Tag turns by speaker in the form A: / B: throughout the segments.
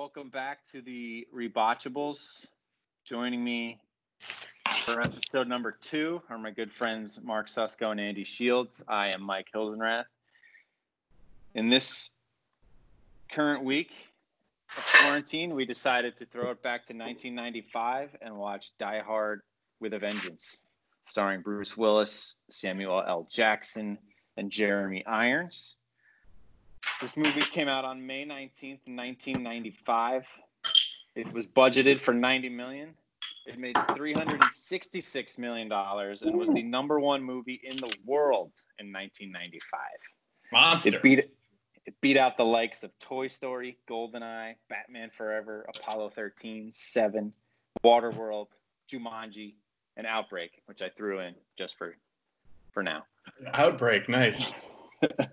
A: Welcome back to the Rebotchables. Joining me for episode number two are my good friends Mark Susko and Andy Shields. I am Mike Hilzenrath. In this current week of quarantine, we decided to throw it back to 1995 and watch Die Hard with a Vengeance, starring Bruce Willis, Samuel L. Jackson, and Jeremy Irons. This movie came out on May 19th, 1995. It was budgeted for 90 million. It made 366 million dollars and was the number one movie in the world in 1995.
B: Monster.
A: It beat it beat out the likes of Toy Story, GoldenEye, Batman Forever, Apollo 13, Seven, Waterworld, Jumanji, and Outbreak, which I threw in just for for now.
B: Outbreak, nice.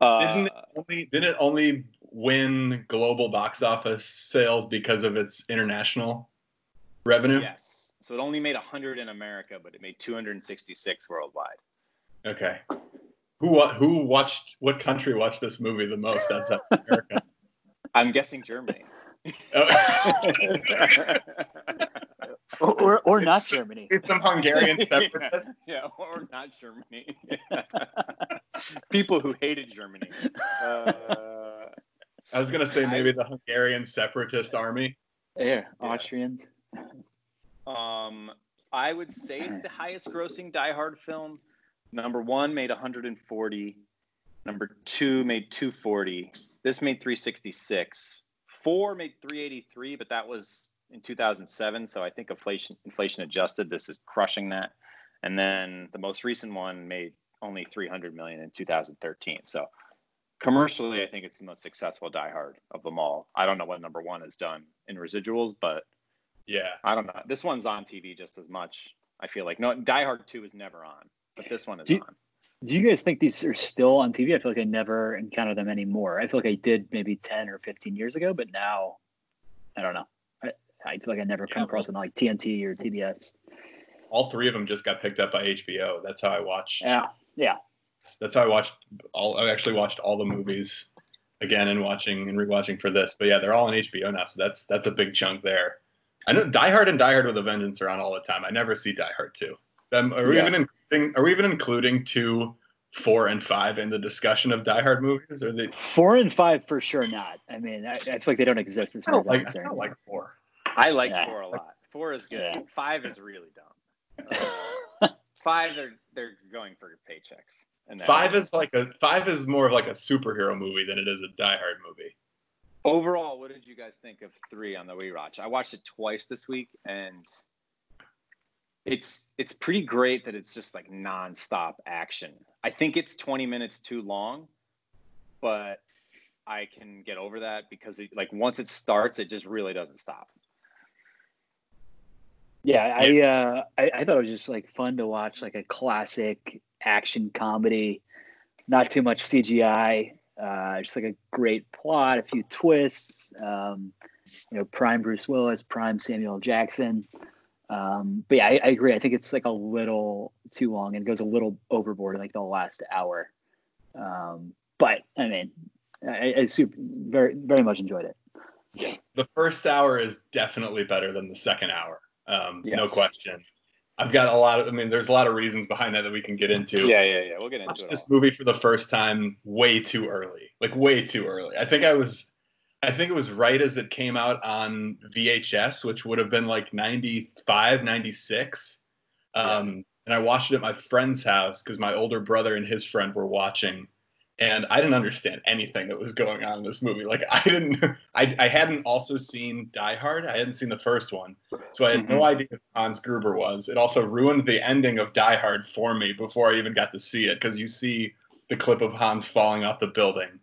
B: Uh, didn't it only didn't it only win global box office sales because of its international revenue?
A: Yes. So it only made 100 in America, but it made 266 worldwide.
B: Okay. Who who watched what country watched this movie the most outside of America?
A: I'm guessing Germany.
B: Oh,
C: or, or, or not Germany.
B: it's some Hungarian separatists.
A: yeah, or not Germany. People who hated Germany. Uh,
B: I was gonna say maybe the Hungarian separatist army.
C: Yeah, Austrians.
A: um, I would say it's the highest grossing Die Hard film. Number one made 140. Number two made 240. This made 366. Four made 383, but that was in 2007. So I think inflation inflation adjusted, this is crushing that. And then the most recent one made only 300 million in 2013. So commercially, I think it's the most successful Die Hard of them all. I don't know what number one has done in residuals, but
B: Yeah.
A: I don't know. This one's on TV just as much. I feel like no Die Hard Two is never on, but this one is
C: Do you-
A: on.
C: Do you guys think these are still on TV? I feel like I never encounter them anymore. I feel like I did maybe 10 or 15 years ago, but now I don't know. I, I feel like I never come
B: Yeah.
C: across them like TNT or TBS.
B: All three of them just got picked up by HBO. That's how I watched.
C: Yeah. Yeah.
B: That's how I watched all. I actually watched all the movies again and watching and rewatching for this. But yeah, they're all on HBO now, so that's that's a big chunk there. I know Die Hard and Die Hard with a Vengeance are on all the time. I never see Die Hard two. Um, are we
C: Yeah.
B: even including? Are we even including two, four, and five in the discussion of Die Hard movies? Or they?
C: Four and five for sure not. I mean, I, I feel like they don't exist as
B: I don't like. I don't like four.
A: I like
C: Yeah.
A: four a lot. Four is good.
C: Yeah.
A: Five is really dumb. Uh, five, they're they're going for paychecks. And
B: Five is like a five is more of like a superhero movie than it is a Die Hard movie.
A: overall. What did you guys think of three on the rewatch? I watched it twice this week, and it's it's pretty great that it's just like nonstop action. I think it's 20 minutes too long, but I can get over that because it, like once it starts, it just really doesn't stop.
C: Yeah, I, uh, I I thought it was just like fun to watch, like a classic action comedy, not too much CGI, uh, just like a great plot, a few twists. Um, you know, prime Bruce Willis, prime Samuel Jackson. Um, but yeah, I, I agree. I think it's like a little too long and goes a little overboard in like the last hour. Um, but I mean, I, I super, very very much enjoyed it.
B: the first hour is definitely better than the second hour. Um, No question. I've got a lot of. I mean, there's a lot of reasons behind that that we can get into.
A: Yeah, yeah, yeah. We'll get
B: Watched
A: into it.
B: this movie for the first time way too early, like way too early. I think I was, I think it was right as it came out on VHS, which would have been like 95, 96. Um, And I watched it at my friend's house because my older brother and his friend were watching. And I didn't understand anything that was going on in this movie. Like I didn't, I, I hadn't also seen Die Hard. I hadn't seen the first one, so I had no idea who Hans Gruber was. It also ruined the ending of Die Hard for me before I even got to see it because you see the clip of Hans falling off the building.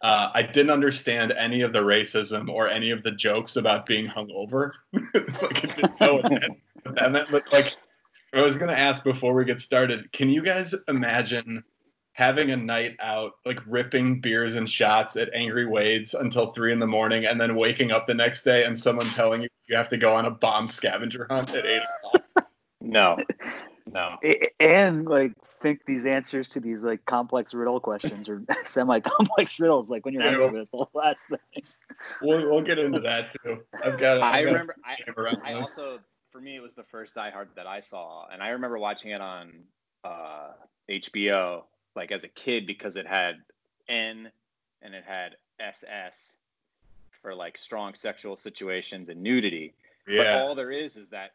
B: Uh, I didn't understand any of the racism or any of the jokes about being hungover. like I didn't know what that, what that meant. But like, I was gonna ask before we get started, can you guys imagine having a night out, like ripping beers and shots at Angry Wade's until three in the morning, and then waking up the next day and someone telling you you have to go on a bomb scavenger hunt at eight o'clock?
A: No, no.
C: And like think these answers to these like complex riddle questions or semi-complex riddles like when you're
B: Yeah.
C: hungry that's the last thing
B: we'll we'll get into that too. I've got.
A: I
B: I've got
A: remember. I,
B: a around
A: I also, for me, it was the first Die Hard that I saw, and I remember watching it on uh, HBO, like as a kid, because it had N and it had SS for like strong sexual situations and nudity. But
B: yeah.
A: all there is is that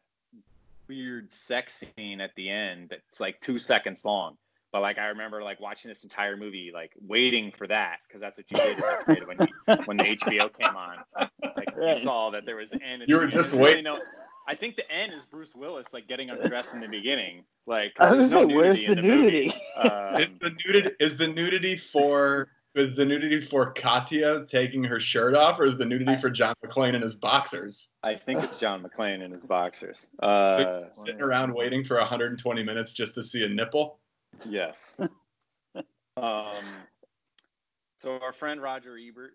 A: weird sex scene at the end that's like two seconds long. But like I remember like watching this entire movie, like waiting for that because that's what you did as a kid when you, when the HBO came on. Like
C: Right.
A: you saw that there was N.
B: You were just
A: really
B: waiting.
A: no- I think the end is Bruce Willis like getting undressed in the beginning. Like
C: I was
A: no
C: gonna say, where's
A: nudity
C: the nudity?
A: Um,
B: is the nudity is the nudity for is the nudity for Katya taking her shirt off, or is the nudity for John McClane in his boxers?
A: I think it's John McClane in his boxers.
B: So
A: Uh,
B: he's sitting around waiting for 120 minutes just to see a nipple.
A: Yes. um, so our friend Roger Ebert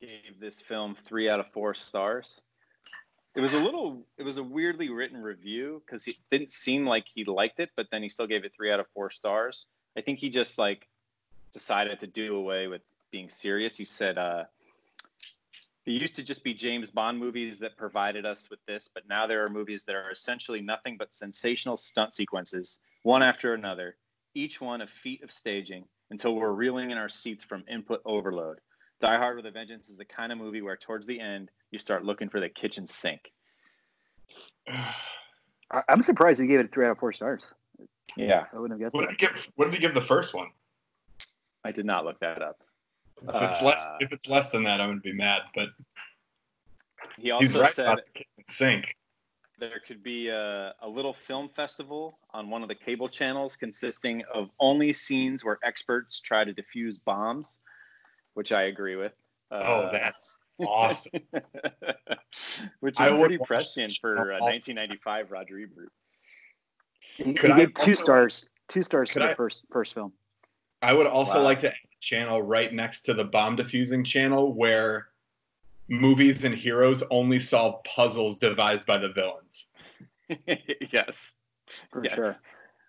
A: gave this film three out of four stars. It was a little, it was a weirdly written review because it didn't seem like he liked it, but then he still gave it three out of four stars. I think he just like decided to do away with being serious. He said, uh, it used to just be James Bond movies that provided us with this, but now there are movies that are essentially nothing but sensational stunt sequences, one after another, each one a feat of staging until we're reeling in our seats from input overload. Die Hard with a Vengeance is the kind of movie where towards the end you start looking for the kitchen sink.
C: I- I'm surprised he gave it three out of four stars.
A: Yeah,
C: I wouldn't have guessed
B: What did
C: that.
B: he give? What did he give the first one?
A: I did not look that up.
B: If it's less,
A: Uh,
B: if it's less than that, I'm gonna be mad. But
A: He
B: he's
A: also
B: right
A: said
B: about the kitchen sink.
A: there could be a, a little film festival on one of the cable channels consisting of only scenes where experts try to defuse bombs, which I agree with.
B: Oh,
A: Uh,
B: that's awesome.
A: which
B: I
A: is
B: would
A: pretty
B: watch
A: prescient for uh, 1995 Roger Ebert.
C: He, he
B: Could I
C: gave two
B: also-
C: stars. Two stars to
B: Could
C: the
B: I-
C: first first film.
B: I would also
A: Wow.
B: like to add a channel right next to the bomb diffusing channel where movies and heroes only solve puzzles devised by the villains.
A: yes,
C: For
A: yes.
C: sure.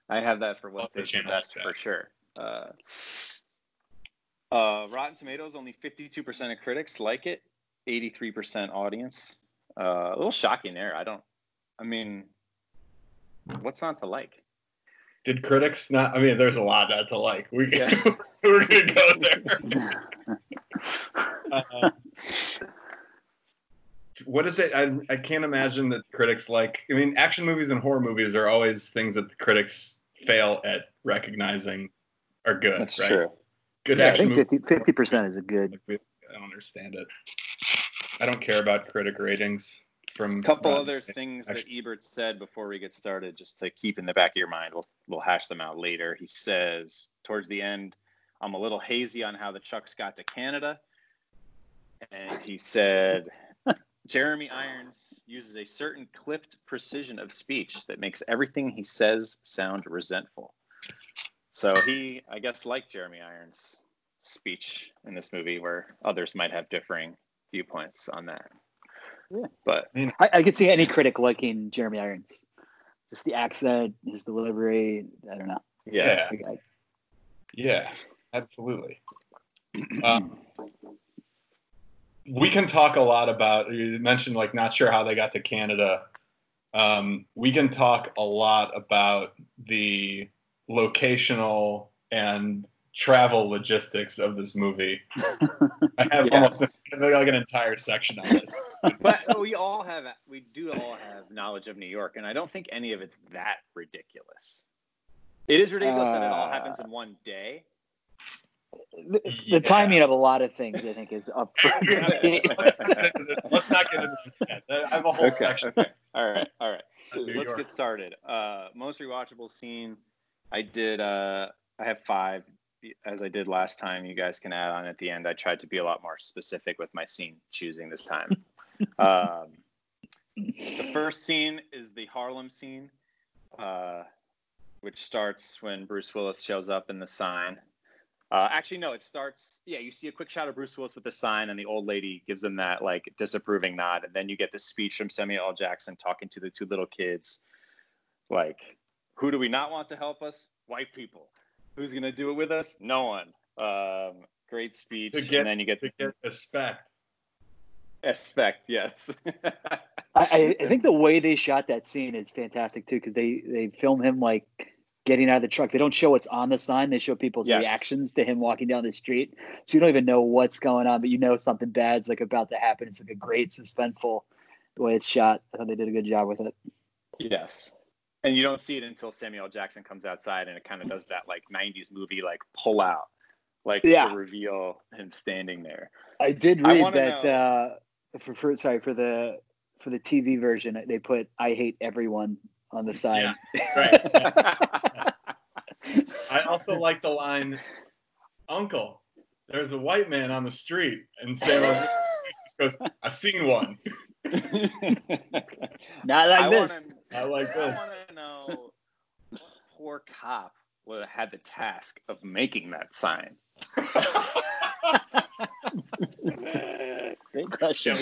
A: I have that for
B: Love
A: what
B: the
A: takes the
B: channel
A: best
B: like
A: for sure. Uh, uh, Rotten Tomatoes, only 52% of critics like it, 83% audience. Uh, a little shocking there. I don't, I mean, what's not to like?
B: Did critics not? I mean, there's a lot not to like. We
A: Yeah.
B: we're gonna go there. Uh, what is it? I, I can't imagine that critics like. I mean, action movies and horror movies are always things that the critics fail at recognizing are good. That's right? Good
C: Yeah, I think 50 percent is a good.
B: I don't understand it. I don't care about critic ratings from.
A: A couple
B: Rotten
A: other
B: Tomatoes.
A: things that Ebert said before we get started, just to keep in the back of your mind. We'll we'll hash them out later. He says towards the end, I'm a little hazy on how the Chucks got to Canada, and he said Jeremy Irons uses a certain clipped precision of speech that makes everything he says sound resentful. So he, I guess, liked Jeremy Irons' speech in this movie, where others might have differing viewpoints on that.
C: Yeah.
A: But
C: I, mean, I could see any critic liking Jeremy Irons. Just the accent, his delivery. I don't know.
A: yeah.
B: Yeah,
C: I, I,
B: yeah, absolutely. Um, we can talk a lot about. You mentioned like not sure how they got to Canada. Um, we can talk a lot about the locational and travel logistics of this movie. I have almost like an entire section on this.
A: but we all have we do all have knowledge of New York, and I don't think any of it's that ridiculous. It is ridiculous that it all happens in one day.
C: the, the
B: Yeah.
C: timing of a lot of things, I think, is up for debate.
B: Let's not get into this yet. I have a whole section.
A: okay. All right. All right. Let's
B: York.
A: get started. Uh, most rewatchable scene. I did. Uh, I have five, as I did last time. You guys can add on at the end. I tried to be a lot more specific with my scene choosing this time. um, the first scene is the Harlem scene, uh, which starts when Bruce Willis shows up in the sign. Uh, actually, no, it starts. Yeah, you see a quick shot of Bruce Willis with the sign, and the old lady gives him that like disapproving nod, and then you get the speech from Samuel L. Jackson talking to the two little kids, like, "Who do we not want to help us? White people. Who's gonna do it with us? No one." Um, great speech,
B: To get-
A: and then you get
B: To get respect.
A: Aspect, yes.
C: I, I think the way they shot that scene is fantastic too, because they they film him like getting out of the truck. They don't show what's on the sign; they show people's
A: Yes.
C: reactions to him walking down the street. So you don't even know what's going on, but you know something bad's like about to happen. It's like a great suspenseful the way it's shot. I thought they did a good job with it.
A: yes. And you don't see it until Samuel Jackson comes outside and it kind of does that like 90s movie like pull out, like
C: Yeah.
A: to reveal him standing there.
C: I did read
A: wanna
C: that
A: know-
C: uh, for, for sorry for the for the TV version they put "I hate everyone" on the side.
B: Right. I also like the line, "Uncle, there's a white man on the street," and Samuel just goes, "I seen one."
C: Not like
A: I
C: this.
A: Wanna,
B: I like this.
A: I want to know what poor cop would have had the task of making that sign.
C: Great question.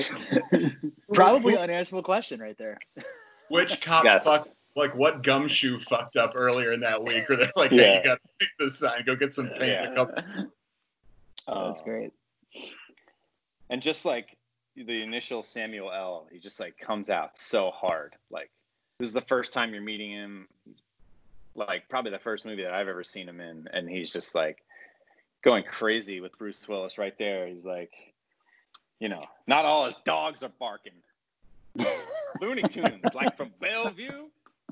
C: Probably unanswerable question right there.
B: Which cop
A: Yes.
B: fucked, like what gumshoe fucked up earlier in that week? Where they're like, "Hey,
A: Yeah.
B: you got to pick this sign. Go get some paint."
A: Yeah.
B: a couple-
C: Oh, that's great. Oh.
A: And just like the initial Samuel L, he just like comes out so hard. Like this is the first time you're meeting him. He's like probably the first movie that I've ever seen him in, and he's just like going crazy with Bruce Willis right there. He's like, you know, not all his dogs are barking. Looney Tunes, like from Bellevue.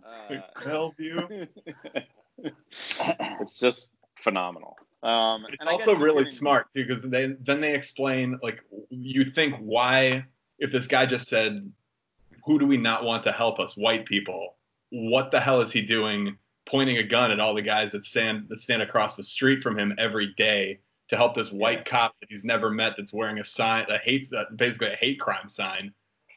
A: Uh,
B: Bellevue.
A: it's just phenomenal. Um,
B: It's
A: and
B: also really
A: hearing-
B: smart too, because they then they explain like you think why if this guy just said, "Who do we not want to help us? White people." What the hell is he doing, pointing a gun at all the guys that stand that stand across the street from him every day to help this white
A: Yeah.
B: cop that he's never met that's wearing a sign that hates that basically a hate crime sign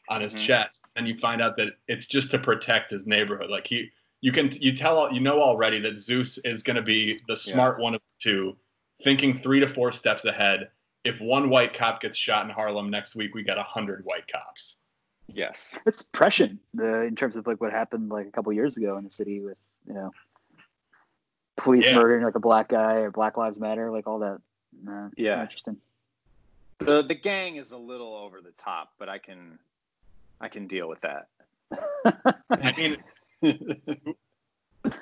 B: on his
A: Mhm.
B: chest, and you find out that it's just to protect his neighborhood. Like he you can you tell you know already that Zeus is going to be the smart one of the two, thinking three to four steps ahead. If one white cop gets shot in Harlem next week, we got a hundred white cops.
A: Yes.
C: It's prescient uh, in terms of like what happened like a couple years ago in the city with you know police
B: Yeah.
C: murdering like a black guy or Black Lives Matter, like all that. Uh,
A: Yeah.
C: interesting.
A: The the gang is a little over the top, but I can I can deal with that.
B: I mean,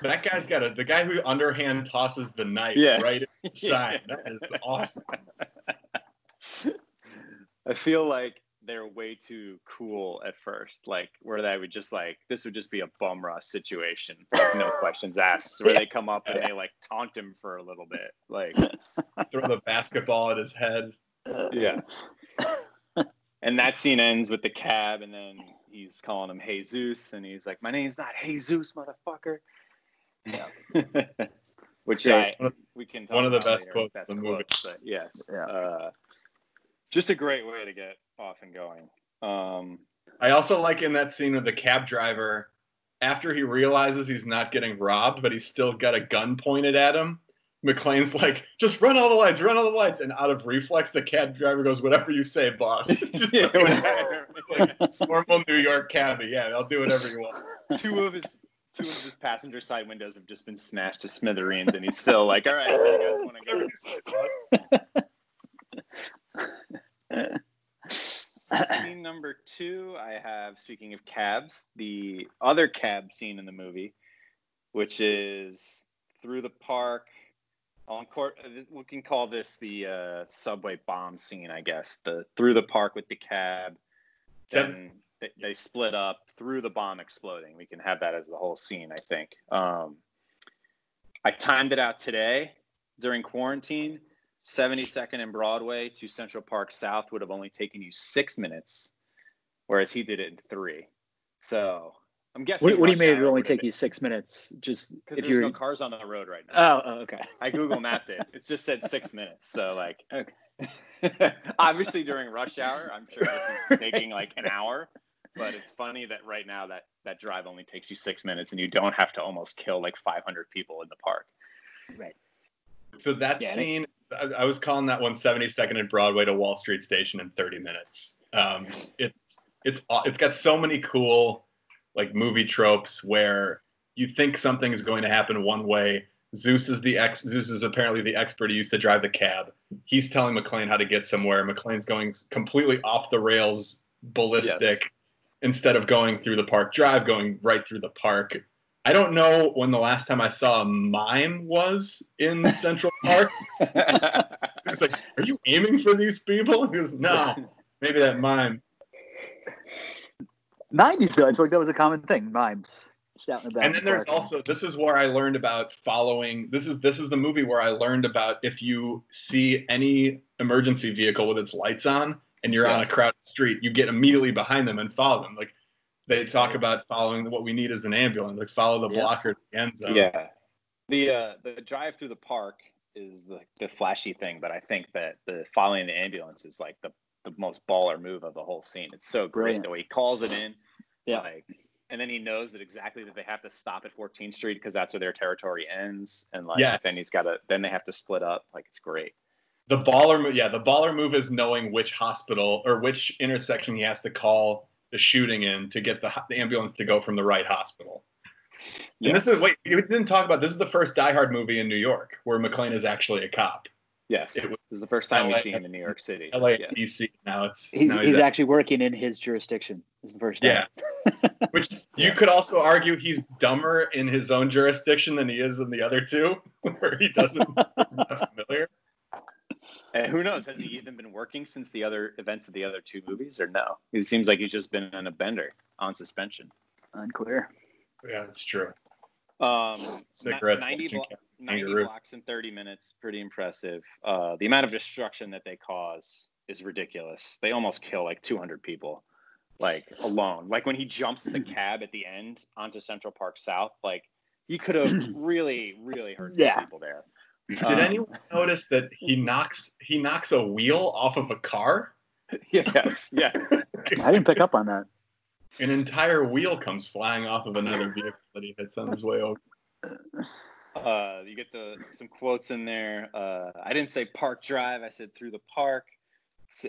B: that guy's got a the guy who underhand tosses the knife
A: Yeah.
B: right at the sign. That is awesome.
A: I feel like they're way too cool at first, like where they would just like this would just be a bum rush situation, no questions asked, where they come up and they like taunt him for a little bit, like
B: Throw the basketball at his head.
A: yeah. and that scene ends with the cab, and then he's calling him Jesus, and he's like, "My name's not Jesus, motherfucker."
C: Yeah.
A: Which
C: great.
A: I we can talk
B: One of the best
A: later,
B: quotes
A: best
B: in the movie.
A: quotes, but yes,
C: Yeah.
A: uh, just a great way to get off and going. Um,
B: I also like in that scene with the cab driver, after he realizes he's not getting robbed, but he's still got a gun pointed at him. McClane's like, just run all the lights, run all the lights. And out of reflex, the cab driver goes, whatever you say, boss. Just
A: Yeah,
B: like normal New York cabbie. Yeah, they'll do whatever you want.
A: two of his two of his passenger side windows have just been smashed to smithereens, and he's still like, "All right, you guys want to go." Scene number two, I have, speaking of cabs, the other cab scene in the movie, which is through the park on court. uh, We can call this the uh, subway bomb scene, I guess. The through the park with the cab.
B: Seven-
A: they, they split up through the bomb exploding. We can have that as the whole scene, I think. Um, I timed it out today during quarantine. 72nd and Broadway to Central Park South would have only taken you six minutes, whereas he did it in three. So I'm guessing.
C: What, what do you mean it would only take you six minutes? Just
A: Because there's
C: you're.
A: no cars on the road right now.
C: oh, oh, okay.
A: I Google mapped it. It just said six minutes. So like,
C: Okay.
A: obviously during rush hour, I'm sure this is taking like an hour. But it's funny that right now that that drive only takes you six minutes, and you don't have to almost kill like 500 people in the park.
C: Right.
B: So that
C: Yeah,
B: scene, I, I was calling that one 72nd and Broadway to Wall Street Station in 30 minutes. Um, it's it's it's got so many cool like movie tropes where you think something is going to happen one way. Zeus is the ex. Zeus is apparently the expert he used to drive the cab. He's telling McClane how to get somewhere. McClane's going completely off the rails ballistic
A: Yes.
B: Instead of going through the park drive, going right through the park. I don't know when the last time I saw a mime was in Central Park. It's like, are you aiming for these people? He goes, no, maybe that mime.
C: 90s though, I feel like that was a common thing. Mimes. Out
B: and then
C: the
B: there's
C: park.
B: also this is where I learned about following. This is this is the movie where I learned about if you see any emergency vehicle with its lights on and you're on a crowded street, you get immediately behind them and follow them. Like they talk about following what we need is an ambulance. Like follow the
C: Yeah.
B: blocker to the end zone.
A: yeah. The uh, the drive through the park is the, the flashy thing, but I think that the following the ambulance is like the, the most baller move of the whole scene. It's so great the way he calls it in.
C: Yeah.
A: Like, and then he knows that exactly that they have to stop at 14th Street because that's where their territory ends. And like,
B: Yes.
A: then he's got to, then they have to split up. Like, it's great.
B: The baller move, yeah, the baller move is knowing which hospital or which intersection he has to call the shooting in to get the, the ambulance to go from the right hospital. And this is wait, we didn't talk about this is the first Die Hard movie in New York where McClane is actually a cop.
A: yes.
B: it was
A: This is the first time we
B: LA
A: see him in New York City.
B: LA
A: Yeah.
B: DC now it's
C: He's,
B: now
C: he's
B: at-
C: actually working in his jurisdiction. This is the first time.
B: yeah. Which you
A: Yes.
B: could also argue he's dumber in his own jurisdiction than he is in the other two, where he doesn't he's not familiar.
A: And who knows? Has he even been working since the other events of the other two movies or no? It seems like he's just been on a bender on suspension.
C: Unclear.
B: Yeah, it's true.
A: Um,
B: Cigarettes,
A: 90, blo- 90 blocks in 30 minutes, pretty impressive. Uh, the amount of destruction that they cause is ridiculous. They almost kill like 200 people, like alone. Like when he jumps the cab at the end onto Central Park South, like he could have really, really hurt some
C: Yeah.
A: people there.
B: Did
A: Um,
B: anyone notice that he knocks he knocks a wheel off of a car?
A: yes, yes.
C: I didn't pick up on that.
B: An entire wheel comes flying off of another vehicle that he hits on his way over.
A: Uh, you get the some quotes in there. Uh, I didn't say Park Drive. I said through the park.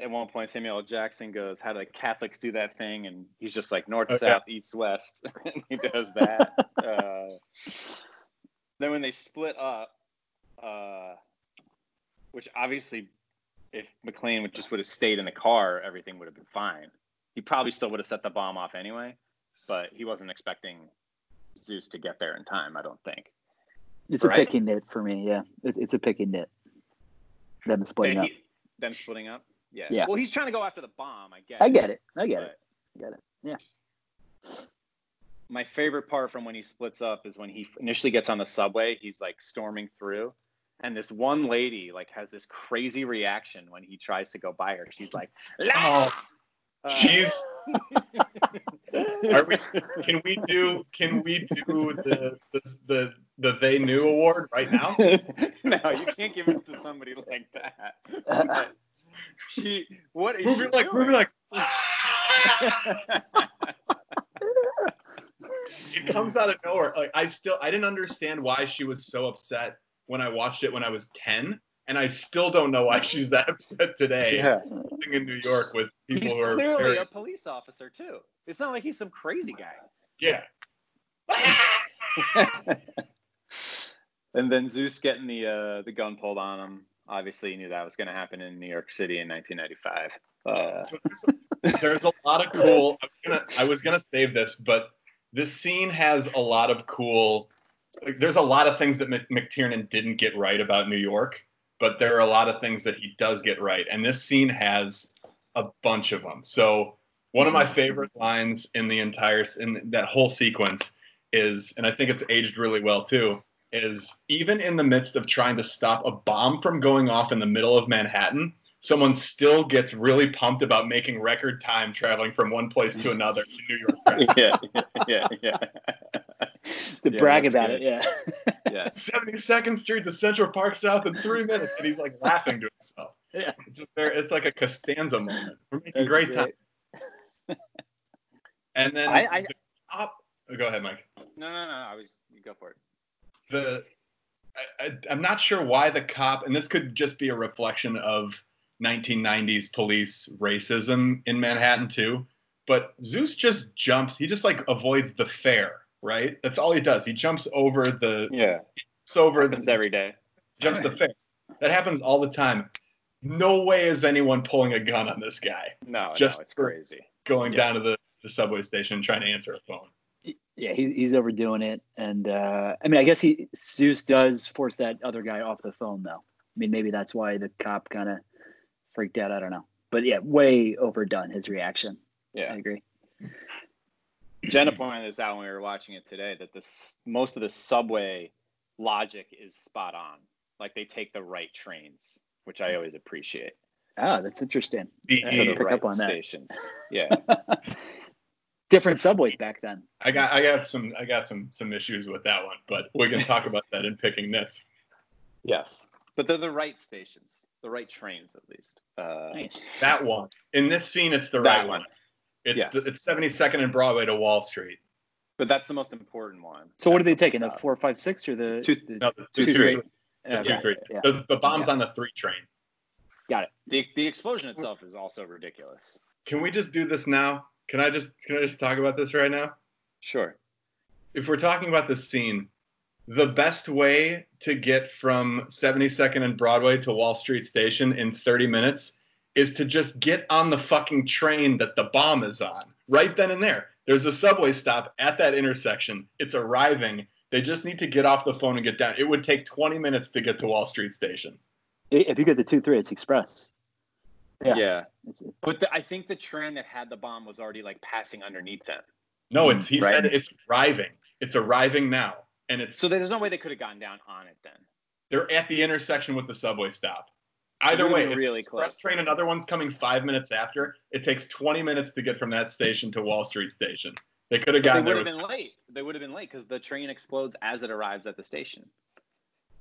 A: At one point, Samuel Jackson goes, "How do the Catholics do that thing?" And he's just like north,
B: Okay.
A: south, east, west. and he does that. uh, then when they split up, uh, which obviously, if McClane would just would have stayed in the car, everything would have been fine. He probably still would have set the bomb off anyway, but he wasn't expecting Zeus to get there in time. I don't think.
C: It's a
A: Right.
C: picking nit for me. Yeah, it, it's a picking nit. Them splitting
A: Then
C: up.
A: them splitting up. Yeah.
C: Yeah.
A: Well, he's trying to go after the bomb. I get.
C: I get it. I get it. I get it. Yeah.
A: My favorite part from when he splits up is when he initially gets on the subway. He's like storming through, and this one lady like has this crazy reaction when he tries to go by her. She's like,
B: Oh,
A: Uh,
B: she's Are we- can we do can we do the the the, the they knew award right now?
A: no, you can't give it to somebody like that. But she, what is
B: Move
A: she
B: your legs, move
A: doing?
B: it comes out of nowhere. Like I still I didn't understand why she was so upset when I watched it when I was 10 and I still don't know why she's that upset today
A: yeah.
B: in New York with people
A: He's
B: who are
A: clearly
B: very,
A: a police officer too. It's not like he's some crazy guy.
B: yeah.
A: and then Zeus getting the uh, the gun pulled on him. Obviously, he knew that was going to happen in New York City in 1995. Uh,
B: So there's, there's a lot of cool. I was, gonna, I was gonna save this, but this scene has a lot of cool. There's a lot of things that Mc- McTiernan didn't get right about New York, but there are a lot of things that he does get right, and this scene has a bunch of them. So one of my favorite lines in the entire in that whole sequence is, and I think it's aged really well too. Is even in the midst of trying to stop a bomb from going off in the middle of Manhattan, someone still gets really pumped about making record time traveling from one place to another in New York.
A: yeah, yeah, yeah.
C: To
A: Yeah,
C: brag about
A: good.
C: it. Yeah.
A: Yeah.
B: 72nd Street to Central Park South in three minutes, and he's like laughing to himself.
C: Yeah.
B: It's, a very, it's like a Costanza moment. We're making
C: That's
B: great time. And then
A: I- I-
B: the cop. oh, go ahead, Mike.
A: No, no, no. I was. You go for it.
B: the I, I, I'm not sure why the cop, and this could just be a reflection of 1990s police racism in Manhattan too. But Zeus just jumps. He just like avoids the fare, right? That's all he does. He jumps over the
A: Yeah.
B: jumps over
A: Happens
B: the
A: every day.
B: jumps the fence. That happens all the time. No way is anyone pulling a gun on this guy.
A: No,
B: Just
A: no, it's crazy.
B: going
A: Yeah.
B: down to the, the subway station trying to answer a phone.
C: Yeah, he, he's overdoing it, and uh, I mean, I guess he Zeus does force that other guy off the phone, though. I mean, maybe that's why the cop kind of freaked out. I don't know, but yeah, way overdone his reaction.
A: Yeah, I
C: agree.
A: Jenna pointed this out when we were watching it today that this most of the subway logic is spot on. Like they take the right trains, which I always appreciate.
C: Ah, that's interesting.
B: The-
C: I
A: the
C: pick
A: right
C: up on that.
A: stations. Yeah.
C: Different subways back then.
B: I got I got some I got some some issues with that one, but we can talk about that in picking nits.
A: yes. But they're the right stations, the right trains at least. Uh,
C: Nice.
B: That one. In this scene, it's the
A: That
B: right
A: one.
B: one. It's
A: Yes.
B: the, it's 72nd and Broadway to Wall Street.
A: But that's the most important one.
C: So what are they taking? The
A: what's up.
C: four, five, six, or the
A: Two-
C: the
B: No, the
C: Two,
B: two,
C: three.
B: three.
C: yeah,
B: The two,
C: okay,
B: three.
C: Yeah.
B: The, the bomb's
C: Yeah.
B: on the three train. Got it.
A: The the explosion itself is also ridiculous.
B: Can we just do this now? Can I just can I just talk about this right now?
A: Sure.
B: If we're talking about this scene, the best way to get from 72nd and Broadway to Wall Street Station in 30 minutes is to just get on the fucking train that the bomb is on. Right then and there. There's a subway stop at that intersection. It's arriving. They just need to get off the phone and get down. It would take 20 minutes to get to Wall Street Station.
C: If you get the two, three, it's express. Yeah.
A: Yeah.
C: It's,
A: But the, I think the train that had the bomb was already like passing underneath them.
B: No, it's he
A: Right.
B: said it's arriving. It's arriving now. And it's
A: So there's no way they could have gotten down on it then.
B: they're at the intersection with the subway stop. Either way,
A: been
B: it's
A: really
B: express
A: close.
B: train. Another one's coming five minutes after. It takes 20 minutes to get from that station to Wall Street Station. They could have
A: But they
B: gotten
A: would
B: there.
A: have
B: with-
A: been late. They would have been late because the train explodes as it arrives at the station.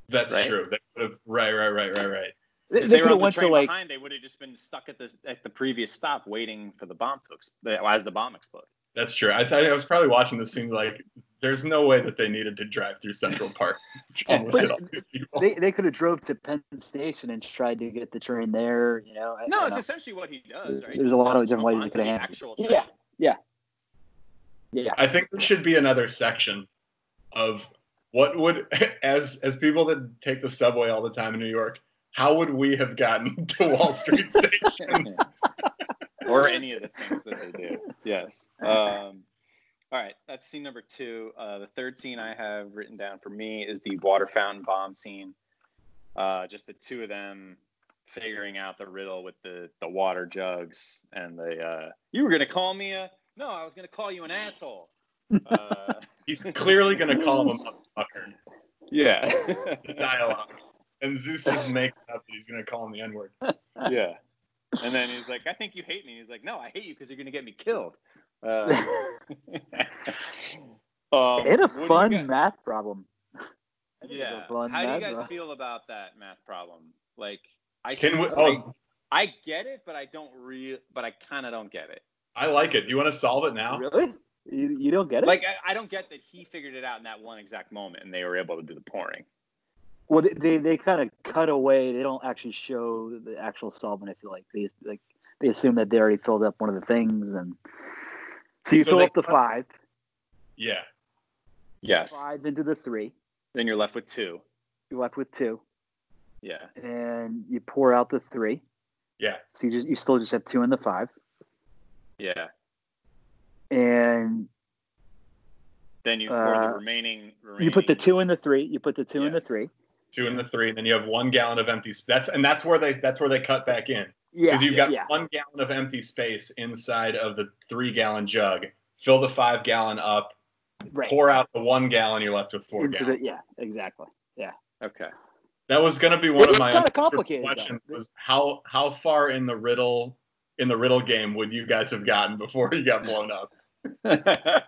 B: That's
A: right?
B: true. They would have. Right, right, right, right, right.
C: they
A: If
C: they
A: they,
C: could
A: were on the
C: to
A: train
C: like
A: behind, they would have just been stuck at the at the previous stop, waiting for the bomb to explode as the bomb exploded.
B: That's true. I thought I was probably watching this scene like, there's no way that they needed to drive through Central Park. almost
C: But
B: hit all these people.
C: they, they could have drove to Penn Station and tried to get the train there. You know,
A: No, it's
C: know.
A: essentially what he does, right?
C: There's a lot of
A: Just
C: different
A: jump
C: ways you
A: onto
C: could have
A: the
C: handled it.
A: actual
C: Yeah. yeah.
B: I think there should be another section of what would, as as people that take the subway all the time in New York, how would we have gotten to Wall Street Station?
A: or any of the things that they do. Yes. Um, all right, that's scene number two. Uh, the third scene I have written down for me is the water fountain bomb scene. Uh, just the two of them figuring out the riddle with the the water jugs and the. Uh, you were gonna call me a no, I was gonna call you an asshole. Uh,
B: He's clearly going to call him a motherfucker.
A: yeah.
B: The dialogue. And Zeus just makes up that he's going to call him the N word.
A: yeah. And then he's like, I think you hate me. He's like, No, I hate you because you're gonna get me killed. Uh, um,
C: It a
A: what do you
C: fun
A: got-
C: math problem. I think it was a
A: Yeah. How do you guys
C: problem.
A: feel about that math problem? Like, I
B: Can we, oh,
A: I, I get it, but I don't real, but I kind of don't get it.
B: I like it. Do you want to solve it now?
C: Really? You, you don't get it?
A: Like, I, I don't get that he figured it out in that one exact moment, and they were able to do the pouring.
C: well, they they, they kind of cut away. They don't actually show the actual solvent. I feel like they like they assume that they already filled up one of the things, and so you
B: So
C: fill
B: they
C: up the five,
B: Yeah.
A: Yes.
C: five into the three.
A: Then you're left with two.
C: You're left with two,
A: Yeah.
C: and you pour out the three.
B: Yeah.
C: So you just you still just have two in the five,
A: Yeah.
C: and
A: Then you pour
C: Uh,
A: the remaining, remaining.
C: you put the two in the three. You put the two in the three.
B: Two in the three, and then you have one gallon of empty. sp- That's and that's where they that's where they cut back in
C: Yeah,
B: because you've got
C: yeah,
B: one gallon of empty space inside of the three gallon jug. Fill the five gallon up.
C: right.
B: Pour out the one gallon. You're left with four
C: into
B: gallons.
C: the yeah, exactly. Yeah.
A: Okay.
B: That was going to be one
C: It's
B: of my
C: kinda
B: unanswered
C: complicated, though.
B: questions. Was how how far in the riddle in the riddle game would you guys have gotten before you got blown up?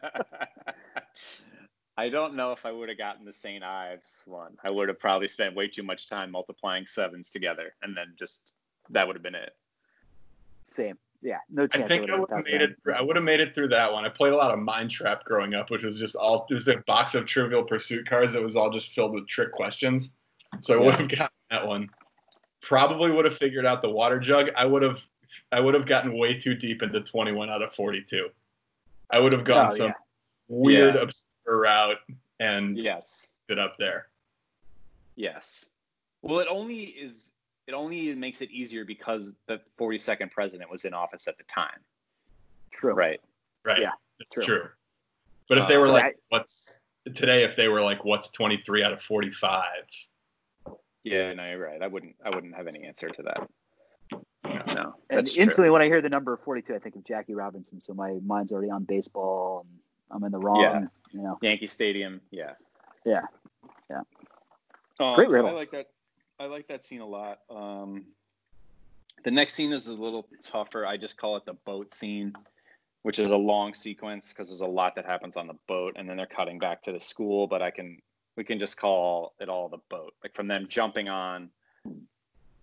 A: I don't know if I would have gotten the St. Ives one. I would have probably spent way too much time multiplying sevens together, and then just that would have been it.
C: Same. Yeah, no chance.
B: I think I
C: would've
B: would have
C: passed
B: made it. Through, I would have made it through that one. I played a lot of Mind Trap growing up, which was just all just a box of Trivial Pursuit cards that was all just filled with trick questions. So I would have gotten that one. Probably would have figured out the water jug. I would have. I would have gotten way too deep into 21 out of 42. I would have gone
C: Oh,
B: some
C: yeah.
B: weird,
A: Yeah.
B: obscure route and
A: Yes.
B: it up there.
A: Yes. Well, it only is. It only makes it easier because the 42nd president was in office at the time.
C: True.
A: Right.
B: Right.
C: Yeah,
B: It's
C: true.
B: true. But if they
A: Uh,
B: were like,
C: Right.
B: what's today? If they were like, what's 23 out of 45?
A: Yeah, no, you're right. I wouldn't. I wouldn't have any answer to that. No,
C: And
A: that's true.
C: instantly, when I hear the number 42, I think of Jackie Robinson. So my mind's already on baseball, and I'm in the wrong.
A: Yeah.
C: You know.
A: Yankee Stadium. Yeah.
C: Yeah. Yeah.
A: Um,
C: Great
A: so I
C: riddles.
A: like that. I like that scene a lot. Um, the next scene is a little tougher. I just call it the boat scene, which is a long sequence because there's a lot that happens on the boat, and then they're cutting back to the school. But I can we can just call it all the boat, like from them jumping on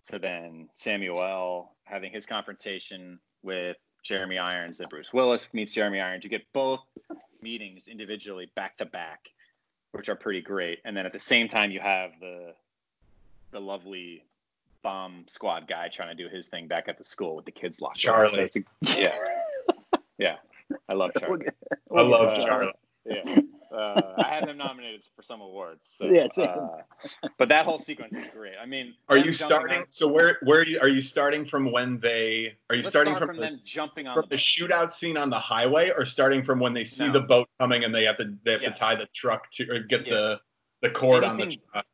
A: to then Samuel having his confrontation with Jeremy Irons and Bruce Willis meets Jeremy Irons. You get both meetings individually back to back, which are pretty great. And then at the same time, you have the the lovely bomb squad guy trying to do his thing back at the school with the kids locked. in.
B: Charlie.
A: So it's a, yeah, yeah. I love Charlie.
B: I love
A: Uh,
B: Charlie.
A: Yeah. Uh, I had him nominated for some awards. So,
C: Yeah, same.
A: uh, but that whole sequence is great. I mean,
B: Are you starting?
A: on-
B: So where where are you, are you starting from when they are you starting
A: start
B: from,
A: from,
B: the,
A: them jumping on
B: from
A: the
B: the shootout scene on the highway, or starting from when they see
A: No.
B: the boat coming and they have to they have
A: Yes.
B: to tie the truck to or get
A: Yeah.
B: the the cord on the truck?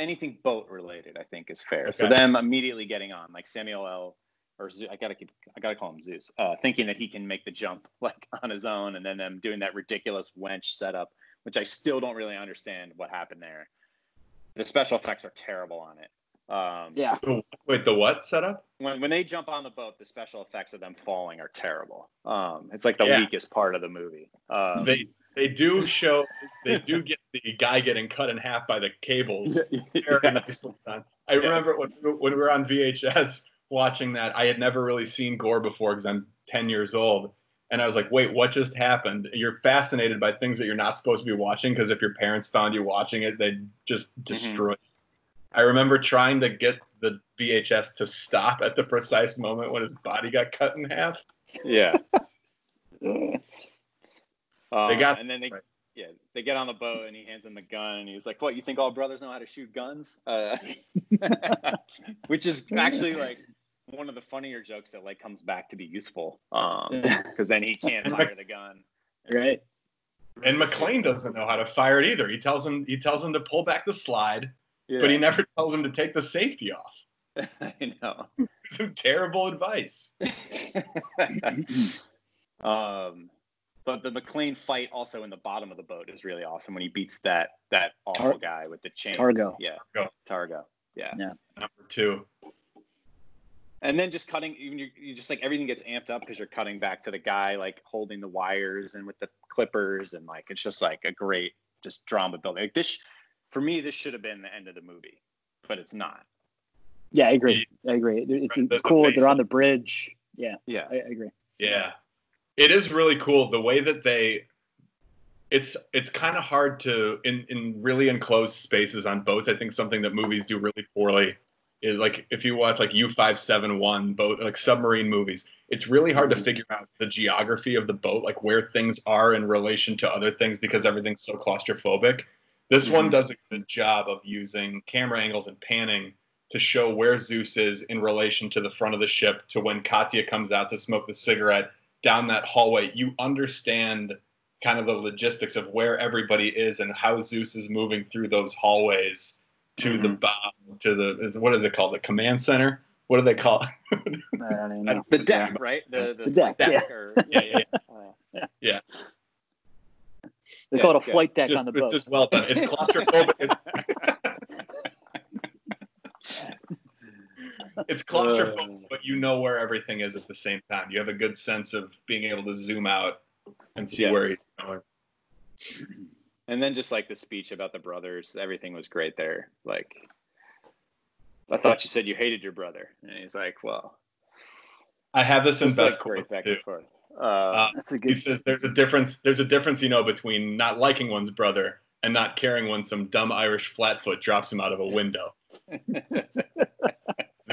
A: Anything boat related, I think, is fair. So them immediately getting on, like Samuel L. or Zeus, I gotta keep, I gotta call him Zeus, uh, thinking that he can make the jump like on his own, and then them doing that ridiculous wench setup, which I still don't really understand what happened there. The special effects are terrible on it. Um,
C: Yeah.
B: Wait, the what setup?
A: when when they jump on the boat, the special effects of them falling are terrible. Um, it's like the
B: Yeah.
A: weakest part of the movie. Um,
B: They they do show they do get the guy getting cut in half by the cables. Very
A: Yes.
B: nicely done. I remember when, when we were on VHS watching that, I had never really seen gore before because I'm 10 years old. And I was like, wait, what just happened? You're fascinated by things that you're not supposed to be watching because if your parents found you watching it, they'd just mm-hmm. destroy you. I remember trying to get the VHS to stop at the precise moment when his body got cut in half.
A: Yeah. Um,
B: got-
A: and then they
B: right.
A: yeah they get on the boat and he hands him the gun and he's like, "What? You think all brothers know how to shoot guns?" Uh, which is actually like one of the funnier jokes that like comes back to be useful Um because then he can't fire the gun.
C: Right.
B: And McClane doesn't know how to fire it either. He tells him he tells him to pull back the slide,
A: Yeah,
B: but he never tells him to take the safety off.
A: I know.
B: Some terrible advice.
A: um, but the McClane fight also in the bottom of the boat is really awesome when he beats that that awful
C: Tar-
A: guy with the chains.
C: Targo.
A: Yeah.
B: Targo.
A: Targo. Yeah.
B: Number two.
A: And then just cutting, even you, you just like everything gets amped up because you're cutting back to the guy like holding the wires and with the clippers and like it's just like a great just drama building. Like this, for me, this should have been the end of the movie, but it's not.
C: Yeah, I agree. I agree. It's, it's cool. They're on the bridge. Yeah,
A: Yeah.
C: I, I agree.
B: Yeah. It is really cool the way that they it's it's kind of hard to in in really enclosed spaces on boats. I think something that movies do really poorly is like if you watch like U571 boat like submarine movies, it's really hard to figure out the geography of the boat, like where things are in relation to other things because everything's so claustrophobic. This one
A: Mhm.
B: does a good job of using camera angles and panning to show where Zeus is in relation to the front of the ship to when Katya comes out to smoke the cigarette down that hallway. You understand kind of the logistics of where everybody is and how Zeus is moving through those hallways to the bottom to the what is it called the command center what do they call it
C: I don't even know.
A: The deck, right? The the,
C: The deck,
A: deck
C: yeah.
A: or,
B: yeah yeah,
A: uh,
B: yeah.
C: They
A: Yeah,
C: call it a
A: good.
C: flight deck
B: just,
C: on the boat.
B: it's just well done it's claustrophobic it's, it's claustrophobic
A: Uh.
B: but you know where everything is at the same time you have a good sense of being able to zoom out and see where
A: Yes.
B: he's going
A: and then just like the speech about the brothers, everything was great there. Like, I thought you said you hated your brother, and he's like, "Well,
B: i have this in
A: it's like
B: best
A: great
B: quote
A: back
B: too
A: and forth." Uh,
C: That's a
B: he says there's a difference there's a difference you know between not liking one's brother and not caring when some dumb irish flatfoot drops him out of a window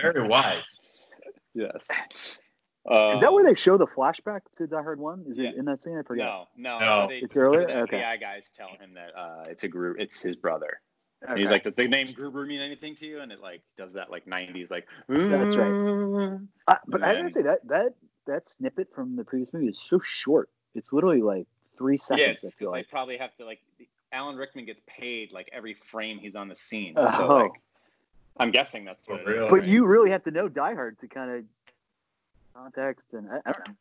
B: very wise
A: yes.
C: Is that where they show the flashback to Die Hard One? Is
A: Yeah.
C: it in that scene? I forget.
A: No, no.
B: No.
A: they,
C: It's earlier?
A: The
C: Okay.
A: FBI guys tell him that uh, it's a group. It's his brother. And he's like, "Does the name Gruber mean anything to you?" And it like does that like '90s like.
C: That's right. Uh, but I
A: and
C: gotta say that that that snippet from the previous movie is so short. It's literally like three seconds.
A: it's
C: I feel
A: because they probably have to like. Alan Rickman gets paid like every frame he's on the scene.
C: Oh.
A: So like, I'm guessing that's what.
B: Oh,
A: it is.
B: really?
C: But you really have to know Die Hard to kind of context and I, I don't know.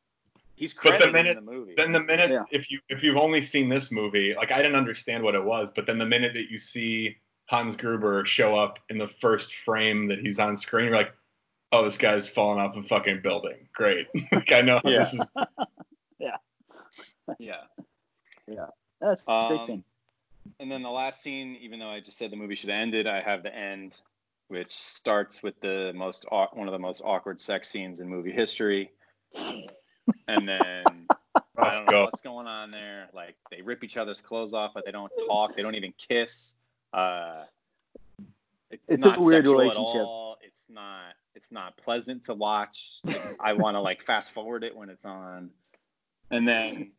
A: He's
B: But the minute-
A: in the movie.
B: then the minute
C: Yeah.
B: if you if you've only seen this movie, like I didn't understand what it was, but then the minute that you see Hans Gruber show up in the first frame that he's on screen, you're like, oh, this guy's falling off a fucking building. Great. like I know
A: Yeah.
B: this is.
A: yeah. Yeah. Yeah.
C: That's a great
A: Um,
C: scene.
A: And then the last scene, even though I just said the movie should have ended, I have the end, which starts with the most one of the most awkward sex scenes in movie history, and then I don't know
B: go.
A: what's going on there. Like they rip each other's clothes off, but they don't talk. They don't even kiss. Uh, it's,
C: It's a
A: not
C: weird
A: sexual
C: relationship.
A: At all. It's not. It's not pleasant to watch. I want to like fast forward it when it's on, and then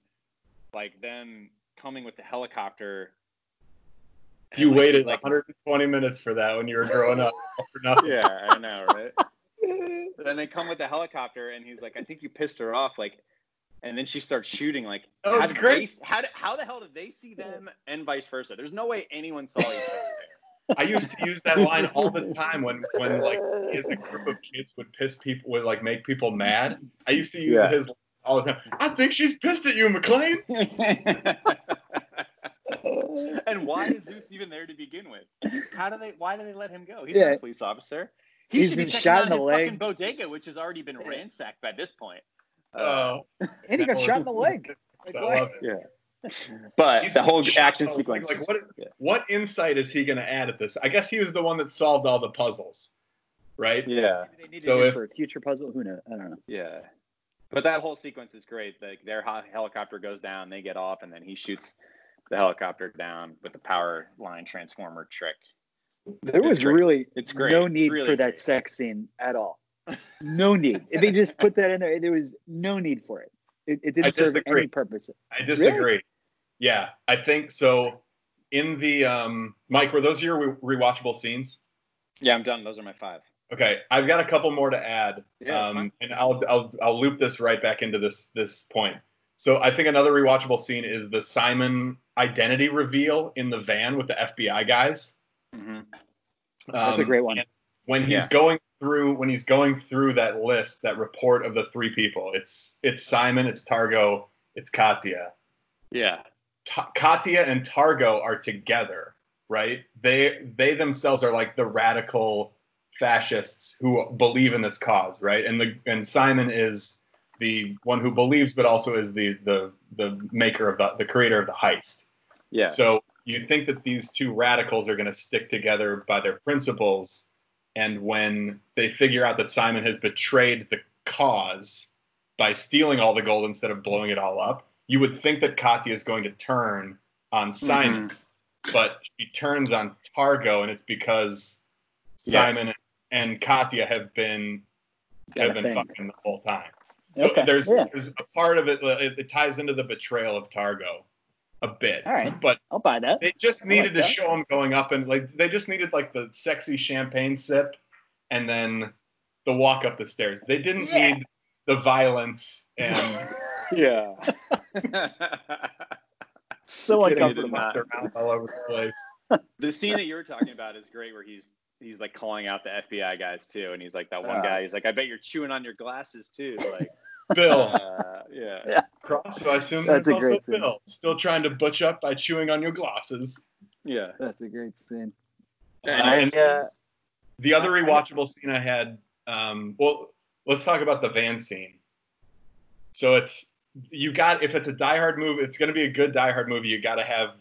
A: like them coming with the helicopter.
B: You
A: like,
B: waited
A: like,
B: 120 minutes for that when you were growing up. For nothing.
A: yeah, I know, right? then they come with the helicopter, and he's like, "I think you pissed her off." Like, and then she starts shooting. Like,
B: Oh,
A: how
B: it's great.
A: They, how, how the hell did they see them, and vice versa? There's no way anyone saw each other there.
B: I used to use that line all the time when when like as a group of kids would piss people would like make people mad. I used to use
A: Yeah.
B: his all the time. I think she's pissed at you, McClane.
A: and why is Zeus even there to begin with? How do they? Why do they let him go? He's
C: Yeah.
A: not a police officer. He
C: He's
A: should be
C: been
A: checking
C: shot
A: out
C: in the
A: his
C: leg.
A: fucking bodega, which has already been
C: Yeah.
A: ransacked by this point. Uh,
B: Oh,
C: And he got shot in the leg. Like,
B: I
C: why-
A: yeah. But
B: He's
A: the whole action sequence.
B: Like, what,
A: yeah.
B: what insight is he going to add at this? I guess he was the one that solved all the puzzles, right?
A: yeah.
C: They needed
B: So
C: him
B: if-
C: for a future puzzle. Who knows? I don't know.
A: Yeah. But that whole sequence is great. Like their helicopter goes down, they get off, and then he shoots the helicopter down with the power line transformer trick.
C: There was
A: great.
C: really
A: It's great.
C: no
A: It's
C: need
A: really
C: for that
A: great.
C: sex scene at all. No need. They just put that in there, there was no need for it. It, it didn't serve any purpose.
B: I disagree. Yeah, I think so. In the um, Mike, were those your re- rewatchable scenes?
A: Yeah, I'm done. Those are my five.
B: Okay, I've got a couple more to add,
A: Yeah,
B: um, and I'll, I'll I'll loop this right back into this this point. So I think another rewatchable scene is the Simon identity reveal in the van with the FBI guys.
A: Mm-hmm.
C: That's a
B: Um,
C: great one.
B: When he's
A: Yeah.
B: going through when he's going through that list, that report of the three people, it's it's Simon, it's Targo, it's Katya.
A: Yeah.
B: Ta- Katya and Targo are together, right? They they themselves are like the radical fascists who believe in this cause, right? And the and Simon is the one who believes, but also is the the the maker of the the creator of the heist.
A: Yeah.
B: So you think that these two radicals are going to stick together by their principles, and when they figure out that Simon has betrayed the cause by stealing all the gold instead of blowing it all up, you would think that Katya is going to turn on Simon, but she turns on Targo, and it's because
A: Yes.
B: Simon and Katya have been have been fucking the whole time. So
C: Okay,
B: there's
C: yeah.
B: there's a part of it, it it ties into the betrayal of Targo a bit.
C: All right.
B: But
C: I'll buy that.
B: they just needed
C: like
B: to
C: that.
B: show him going up and like they just needed like the sexy champagne sip and then the walk up the stairs. They didn't
C: Yeah.
B: need the violence and
A: Yeah.
C: So
A: Kidding,
B: they
A: did
C: uncomfortable.
A: not.
B: bust their mouth all over the place.
A: the scene that you were talking about is great where he's he's like calling out the FBI guys too, and he's like that one
C: Ah.
A: guy. He's like, I bet you're chewing on your glasses too. Like,
B: Bill
A: uh, yeah.
C: Yeah.
B: Cross, so I assume
C: That's
B: that's,
C: a
B: also
C: great scene.
B: Bill. Still trying to butch up by chewing on your glasses.
A: Yeah.
C: That's a great scene.
B: And
C: I, uh,
B: the other
C: I- I-
B: rewatchable scene I had, um, well, let's talk about the van scene. So it's you got if it's a Die Hard movie, it's going to be a good Die Hard movie. You got to have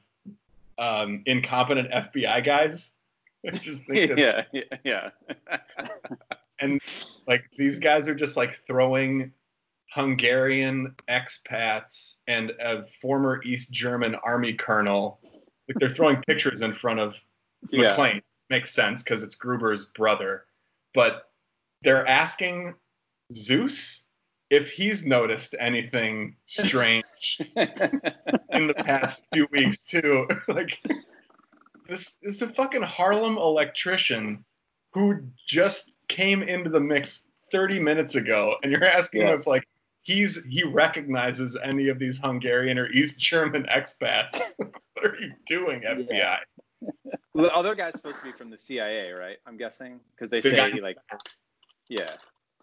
B: um, incompetent FBI guys. I just think it's,
A: yeah, yeah, yeah.
B: and like these guys are just like throwing Hungarian expats and a former East German army colonel. Like they're throwing pictures in front of
A: Yeah.
B: McClane. Makes sense because it's Gruber's brother. But they're asking Zeus if he's noticed anything strange in the past few weeks too. like this, this is a fucking Harlem electrician who just came into the mix 30 minutes ago, and you're asking him
A: Yes.
B: if like he's he recognizes any of these Hungarian or East German expats. what are you doing, FBI?
C: Yeah.
A: Well, the other guy's supposed to be from the CIA, right? I'm guessing because they
B: The
A: say
B: guy-
A: like, yeah,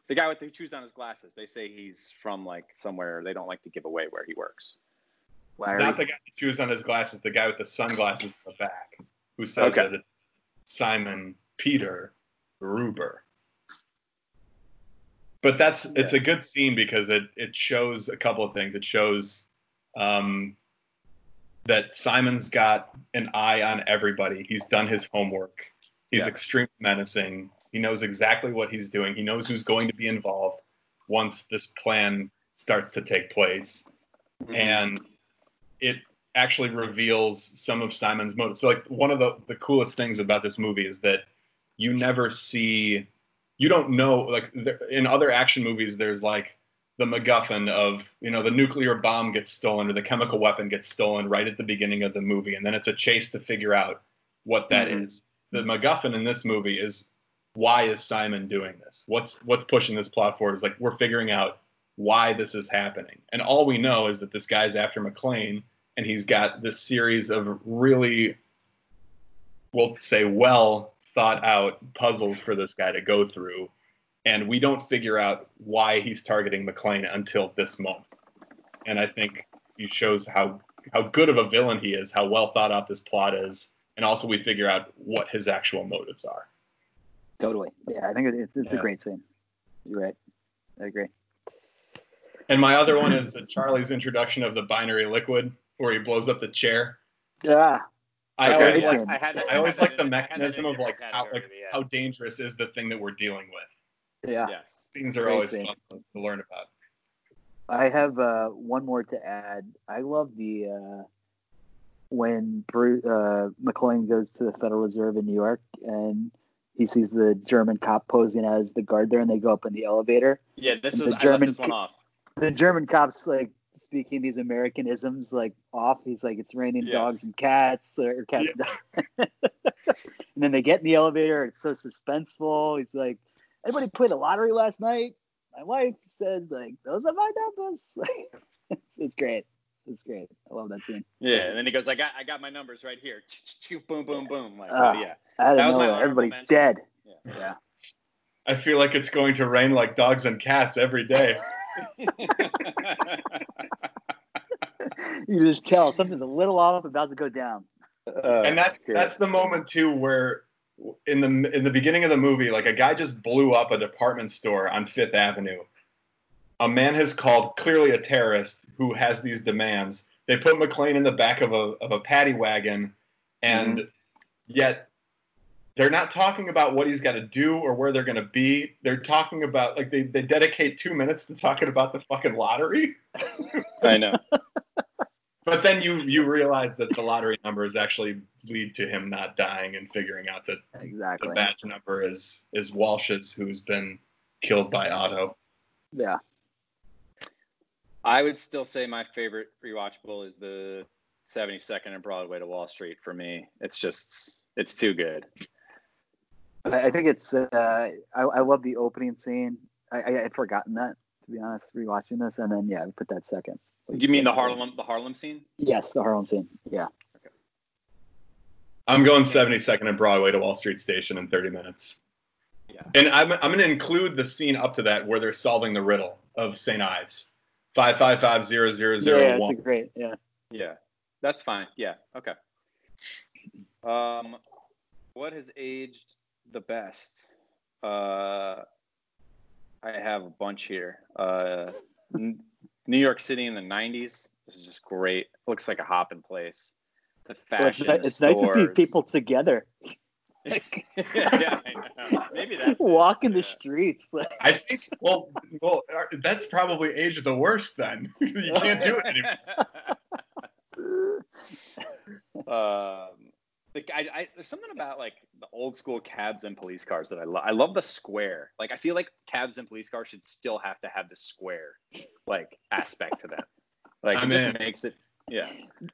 A: the guy with the shoes on his glasses. They say he's from like somewhere. They don't like to give away where he works.
C: Larry.
B: Not the guy with shoes on his glasses, the guy with the sunglasses in the back, who says
A: Okay.
B: that it's Simon Peter Gruber. But that's it's a good scene because it it shows a couple of things. It shows um, that Simon's got an eye on everybody. He's done his homework. He's
A: Yeah.
B: extremely menacing. He knows exactly what he's doing. He knows who's going to be involved once this plan starts to take place and it actually reveals some of Simon's motives. So, like one of the the coolest things about this movie is that you never see, you don't know. Like in other action movies, there's like the MacGuffin of you know the nuclear bomb gets stolen or the chemical weapon gets stolen right at the beginning of the movie, and then it's a chase to figure out what that is.
A: Mhm.
B: The MacGuffin in this movie is why is Simon doing this? What's what's pushing this plot forward? Is like we're figuring out why this is happening. And all we know is that this guy's after McClane and he's got this series of really, we'll say, well thought out puzzles for this guy to go through. And we don't figure out why he's targeting McClane until this moment. And I think he shows how how good of a villain he is, how well thought out this plot is, and also we figure out what his actual motives are.
C: Totally. Yeah, I think it- it's, it's a great scene. You're right. I agree.
B: And my other one is the Charlie's introduction of the binary liquid, where he blows up the chair.
C: Yeah.
B: I
C: Okay,
B: always like
A: I had.
B: I always like the
A: in- I had that in
B: mechanism of like how like
A: yeah.
B: how dangerous is the thing that we're dealing with.
C: Yeah.
A: Yes.
B: Scenes are
C: Great
B: always
C: scene.
B: fun to learn about.
C: I have uh, one more to add. I love the uh, when Bruce, uh, McClane goes to the Federal Reserve in New York and he sees the German cop posing as the guard there, and they go up in the elevator.
A: Yeah, this is
C: The
A: was. I
C: German
A: left this one off.
C: The German cop's like speaking these Americanisms like off. He's like, "It's raining
A: Yes.
C: dogs and cats," or cats. and dogs. and then they get in the elevator. It's so suspenseful. He's like, "Anybody play the lottery last night?" My wife says, "Like those are my numbers." it's great. It's great. I love that scene.
A: Yeah, and then he goes, "I got, I got my numbers right here." Boom, boom, boom. Like, oh, yeah.
C: Out
A: That
C: of
A: was my
C: everybody's
A: mention.
C: dead.
A: Yeah.
C: Yeah.
B: I feel like it's going to rain like dogs and cats every day.
C: You just tell something's a little off, about to go down.
B: Oh, and that's
A: great.
B: that's the moment too where in the in the beginning of the movie like a guy just blew up a department store on Fifth Avenue. A man has called clearly a terrorist who has these demands. They put McClane in the back of a of a paddy wagon, and mm-hmm. yet they're not talking about what he's got to do or where they're going to be. They're talking about like they, they dedicate two minutes to talking about the fucking lottery.
A: I know.
B: But then you you realize that the lottery numbers actually lead to him not dying and figuring out that
C: exactly
B: the batch number is is Walsh's, who's been killed by Otto.
C: Yeah.
A: I would still say my favorite rewatchable is the 72nd and Broadway to Wall Street for me. It's just, it's too good.
C: I I think it's. Uh, I, I love the opening scene. I, I had forgotten that to be honest, rewatching this, and then yeah, we put that second. Like
A: You mean the
C: said.
A: Harlem, the Harlem scene?
C: Yes, the Harlem scene. Yeah.
B: I'm going 72nd and Broadway to Wall Street Station in 30 minutes.
A: Yeah.
B: And I'm, I'm going to include the scene up to that where they're solving the riddle of St. Ives. Five five five zero zero
C: Yeah,
B: zero
C: it's a great. Yeah.
A: Yeah, that's fine. Yeah, okay. Um, what has aged the best? Uh, I have a bunch here. Uh, N- New York City in the '90s. This is just great. Looks like a hopping place. The
C: Well, it's
A: fashion.
C: it's nice to see people together
A: yeah, maybe that's it.
C: walking the
A: Yeah.
C: streets.
B: I think, well, well, uh, that's probably aged the worst then. you can't do it anymore.
A: um, like I, I, there's something about like the old school cabs and police cars that I love. I love the square. Like I feel like cabs and police cars should still have to have the square like aspect to them. Like
B: I'm
A: it just
B: in.
A: makes it. Yeah.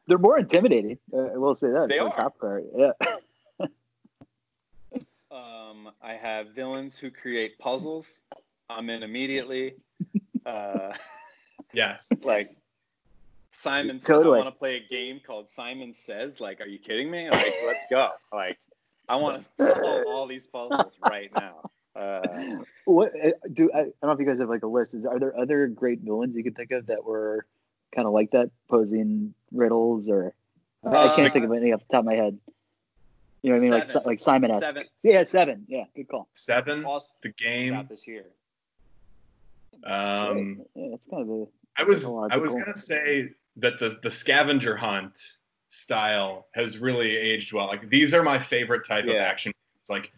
C: They're more intimidating. Uh, I will say that.
A: They are.
C: Cop car. Yeah.
A: Um, I have villains who create puzzles. I'm in immediately. Uh,
B: Yes.
A: Like Simon says. I want to play a game called Simon Says. Like, are you kidding me? Like, let's go. Like, I want to solve all these puzzles right now. Uh,
C: What uh, do I, I don't know if you guys have like a list. Is are there other great villains you could think of that were kind of like that, posing riddles, or I, I can't
A: Uh,
C: think of any off the top of my head. You know what I mean? Like like Simon esque.
A: Seven.
C: Yeah, seven. Yeah, good call.
B: Seven, the game.
A: this year.
B: Um,
C: yeah, it's kind of a
B: I was I was gonna say that the the scavenger hunt style has really aged well. Like these are my favorite type of action. It's like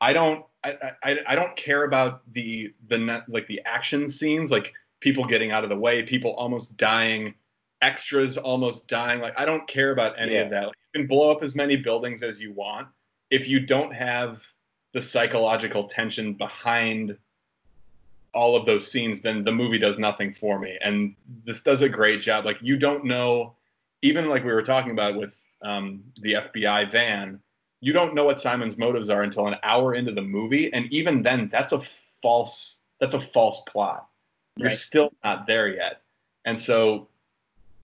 B: I don't I, I I don't care about the the net, like the action scenes, like people getting out of the way, people almost dying, extras almost dying. Like I don't care about any
A: Yeah.
B: of that. Like, you can blow up as many buildings as you want if you don't have the psychological tension behind all of those scenes, then the movie does nothing for me. And this does a great job. Like you don't know, even like we were talking about with um, the FBI van, you don't know what Simon's motives are until an hour into the movie, and even then, that's a false that's a false plot. You're
C: Right.
B: still not there yet. And so,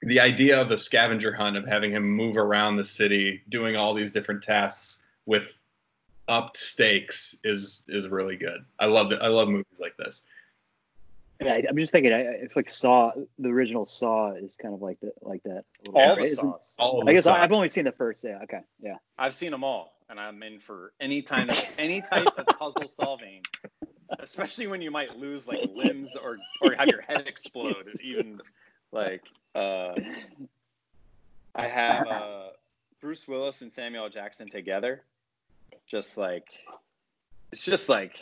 B: the idea of the scavenger hunt of having him move around the city, doing all these different tasks with upped stakes is is really good. I love it. I love movies like this.
C: Yeah, I- I'm just thinking. I, I feel like Saw, the original Saw, is kind of like that, like that.
A: All
C: bit,
A: the
C: right? Isn't-
B: All
C: I guess I've only seen the first. Yeah. Okay. Yeah.
A: I've seen them all, and I'm in for any time, of any type of puzzle solving, especially when you might lose like limbs or or have your head explode. Even like uh, I have uh, Bruce Willis and Samuel Jackson together, just like it's just like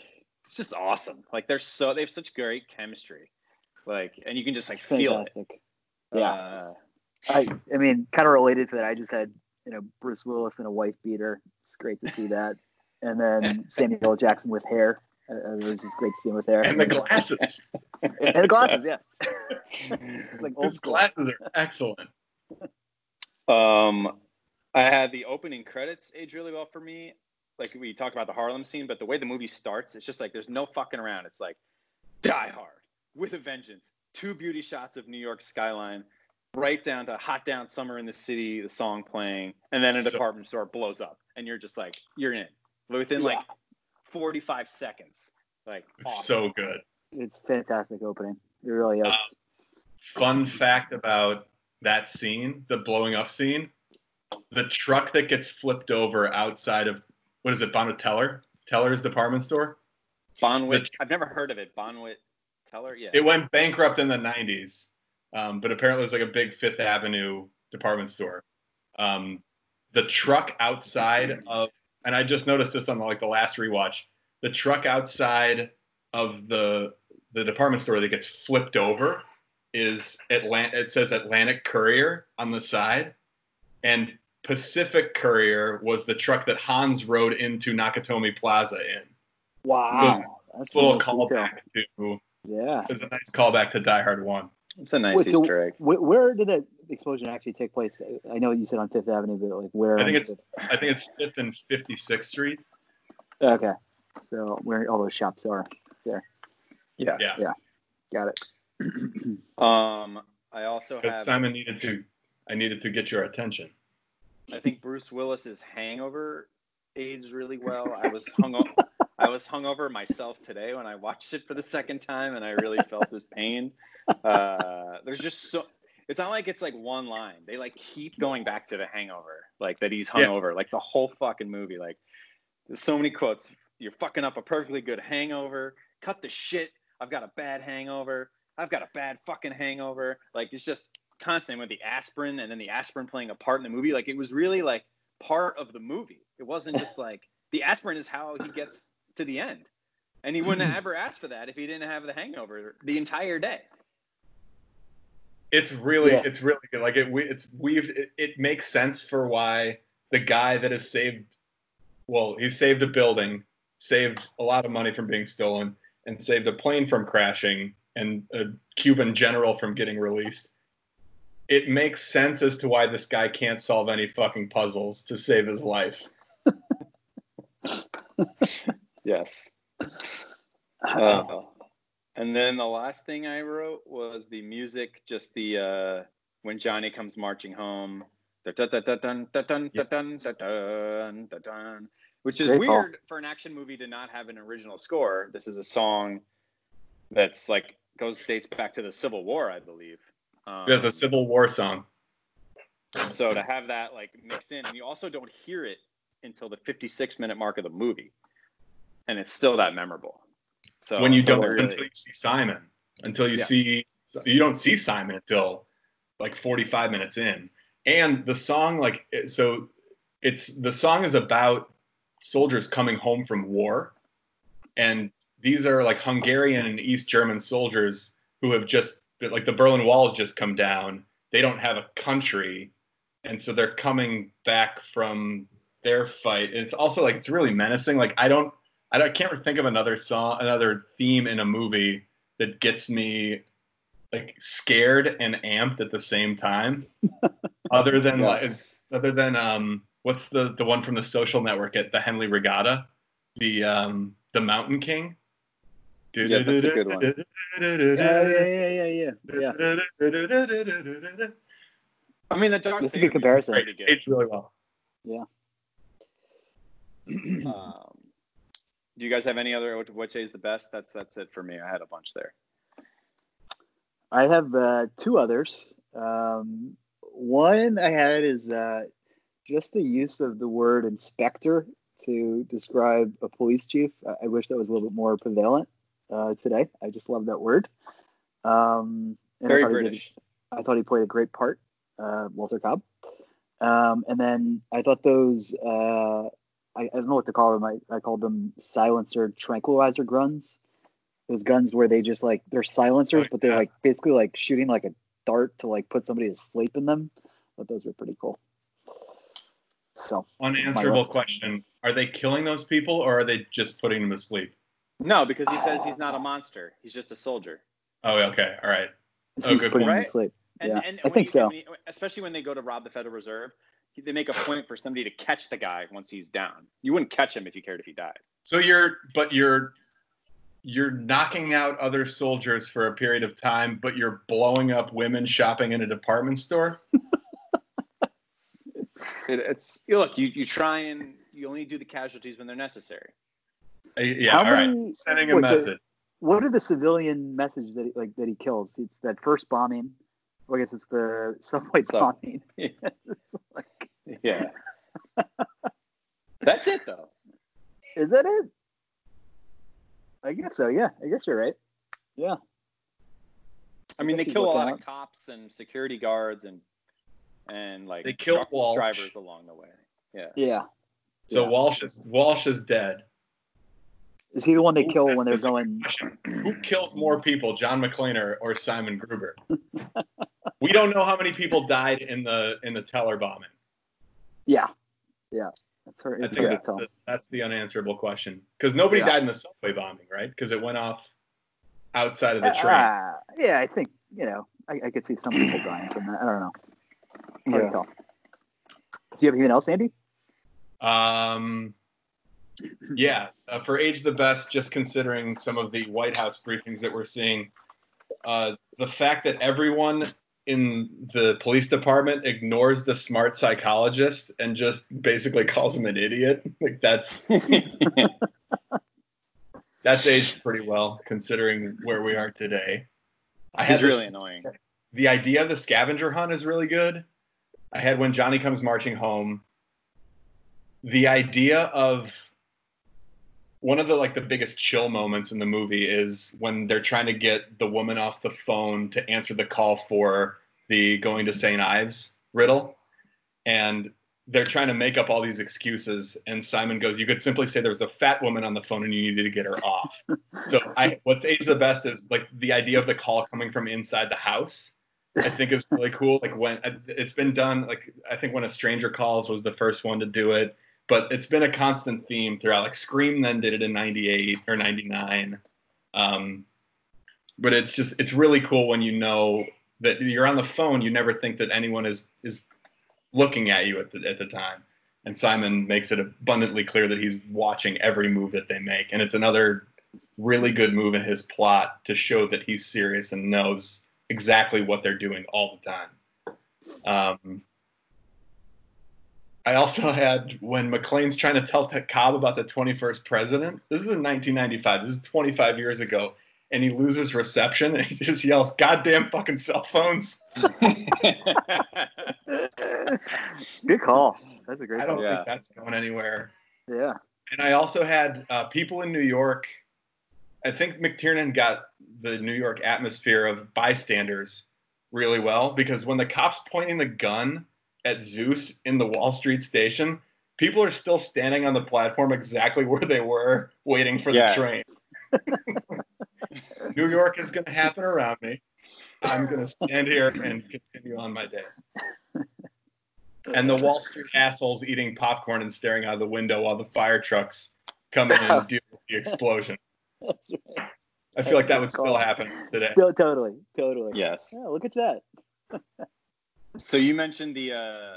A: it's just awesome. Like they're so they have such great chemistry, like and you can just like
C: It's
A: feel it.
C: Yeah.
A: Uh,
C: I, I mean, kind of related to that. I just had, you know, Bruce Willis and a wife beater. It's great to see that. And then Samuel Jackson with hair. Uh, it was just great to see him with hair.
B: and the glasses.
C: and the glasses, yeah. it's like old
B: His glasses are excellent.
A: Um, I had the opening credits age really well for me. Like we talk about the Harlem scene, but the way the movie starts, it's just like there's no fucking around. It's like Die Hard with a vengeance. Two beauty shots of New York skyline, right down to Hot Town Summer in the City, the song playing, and then a
B: So-
A: department store blows up, and you're just like you're in within like 45 seconds. Like
B: It's
A: awesome.
B: so good.
C: It's fantastic opening. It really is.
B: Uh, Fun fact about that scene, the blowing up scene, the truck that gets flipped over outside of what is it, Bonwit Bonateller? Teller's department store.
A: Bonwit. I've never heard of it. Bonwit Teller. Yeah.
B: It went bankrupt in the '90s, um, but apparently it was like a big Fifth Avenue department store. Um, the truck outside of, and I just noticed this on like the last rewatch. The truck outside of the the department store that gets flipped over is Atlant. It says Atlantic Courier on the side, and Pacific Courier was the truck that Hans rode into Nakatomi Plaza in.
C: wow. That's
B: a little
C: some detail.
B: callback to.
C: Yeah.
B: It's a nice callback to Die Hard One.
A: it's a nice
C: Wait, so
A: Easter egg.
C: wh- where did that explosion actually take place? I know you said on Fifth Avenue, but like where?
B: I think it's-
C: Fifth-
B: I think it's Fifth and Fifty Sixth Street.
C: Okay. So where all those shops are. There?
A: Yeah.
B: Yeah, yeah.
C: Got it.
A: Um, I also
B: because
A: have.
B: Simon needed to. I needed to get your attention.
A: I think Bruce Willis's Hangover aged really well. I was hung I was hungover myself today when I watched it for the second time, and I really felt his pain. Uh, there's just so. It's not like it's like one line. They like keep going back to the Hangover, like that he's
B: Yeah.
A: hungover, like the whole fucking movie. Like there's so many quotes. You're fucking up a perfectly good hangover. Cut the shit. I've got a bad hangover. I've got a bad fucking hangover. Like it's just constant with the aspirin and then the aspirin playing a part in the movie. Like it was really like part of the movie. It wasn't just like the aspirin is how he gets to the end. And he wouldn't have ever asked for that if he didn't have the hangover the entire day.
B: It's really,
C: Yeah.
B: it's really good. Like it, we, it's we've. It, it makes sense for why the guy that has saved. Well, he saved a building, saved a lot of money from being stolen, and saved a plane from crashing, and a Cuban general from getting released. It makes sense as to why this guy can't solve any fucking puzzles to save his life.
A: Yes. Uh, And then the last thing I wrote was the music, just the uh, when Johnny comes marching home, which is
C: Great call.
A: weird for an action movie to not have an original score. This is a song that's like goes dates back to the Civil War, I believe. Um,
B: There's a Civil War song.
A: so to have that like mixed in, and you also don't hear it until the 56 minute mark of the movie, and it's still that memorable. So
B: when you don't
A: really-
B: until you see Simon, until you
A: Yeah.
B: see you don't see Simon until like 45 minutes in. And the song like so it's the song is about soldiers coming home from war and these are like Hungarian and East German soldiers who have just like the Berlin Wall has just come down. They don't have a country and so they're coming back from their fight. And it's also like it's really menacing. Like I don't I, don't, I can't think of another song, another theme in a movie that gets me like scared and amped at the same time. other than
A: Yeah.
B: like, other than um, what's the the one from the Social Network at the Henley Regatta, the um, the Mountain King.
A: Yeah, that's a good one.
C: Yeah, yeah, yeah, yeah, yeah. yeah.
A: I mean, the Dark
C: That's a good comparison.
A: music is
B: Great,
A: pretty
B: aged really well.
A: Yeah. Um, do you guys have any other which is the best? That's that's it for me. I had a bunch there.
C: I have uh, two others. Um, one I had is uh, just the use of the word inspector to describe a police chief. I, I wish that was a little bit more prevalent uh, today. I just love that word. Um, and I
A: Very
C: thought he did-
A: British.
C: I thought he played a great part, uh, Walter Cobb. Um, and then I thought those, uh, I, I don't know what to call them. I, I called them silencer tranquilizer guns. Those guns where they just like, they're silencers,
B: Oh,
C: but they're
B: yeah.
C: like basically like shooting like a dart to like put somebody to sleep in them. But those were pretty cool. So,
B: Unanswerable question: Are they killing those people, or are they just putting them to sleep?
A: No, because he says he's not a monster. He's just a soldier.
B: Oh, okay, all right. Oh,
C: he's
B: good
C: putting
A: point.
C: to sleep.
A: And,
C: Yeah,
A: and
C: I think
A: you-
C: so.
A: when you- especially when they go to rob the Federal Reserve, they make a point for somebody to catch the guy once he's down. You wouldn't catch him if you cared if he died.
B: So you're, but you're, you're knocking out other soldiers for a period of time, but you're blowing up women shopping in a department store.
A: It, it's you look. You you try and you only do the casualties when they're necessary.
B: Uh, Yeah,
C: How
B: all right.
C: many-
B: Sending a
C: wait, so-
B: message.
C: what are the civilian messages that he, like that he kills? It's that first bombing. Well, I guess it's the subway
A: Sub-
C: bombing.
A: Yeah.
C: Like,
A: Yeah. That's it though.
C: is that it? I guess so. Yeah, I guess you're right. Yeah.
A: I mean, they kill a lot
C: out.
A: of cops and security guards and and like
B: They kill
A: truck
B: Walsh.
A: drivers along the way. Yeah.
C: Yeah.
B: So
C: Yeah.
B: Walsh is Walsh is dead.
C: Is he the one they
B: Ooh,
C: kill when they're going?
B: Who kills more people, John McClane or, or Simon Gruber? we don't know how many people died in the in the Teller bombing.
C: Yeah. Yeah. That's her.
B: I
C: It's
B: think that's the, that's the unanswerable question because nobody
C: Yeah.
B: died in the subway bombing, right? Because it went off outside of the train.
C: Uh, yeah, I think you know. I, I could see some people dying from that. I don't know. Hard tell. Do you have anything else, Andy?
B: Um, yeah, uh, for age the best, just considering some of the White House briefings that we're seeing, uh, the fact that everyone in the police department ignores the smart psychologist and just basically calls him an idiot, like that's that's aged pretty well considering where we are today. I
A: He's really
B: this-
A: annoying.
B: the idea of the scavenger hunt is really good. I had when Johnny comes marching home. The idea of one of the like the biggest chill moments in the movie is when they're trying to get the woman off the phone to answer the call for the going to St. Ives riddle. And they're trying to make up all these excuses. And Simon goes, You could simply say there was a fat woman on the phone and you needed to get her off. so I what's aged the best is like the idea of the call coming from inside the house. I think is really cool. Like when uh, it's been done, like I think when a stranger calls was the first one to do it, but it's been a constant theme throughout. Like Scream then did it in '98 or '99, um, but it's just it's really cool when you know that you're on the phone. You never think that anyone is is looking at you at the at the time. And Simon makes it abundantly clear that he's watching every move that they make, and it's another really good move in his plot to show that he's serious and knows exactly what they're doing all the time. Um, I also had when McClane's trying to tell tech Cobb about the 21st president. This is in 1995. This is 25 years ago, and he loses reception and he just yells, "Goddamn fucking cell phones!"
C: Good call. That's a great
B: I don't
C: call.
A: Yeah.
B: think that's going anywhere.
C: Yeah.
B: And I also had uh, people in New York. I think McTiernan got the New York atmosphere of bystanders really well because when the cops pointing the gun at Zeus in the Wall Street station, people are still standing on the platform exactly where they were waiting for
A: Yeah.
B: the train. New York is going to happen around me. I'm going to stand here and continue on my day. And the Wall Street assholes eating popcorn and staring out of the window while the fire trucks come in and deal with the explosion.
C: That's right.
B: I feel like that would still happen today.
C: Still totally, totally.
A: yes.
C: Yeah, look at that.
A: So you mentioned the uh,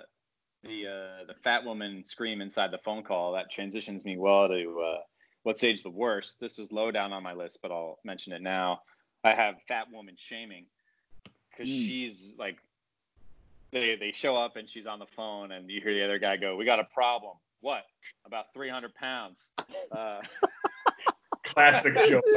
A: the uh, the fat woman scream inside the phone call. That transitions me well to uh, what's age the worst. This was low down on my list, but I'll mention it now. I have fat woman shaming because
C: Mm.
A: she's like they they show up and she's on the phone and you hear the other guy go, "We got a problem." What? About three hundred pounds. Uh,
B: Classic joke.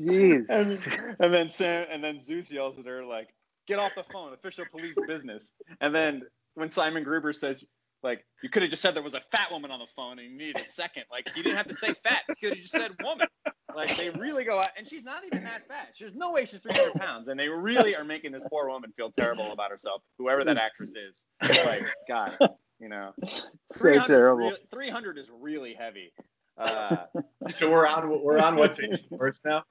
C: Jeez.
A: and, and then Sam and then Zeus yells at her like, "Get off the phone! Official police business!" And then when Simon Gruber says, "Like you could have just said there was a fat woman on the phone and you needed a second. Like you didn't have to say fat. You could have just said woman." Like they really go out, and she's not even that fat. There's no way she's 300 pounds, and they really are making this poor woman feel terrible about herself, whoever that actress is. Like God, you know,
C: So
A: 300 is
C: terrible.
A: real- 300 is really heavy. Uh,
B: So we're on we're on what's age the worst now.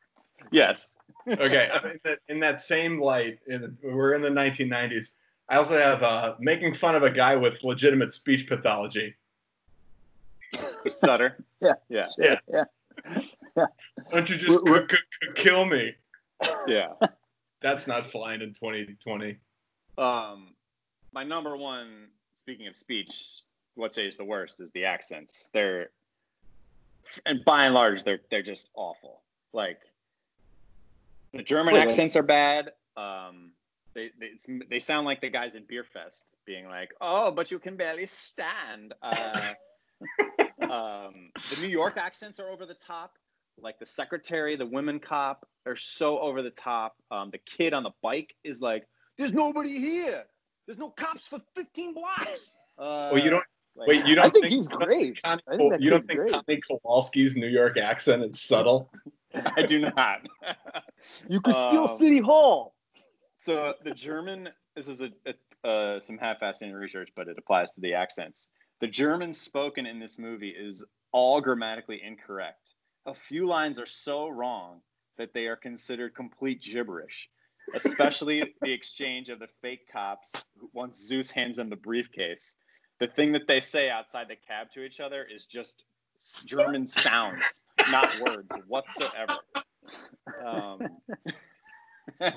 A: yes.
B: Okay, I that- in that same light, in, we're in the 1990s. I also have uh, making fun of a guy with legitimate speech pathology.
A: Stutter.
C: Yeah.
A: Yeah.
C: Yeah. Yeah.
B: Don't you just
C: We're-
B: c- c- c- kill me?
A: Yeah.
B: That's not flying in 2020.
A: Um, my number one, speaking of speech, what's age the worst is the accents. They're, and by and large, they're they're just awful. Like the German
C: Wait, wait.
A: accents are bad. Um, they they it's, they sound like the guys in Beer Fest being like, "Oh, but you can barely stand." Uh, um, the New York accents are over the top. Like the secretary, the women cop are so over the top. Um, the kid on the bike is like, "There's nobody here. There's no cops for 15 blocks." Uh,
B: Well, you don't
A: like-
B: wait. You don't
C: I think
B: think
C: he's great.
B: Connie,
C: I think
B: you don't think
C: great.
B: Connie Kowalski's New York accent is subtle?
A: I do not.
C: You could steal
A: Um,
C: City Hall.
A: so the German, this is a, a uh, some half-assed research, but it applies to the accents. The German spoken in this movie is all grammatically incorrect. A few lines are so wrong that they are considered complete gibberish. Especially the exchange of the fake cops once Zeus hands them the briefcase. The thing that they say outside the cab to each other is just German sounds, not words whatsoever. Um,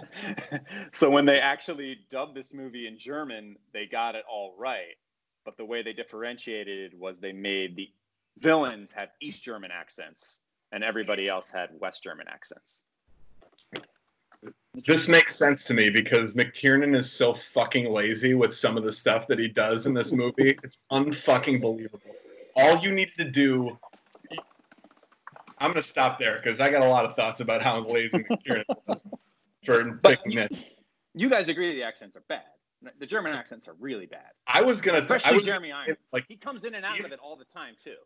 A: so when they actually dubbed this movie in German, they got it all right. But the way they differentiated was they made the villains have East German accents and everybody else had West German accents.
B: This makes sense to me because McTiernan is so fucking lazy with some of the stuff that he does in this movie. It's unfucking believable. All you need to do. I'm gonna stop there because I got a lot of thoughts about how lazy McTiernan is for
A: But-
B: picking.
A: You guys agree the accents are bad. The German accents are really bad.
B: I was gonna. I
A: Especially
B: was
A: Jeremy Irons.
B: like
A: He comes in and out of it all the time too.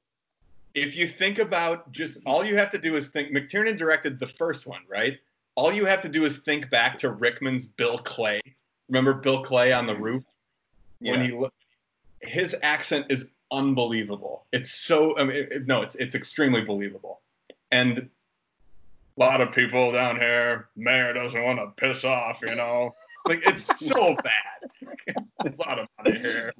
B: if you think about just all you have to do is think McTiernan directed the first one, right? All you have to do is think back to Rickman's Bill Clay. Remember Bill Clay on the mm-hmm. roof when he looked his accent is unbelievable. It's so I mean it- no, it's it's extremely believable. And a lot of people down here, mayor doesn't want to piss off, you know. Like it's so bad. a lot of money here.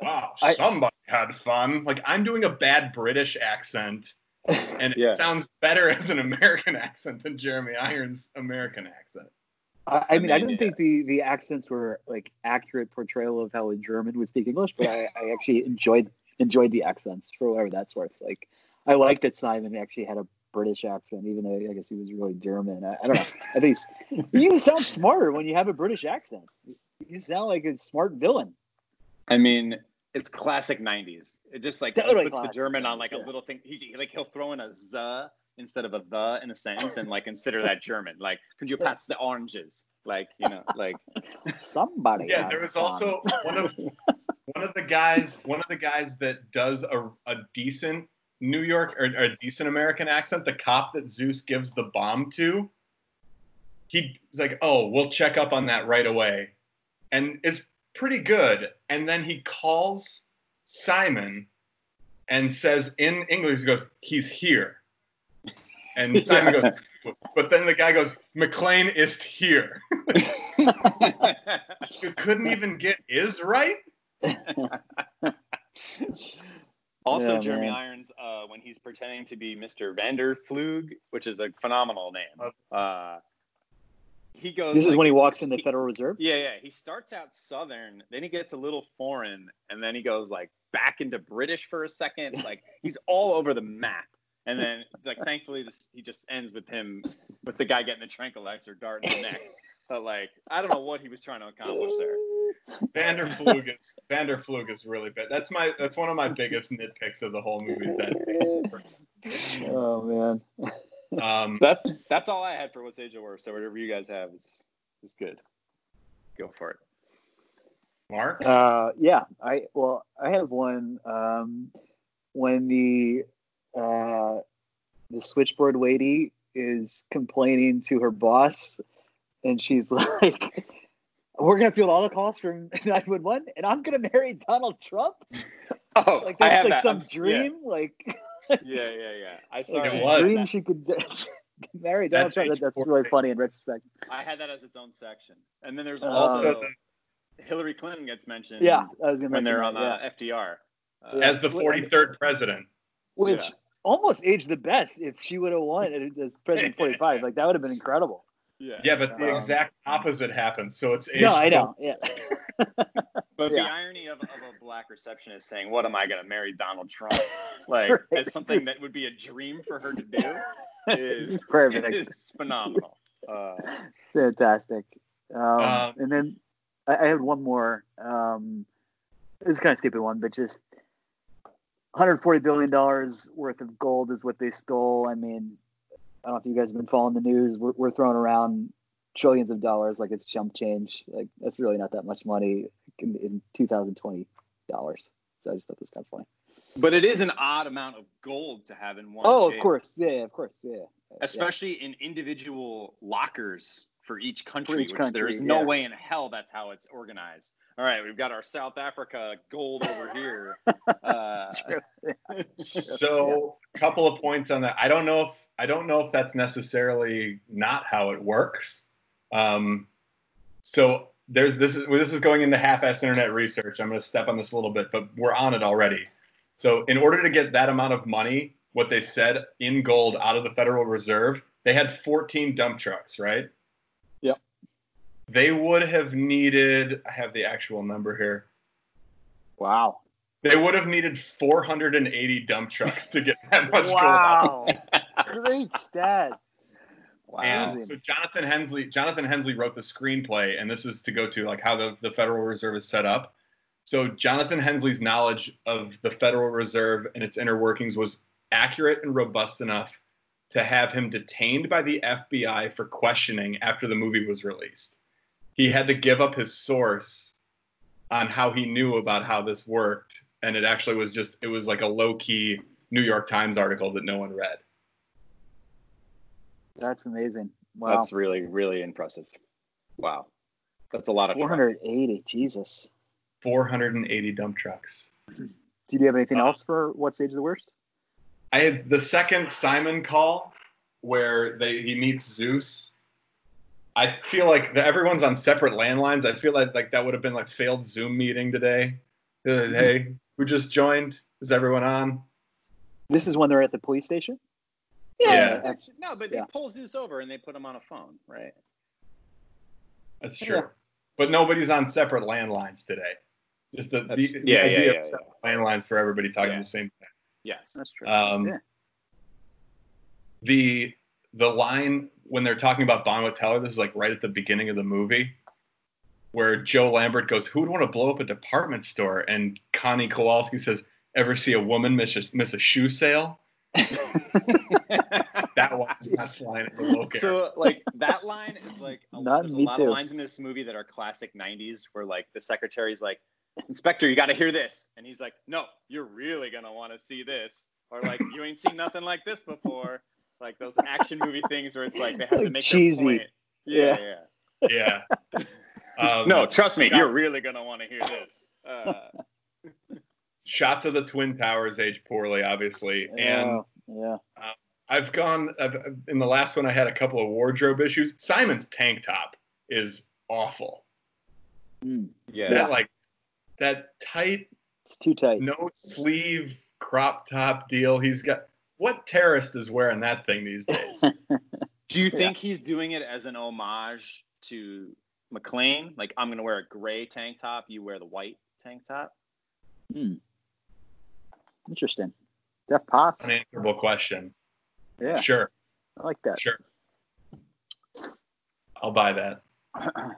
B: Wow,
C: I-
B: somebody had fun. Like I'm doing a bad British accent, and it sounds better as an American accent than Jeremy Irons' American accent.
C: I, I mean, I don't think the, the accents were like accurate portrayal of how a German would speak English, but I, I actually enjoyed enjoyed the accents for whatever that's worth. Like, I like that Simon actually had a British accent, even though I guess he was really German. I, I don't know. At least you sound smarter when you have a British accent. You sound like a smart villain.
A: I mean, it's classic '90s. It just like
C: Totally
A: puts the German on like a
C: yeah.
A: little thing. He like he'll throw in a z instead of a the in a sentence and like consider that German. Like, could you pass the oranges? Like, you know, like
C: Somebody.
B: Yeah, there was
C: fun.
B: also one of one of the guys, one of the guys that does a, a decent New York or, or a decent American accent. The cop that Zeus gives the bomb to, he's like, "Oh, we'll check up on that right away," and is pretty good. And then he calls Simon and says in English, he goes, "He's here," and Simon goes. But then the guy goes, McClane is here. You couldn't even get is right?
A: Also,
C: Yeah,
A: Jeremy
C: man.
A: Irons, uh, when he's pretending to be Mr. Vanderflug, which is a phenomenal name, uh, he goes.
C: This is
A: like-
C: when he walks in the Federal Reserve.
A: Yeah, yeah. He starts out Southern, then he gets a little foreign, and then he goes like back into British for a second. Like he's all over the map. And then, like, thankfully, this he just ends with him with the guy getting the tranquilizer dart in the neck. But like, I don't know what he was trying to accomplish there.
B: Vanderflug is Vanderflug is really bad. That's my that's one of my biggest nitpicks of the whole movie. Is that
C: oh man.
B: um,
A: That that's all I had for what's age of worst. So whatever you guys have is is good. Go for it.
B: Mark?
C: Uh, yeah, I well, I have one. Um, when the uh, the switchboard lady is complaining to her boss, and she's like, "We're gonna field all the calls from 911, and I'm gonna marry Donald Trump."
A: Oh,
C: Like
A: I
C: that's
A: have
C: like
A: that.
C: some
A: I'm-
C: dream, like,
A: Yeah, yeah, yeah. yeah. I saw
C: like
B: It
C: she
A: it.
B: was.
C: dreamed she could marry Donald
B: That's
C: Trump. That, that's really funny in retrospect.
A: I had that as its own section. And then there's
C: Um,
A: also
B: Also,
A: Hillary Clinton gets mentioned.
C: Yeah, I was gonna
A: when they're
C: that,
A: on
C: yeah.
A: the FDR. Uh,
B: as the 43rd president.
C: which
A: Yeah.
C: almost aged the best if she would have won as president 45 like that would have been incredible
A: yeah.
B: Yeah, but the
C: Um,
B: exact opposite happens. So it's
C: no i
B: age-
C: know yeah
A: But the irony of, of a black receptionist saying, "What am I going to marry Donald Trump?" Like
C: Right.
A: as something that would be a dream for her to do is
C: perfect
A: is phenomenal. Uh,
C: fantastic um,
B: Um,
C: and then I, I had one more um, this is kind of stupid one but just 140 billion dollars worth of gold is what they stole i mean i don't know if you guys have been following the news we're, we're throwing around trillions of dollars like it's chump change like that's really not that much money in, in 2020 dollars so i just thought this kind of funny
A: but it is an odd amount of gold to have in one.
C: Oh, of course, yeah, of course, yeah. Yeah.
A: especially in individual lockers for each country.
C: For each
A: which
C: country,
A: there's no
C: yeah.
A: way in hell that's how it's organized. All right, we've got our South Africa gold over here. Uh,
C: It's true.
B: So, a couple of points on that. I don't know if I don't know if that's necessarily not how it works. Um, so there's this is this is going into half-ass internet research. I'm going to step on this a little bit, but we're on it already. So in order to get that amount of money, what they said in gold out of the Federal Reserve, they had 14 dump trucks, right?
C: Yep.
B: They would have needed. I have the actual number here.
C: Wow.
B: They would have needed 480 dump trucks to get that much gold.
C: Wow. Great stat.
B: And so Jonathan Hensleigh, Jonathan Hensleigh wrote the screenplay, and this is to go to like how the, the Federal Reserve is set up. So Jonathan Hensleigh's knowledge of the Federal Reserve and its inner workings was accurate and robust enough to have him detained by the FBI for questioning after the movie was released. He had to give up his source on how he knew about how this worked, and it actually was just it was like a low key New York Times article that no one read.
C: That's amazing. Wow.
A: That's really, really impressive. Wow. That's a lot of trucks.
C: 480. Jesus.
B: 480 dump trucks.
C: Did you have anything
B: Uh,
C: else for what stage of the worst?
B: I had the second Simon call where they he meets Zeus. I feel like the, everyone's on separate landlines. I feel like like that would have been like failed Zoom meeting today. Hey, who just joined? Is everyone on?
C: This is when they're at the police station?
B: Yeah.
A: that's- No, but
C: Yeah.
A: they pull Zeus over and they put him on a phone, right?
B: That's
C: Yeah.
B: true. But nobody's on separate landlines today. Just the, the,
A: That's-
B: the
A: yeah,
B: idea
A: yeah,
B: of
A: yeah,
B: separate landlines for everybody talking
A: Yeah.
B: the same thing.
A: Yes.
C: That's true.
B: Um,
C: Yeah.
B: the the line when they're talking about Bonwit Teller, this is like right at the beginning of the movie, where Joe Lambert goes, "Who would want to blow up a department store?" and Connie Kowalski says, "Ever see a woman miss a, miss a shoe sale?" that one's not flying at the local.
A: So like that line is like a,
C: Not
A: there's a lot
C: too.
A: of lines in this movie that are classic '90s, where like the secretary's like, "Inspector, you got to hear this," and he's like, "No, you're really gonna want to see this," or like, "You ain't seen nothing like this before." Like those action movie things where it's like they have to make
C: cheesy.
A: Point. Yeah,
C: Yeah.
A: yeah.
B: yeah. Um,
A: No, trust me, you're really gonna want to hear this. Uh,
B: shots of the twin towers age poorly, obviously, and
C: yeah, yeah.
B: I've gone I've, in the last one. I had a couple of wardrobe issues. Simon's tank top is awful.
C: Mm,
A: yeah.
B: That like that tight,
C: it's too tight.
B: no sleeve crop top deal. He's got what terrorist is wearing that thing these days?
A: Do you think he's doing it as an homage to McClane? Like, I'm gonna wear a gray tank top, you wear the white tank top.
C: Hmm. Interesting. Def Pops.
B: Unanswerable question.
C: Yeah,
B: Sure,
C: I like that.
B: sure. I'll buy that.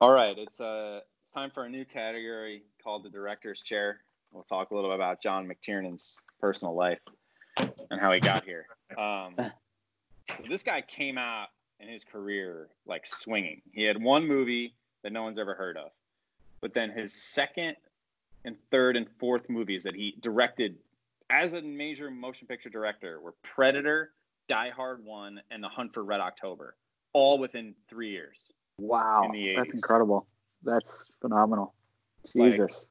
A: All right, it's uh, it's time for a new category called the director's chair. We'll talk a little bit about John McTiernan's personal life and how he got here. Um, so this guy came out in his career like swinging. He had one movie that no one's ever heard of, but then his second and third and fourth movies that he directed as a major motion picture director were Predator, Die Hard One, and The Hunt for Red October, all within three years.
C: Wow,
A: in
C: that's incredible. That's phenomenal.
A: Like-
C: Jesus,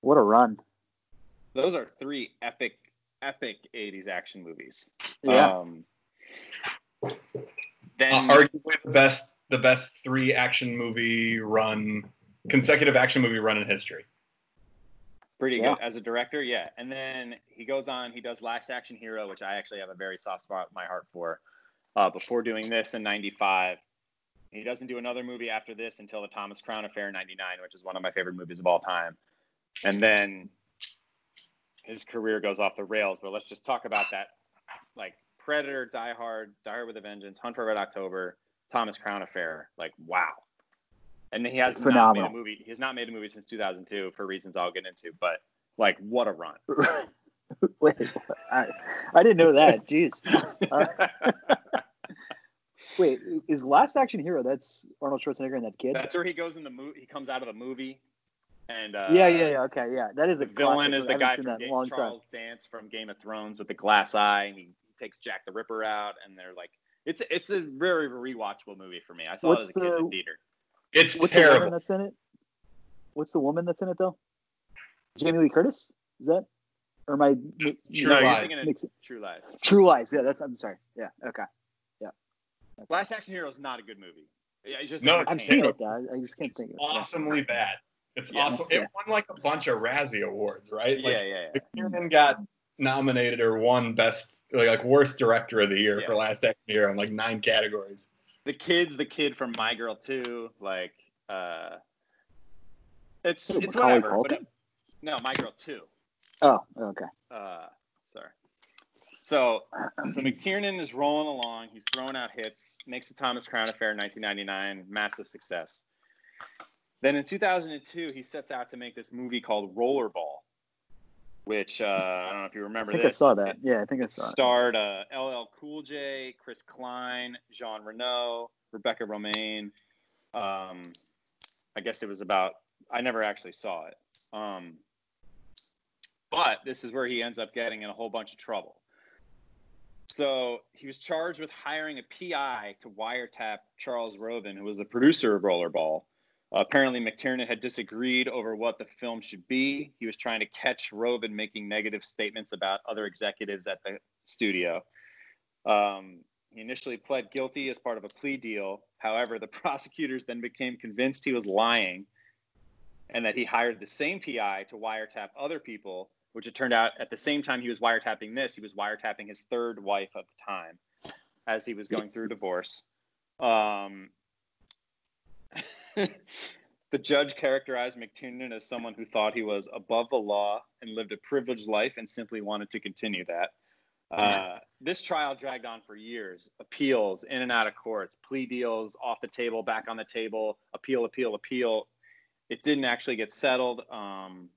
C: what a run!
A: those are three epic epic 80s action movies
C: Yeah,
A: um then
B: Uh, arguably the best, the best three action movie run, consecutive action movie run in history.
A: pretty
C: yeah.
A: good as a director yeah and then he goes on he does last action hero which i actually have a very soft spot in my heart for uh, before doing this in 95 he doesn't do another movie after this until the thomas crown affair in 99 which is one of my favorite movies of all time and then his career goes off the rails but let's just talk about that like predator die hard die hard with a vengeance hunt for red october thomas crown affair like wow and he has not made
C: Phenomenal.
A: a movie he has not made a movie since 2002 for reasons i'll get into but like what a run
C: Wait, I, I didn't know that. Jeez. Uh, wait, is Last Action Hero? That's Arnold Schwarzenegger and that kid.
A: that's where he goes in the movie he comes out of the movie and uh
C: yeah, yeah, yeah. Okay, yeah. That is a
A: villain
C: classic.
A: is the guy from
C: that in
A: Ga-
C: a long time.
A: Charles Dance from Game of Thrones with the glass eye, he takes Jack the Ripper out, and they're like, it's it's a very rewatchable movie for me. I saw
C: What's
A: it as a kid in
C: the-
A: the theater.
B: It's
C: What's the woman
B: terrible.
C: that's in it? What's the woman that's in it though? Jamie Lee Curtis? Is that? Or am I mi-
B: True
A: no,
B: Lies.
A: of True Lies.
C: True Lies. Yeah, that's. I'm sorry. Yeah. Okay. Yeah.
A: Last Action Hero is not a good movie. Yeah, it's just
B: No,
C: I've seen it though. I just can't
B: It's
C: think of it. Yeah.
B: awesomely bad. It's
A: Yeah.
B: awesome.
C: Yeah.
B: It won like a bunch of Razzie awards, right? Like,
A: Yeah, yeah, yeah.
B: McTiernan got nominated or won best, like, like worst director of the year
A: Yeah.
B: for Last Action Hero in like nine categories.
A: The kid's the kid from My Girl Two. Like, uh, it's
C: Who,
A: it's
C: Macaulay
A: whatever. it- no, My Girl Two.
C: Oh, okay.
A: Uh, sorry. So, so McTiernan is rolling along. He's throwing out hits. Makes the Thomas Crown Affair in 1999, massive success. Then in 2002, he sets out to make this movie called Rollerball, which uh, I don't know if you remember.
C: I think I saw that. Yeah, I think I saw it.
A: starred uh, LL Cool J, Chris Klein, Jean Reno, Rebecca Romijn. Um, I guess it was about. I never actually saw it. Um, but this is where he ends up getting in a whole bunch of trouble. So he was charged with hiring a PI to wiretap Charles Roven, who was the producer of Rollerball. Apparently, McTiernan had disagreed over what the film should be. He was trying to catch Roven making negative statements about other executives at the studio. Um, he initially pled guilty as part of a plea deal. However, the prosecutors then became convinced he was lying and that he hired the same PI to wiretap other people, which it turned out at the same time he was wiretapping this, he was wiretapping his third wife at the time as he was going through divorce. Um, the judge characterized McTiernan as someone who thought he was above the law and lived a privileged life and simply wanted to continue that. Uh, this trial dragged on for years. Appeals, in and out of courts, plea deals, off the table, back on the table, appeal, appeal, appeal. It didn't actually get settled. Um,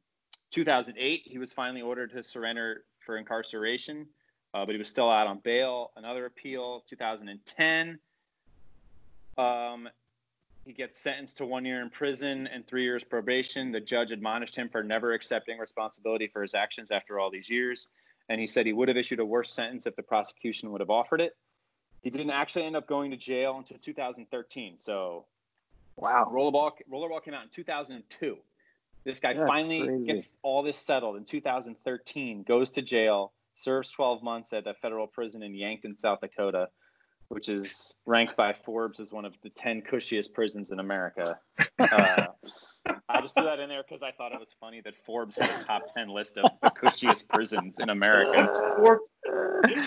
A: 2008, he was finally ordered to surrender for incarceration, uh, but he was still out on bail. Another appeal, 2010. Um, he gets sentenced to one year in prison and three years probation. The judge admonished him for never accepting responsibility for his actions after all these years. And he said he would have issued a worse sentence if the prosecution would have offered it. He didn't actually end up going to jail until 2013. So,
C: wow.
A: Rollerball, Rollerball came out in 2002. This guy
C: That's
A: finally
C: crazy.
A: gets all this settled in 2013, goes to jail, serves 12 months at a federal prison in Yankton, South Dakota, which is ranked by Forbes as one of the 10 cushiest prisons in America. Uh, I just threw that in there because I thought it was funny that Forbes had a top 10 list of the cushiest prisons in America.
B: Forbes,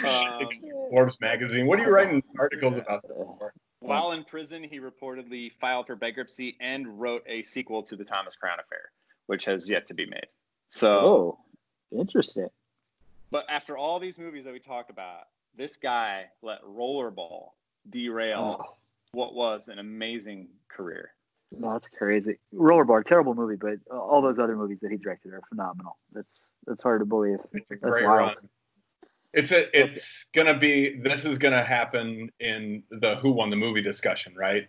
A: Um,
B: Forbes magazine. What are you writing articles about? that?
A: While in prison, he reportedly filed for bankruptcy and wrote a sequel to the Thomas Crown Affair, which has yet to be made. So,
C: Oh, interesting.
A: but after all these movies that we talk about, this guy let Rollerball derail
C: Oh,
A: what was an amazing career.
C: no, that's crazy. Rollerball, terrible movie, but all those other movies that he directed are phenomenal. That's that's hard to believe.
B: It's a
C: That's
B: great
C: wild.
B: run. It's a it's gonna be this is gonna happen in the who won the movie discussion, right?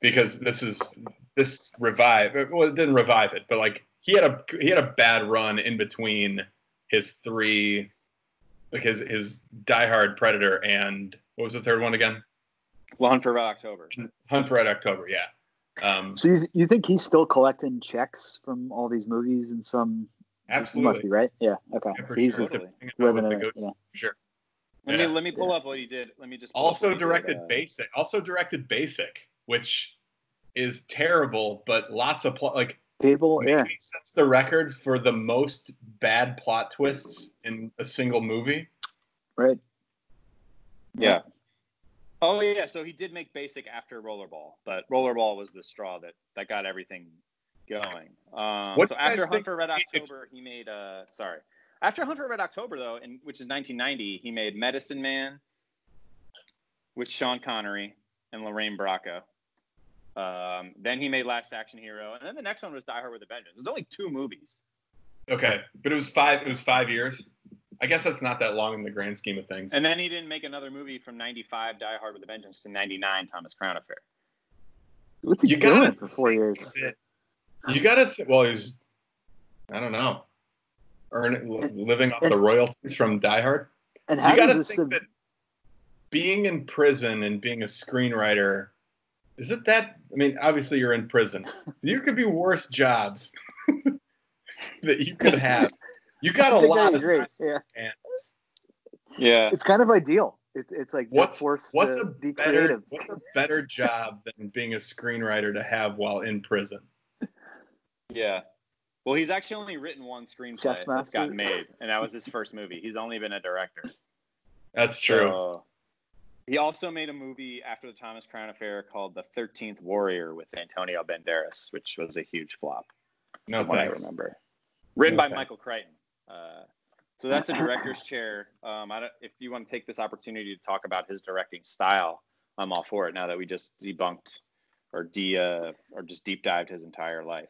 B: Because this is this revive well it didn't revive it, but like he had a he had a bad run in between his three like his his Die Hard Predator and what was the third one again?
A: Well, Hunt for Red October.
B: Hunt for Red October, yeah. Um,
C: So you you think he's still collecting checks from all these movies and some? He must
B: absolutely.
C: be right. Yeah. Okay.
B: Yeah, for
C: so he's
B: sure.
C: just living
B: With
C: in
B: the
C: it.
B: good-
C: Yeah.
B: Sure.
A: Let
B: Yeah.
A: me let me pull
C: Yeah.
A: up what he did. Let me just pull
B: Also
A: what he did,
B: directed
A: uh,
B: Basic. Also directed Basic, which is terrible, but lots of plot. Like
C: People. Yeah.
B: sets the record for the most bad plot twists in a single movie.
C: Right.
A: Yeah. Oh yeah, so he did make Basic after Rollerball, but Rollerball was the straw that that got everything going. Um,
B: What
A: so
B: do you guys
A: after Hunt
B: think
A: for Red
B: he did-
A: October, he made uh sorry. After Hunt for Red October though, in which is 1990, he made Medicine Man with Sean Connery and Lorraine Bracco. Um, then he made Last Action Hero, and then the next one was Die Hard with a Vengeance. There's only two movies.
B: Okay, but it was five. It was five years. I guess that's not that long in the grand scheme of things.
A: And then he didn't make another movie from 95 Die Hard with a Vengeance to 99 Thomas Crown Affair.
C: What's he
B: You
C: doing
B: gotta-
C: for four years?
B: You gotta. Th- well, he's. I don't know. Earn living off the royalties from Die Hard.
C: And
B: You gotta
C: does this?
B: think that being in prison and being a screenwriter is it that? I mean, obviously you're in prison. You could be worse jobs that you could have. You got a lot of
C: agree.
B: time.
C: Yeah.
A: Yeah.
C: It's kind of ideal. It, it's like
B: What's
C: forced
B: what's
C: to
B: a
C: be
B: better
C: creative.
B: what's a better job than being a screenwriter to have while in prison?
A: Yeah. Well, he's actually only written one screenplay
C: Chess
A: that's
C: Master?
A: gotten made, and that was his first movie. He's only been a director.
B: That's true.
A: So- he also made a movie after the Thomas Crown Affair called The Thirteenth Warrior with Antonio Banderas, which was a huge flop.
B: no
A: what I remember. Written by
B: Okay.
A: Michael Crichton. Uh, so that's the director's chair. Um, I don't, if you want to take this opportunity to talk about his directing style, I'm all for it. Now that we just debunked or de uh, or just deep dived his entire life.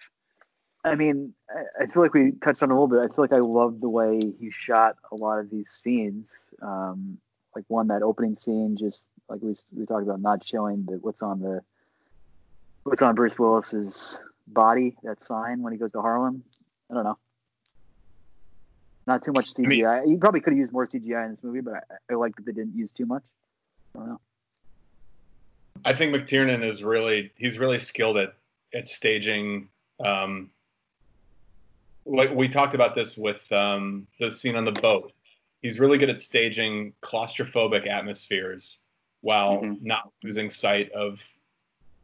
C: I mean, I, I feel like we touched on a little bit. I feel like I love the way he shot a lot of these scenes. Um, like one that opening scene, just like we we talked about, not showing the what's on the what's on Bruce Willis's body, that sign when he goes to Harlem. I don't know. Not too much
B: mean-
C: CGI. you probably could have used more CGI in this movie, but I, I like that they didn't use too much. I don't know.
B: I think McTiernan is really he's really skilled at at staging. Um, like we talked about this with um, the scene on the boat. He's really good at staging claustrophobic atmospheres while
A: Mhm.
B: not losing sight of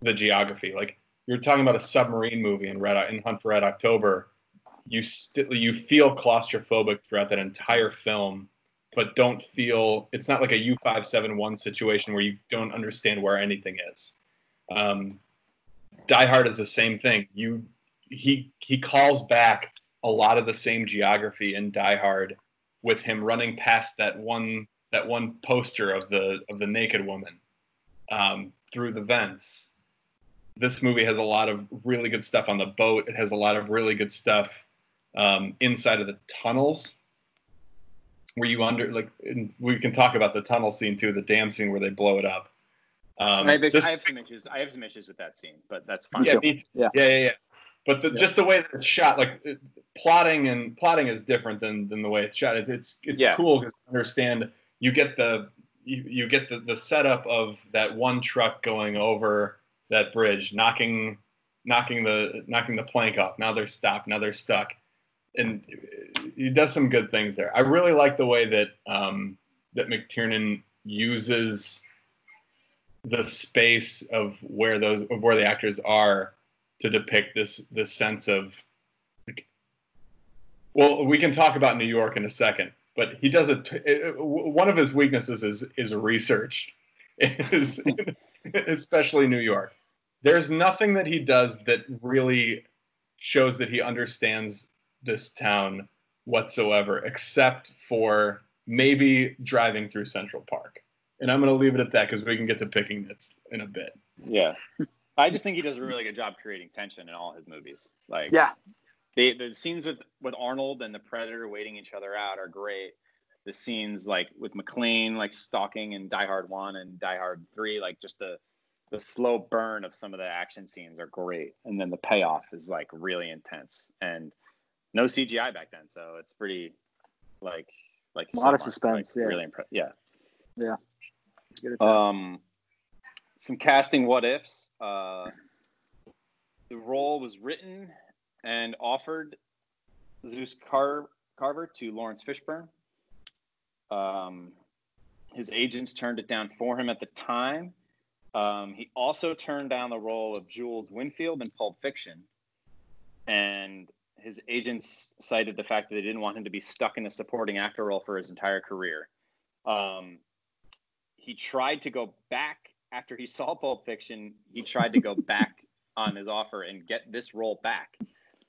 B: the geography. Like you're talking about a submarine movie in Red in Hunt for Red October. You still you feel claustrophobic throughout that entire film, but don't feel it's not like a U five seven one situation where you don't understand where anything is. Um, Die Hard is the same thing. You he he calls back a lot of the same geography in Die Hard with him running past that one that one poster of the of the naked woman um, through the vents. This movie has a lot of really good stuff on the boat. It has a lot of really good stuff um, inside of the tunnels where you under like we can talk about the tunnel scene too, the dam scene where they blow it up. Um,
A: I, have,
B: this-
A: I have some issues. I have some issues with that scene, but that's fine.
B: yeah,
C: Yeah.
B: yeah, yeah, yeah. But the,
C: Yeah.
B: just the way that it's shot, like it, plotting and plotting is different than than the way it's shot. It's it's, it's
A: Yeah.
B: cool because understand you get the you, you get the the setup of that one truck going over that bridge, knocking knocking the knocking the plank off. Now they're stopped. Now they're stuck, and he does some good things there. I really like the way that um, that McTiernan uses the space of where those of where the actors are to depict this this sense of well we can talk about new york in a second but he does it one of his weaknesses is is research is especially new york. There's nothing that he does that really shows that he understands this town whatsoever except for maybe driving through central park. And i'm going to leave it at that because we can get to picking nits in a bit.
A: Yeah. I just think he does a really good job creating tension in all his movies. Like
C: yeah,
A: the the scenes with with Arnold and the Predator waiting each other out are great. The scenes like with McClane like stalking in Die Hard One and Die Hard Three, like just the the slow burn of some of the action scenes are great, and then the payoff is like really intense and no CGI back then, so it's pretty like like
C: A lot of suspense,
A: like,
C: yeah.
A: really impressive. Yeah.
C: yeah.
A: Um, some casting what ifs. Uh, the role was written and offered Zeus Car- Carver to Laurence Fishburne. Um, his agents turned it down for him at the time. Um, he also turned down the role of Jules Winnfield in Pulp Fiction, and his agents cited the fact that they didn't want him to be stuck in a supporting actor role for his entire career. Um, he tried to go back after he saw Pulp Fiction. He tried to go back on his offer and get this role back.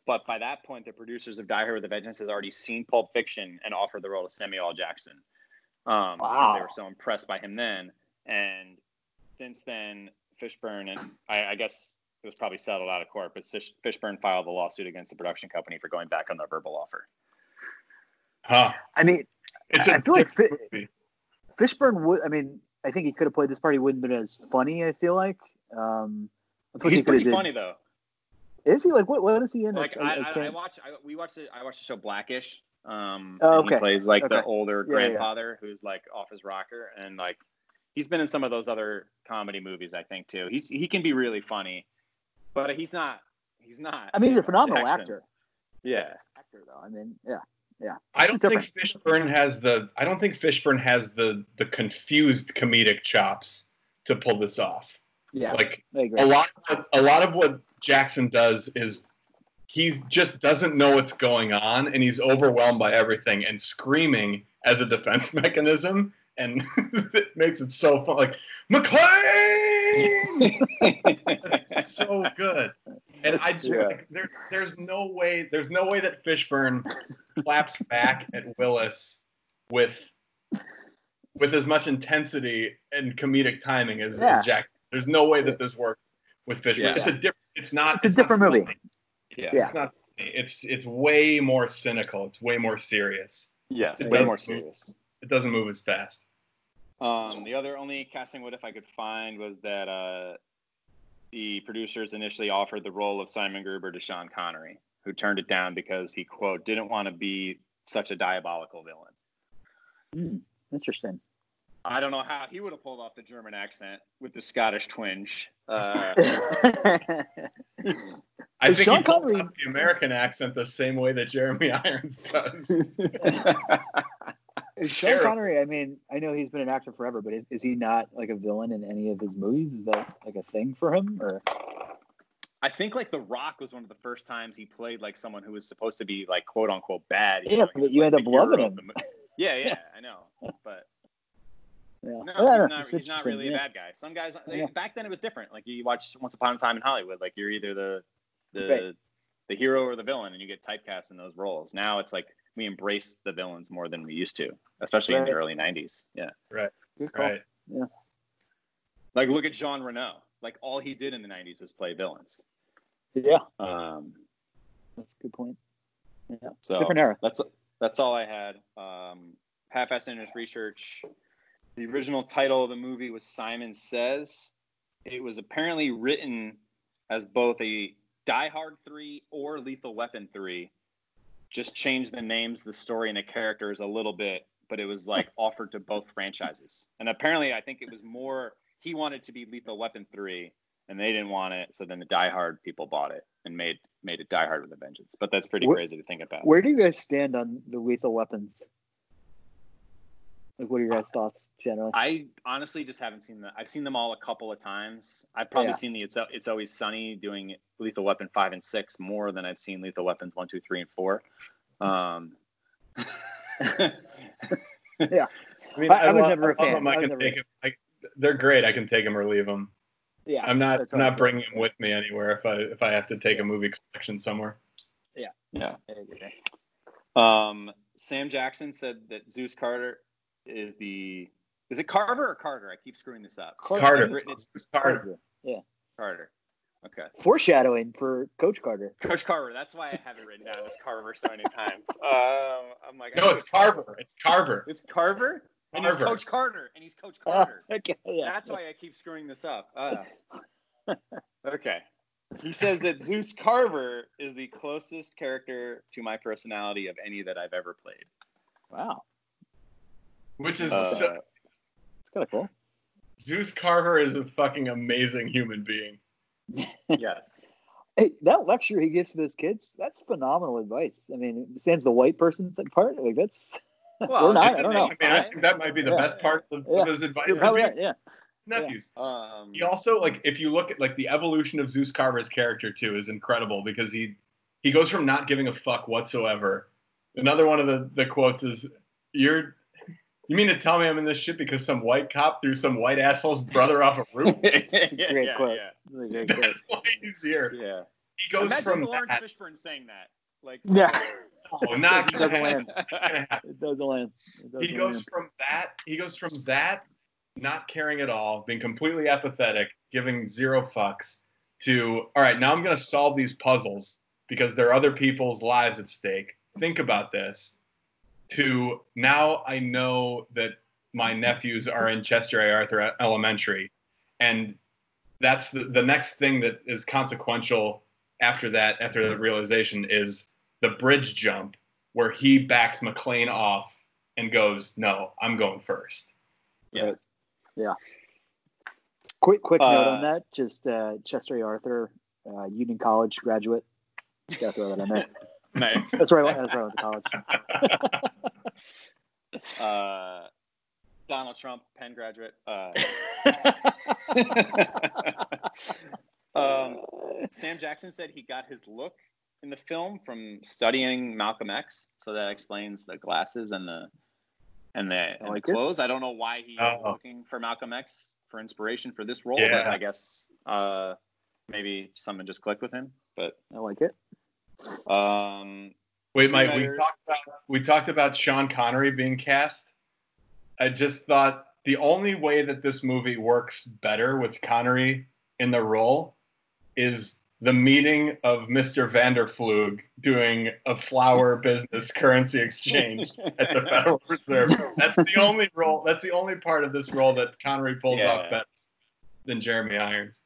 A: But by that point, the producers of Die Hard with a Vengeance has already seen Pulp Fiction and offered the role to Samuel L. Jackson. Um,
C: Wow.
A: They were so impressed by him then. And since then, Fishburne and I, I guess it was probably settled out of court, but Fish, Fishburne filed a lawsuit against the production company for going back on their verbal offer.
B: huh
C: I mean,
B: it's
C: I
B: a
C: feel like
B: different
C: Fi-
B: movie.
C: Fishburne would. I mean, I think he could have played this part. He wouldn't have been as funny. I feel like. Um, I
A: He's
C: he
A: pretty
C: did-
A: funny though.
C: Is he like what? What is he in?
A: like
C: I-
A: I,
C: I
A: I, watch I, we watched it I watched the show Blackish um
C: Oh,
A: and he
C: okay.
A: plays like the older
C: Yeah, yeah.
A: grandfather who's like off his rocker and like he's been in some of those other comedy movies I think too he's he can be really funny but he's not he's not
C: I mean, he's a phenomenal
A: Jackson.
C: actor.
A: yeah
C: Actor though. I mean, yeah, yeah.
B: I don't think. Fishburne has the I don't think Fishburne has the the confused comedic chops to pull this off.
C: Yeah,
B: Like a lot of a lot of what Jackson does is he just doesn't know what's going on and he's overwhelmed by everything and screaming as a defense mechanism and it makes it so fun like McClane it's so good. And I just
C: Yeah.
B: like, there's there's no way there's no way that Fishburne claps back at Willis with with as much intensity and comedic timing as,
C: Yeah.
B: as Jack. There's no way that this works with Fishburne.
A: Yeah.
B: It's a different. It's not.
C: It's a different movie.
A: yeah.
B: It's not. It's it's way more cynical. It's way more serious.
A: yes
B: It
A: way more serious
B: It doesn't move as fast.
A: Um, the other only casting what if I could find was that uh, the producers initially offered the role of Simon Gruber to Sean Connery, who turned it down because he quote didn't want to be such a diabolical villain.
C: Hmm, interesting.
A: I don't know how he would have pulled off the German accent with the Scottish twinge. Uh,
B: I think
C: Sean
B: he pulled
C: Connery-
B: off the American accent the same way that Jeremy Irons does.
C: Is Sean
B: Terrible.
C: Connery? I mean, I know he's been an actor forever, but is, is he not like a villain in any of his movies? Is that like a thing for him? Or
A: I think like The Rock was one of the first times he played like someone who was supposed to be like quote unquote bad.
C: Yeah,
A: know,
C: but
A: was,
C: you
A: like,
C: end up loving him.
A: Yeah, yeah, I know, but
C: yeah,
A: No,
C: Yeah,
A: he's
C: no,
A: not. He's not really a bad guy. Some guys
C: Yeah.
A: back then it was different. Like you watch Once Upon a Time in Hollywood, like you're either the the
C: Right.
A: the hero or the villain, and you get typecast in those roles. Now it's like we embrace the villains more than we used to, especially in the early '90s. Yeah,
C: Good call.
B: Right.
A: like look at Jean Reno. Like all he did in the '90s was play villains.
C: Yeah,
A: Um,
C: that's a good point. Yeah,
A: so
C: different era.
A: That's that's all I had. Um, half-assed interest research. The original title of the movie was Simon Says. It was apparently written as both a Die Hard three or Lethal Weapon three. Just changed the names, the story, and the characters a little bit, but it was like offered to both franchises. And apparently, I think it was more he wanted to be Lethal Weapon three, and they didn't want it. So then the Die Hard people bought it and made made it Die Hard with a Vengeance. But that's pretty
C: Wh-
A: crazy to think about.
C: Where do you guys stand on the lethal weapons? Like, what are your guys' thoughts generally?
A: I honestly just haven't seen them. I've seen them all a couple of times. I've probably
C: Yeah.
A: seen the it's it's always sunny doing Lethal Weapon five and six more than I've seen Lethal Weapons one, two, three, and four. Um, yeah,
B: I mean,
C: I- I was
B: love-
C: never a fan.
B: them. I
C: I was
B: can
C: never
B: take them. I, they're great. I can take them or leave them.
C: yeah,
B: I'm not. I'm not bringing them with me anywhere if I if I have to take a movie collection somewhere.
A: yeah.
C: yeah.
A: Um, Sam Jackson said that Zeus Carter is the is it Carver or Carter? I keep screwing this up.
B: Carter.
A: Written it-
B: It's Carter.
A: Carter. Okay.
C: Foreshadowing for Coach Carter.
A: Coach Carver. That's why I have it written down as Carver so many times. Um, I'm like,
B: No, it's Carver. It's Carver.
A: It's Carver, and he's
B: Carver.
A: Coach Carter, and he's Coach
C: Oh,
A: Carter.
C: okay, yeah.
A: That's why I keep screwing this up. Ah. okay. He says that Zeus Carver is the closest character to my personality of any that I've ever played.
C: Wow,
B: Which is
A: Uh,
B: so,
C: it's kind of cool.
B: Zeus Carver is a fucking amazing human being.
A: yes.
C: Hey, that lecture he gives to those kids, that's phenomenal advice. I mean, it stands the white person part. Like, that's,
A: Well,
C: not, I don't know.
B: I mean, I think that might be the
C: Yeah.
B: best part of,
C: Yeah.
B: of his advice to
C: probably
B: be
C: right. Yeah.
B: nephews.
A: Um,
B: He also like if you look at like the evolution of Zeus Carver's character too is incredible because he he goes from not giving a fuck whatsoever. Another one of the, the quotes is you're you mean to tell me I'm in this shit because some white cop threw some white asshole's brother off a roof?
C: It's a great
A: yeah,
C: quote.
A: Yeah.
C: It's a quote.
B: That's why he's here.
A: yeah.
B: He goes
A: Imagine
B: from
A: Laurence
B: that.
A: Fishburne saying that. Like,
C: Yeah.
B: Oh, not
C: It doesn't land. It doesn't land. It
B: He
C: doesn't
B: goes
C: land.
B: from that. He goes from that, not caring at all, being completely apathetic, giving zero fucks, to all right. Now I'm gonna solve these puzzles because there are other people's lives at stake. Think about this. To now I know that my nephews are in Chester A. Arthur Elementary, and that's the, the next thing that is consequential after that. After the realization is the bridge jump where he backs McClane off and goes, "No, I'm going first.
C: yeah Quick, quick note
A: Uh,
C: on that. Just uh, Chester A. Arthur, uh, Union College graduate. Just gotta throw that in there.
A: nice.
C: That's where I went. That's where I went to college.
A: Uh, Donald Trump, Penn graduate. Uh, um, Sam Jackson said he got his look in the film from studying Malcolm X, so that explains the glasses and the and the, and
C: like
A: the
C: it.
A: clothes. I don't know why he was
B: Oh.
A: looking for Malcolm X for inspiration for this role, but
B: Yeah.
A: I guess uh, maybe something just clicked with him. But
C: I like it.
B: Wait,
A: um,
B: Mike, we talked about we talked about Sean Connery being cast. I just thought the only way that this movie works better with Connery in the role is the meeting of Mr. Vanderflug doing a flower business currency exchange at the Federal Reserve. That's the only role. That's the only part of this role that Connery pulls
A: Yeah.
B: off better than Jeremy Irons.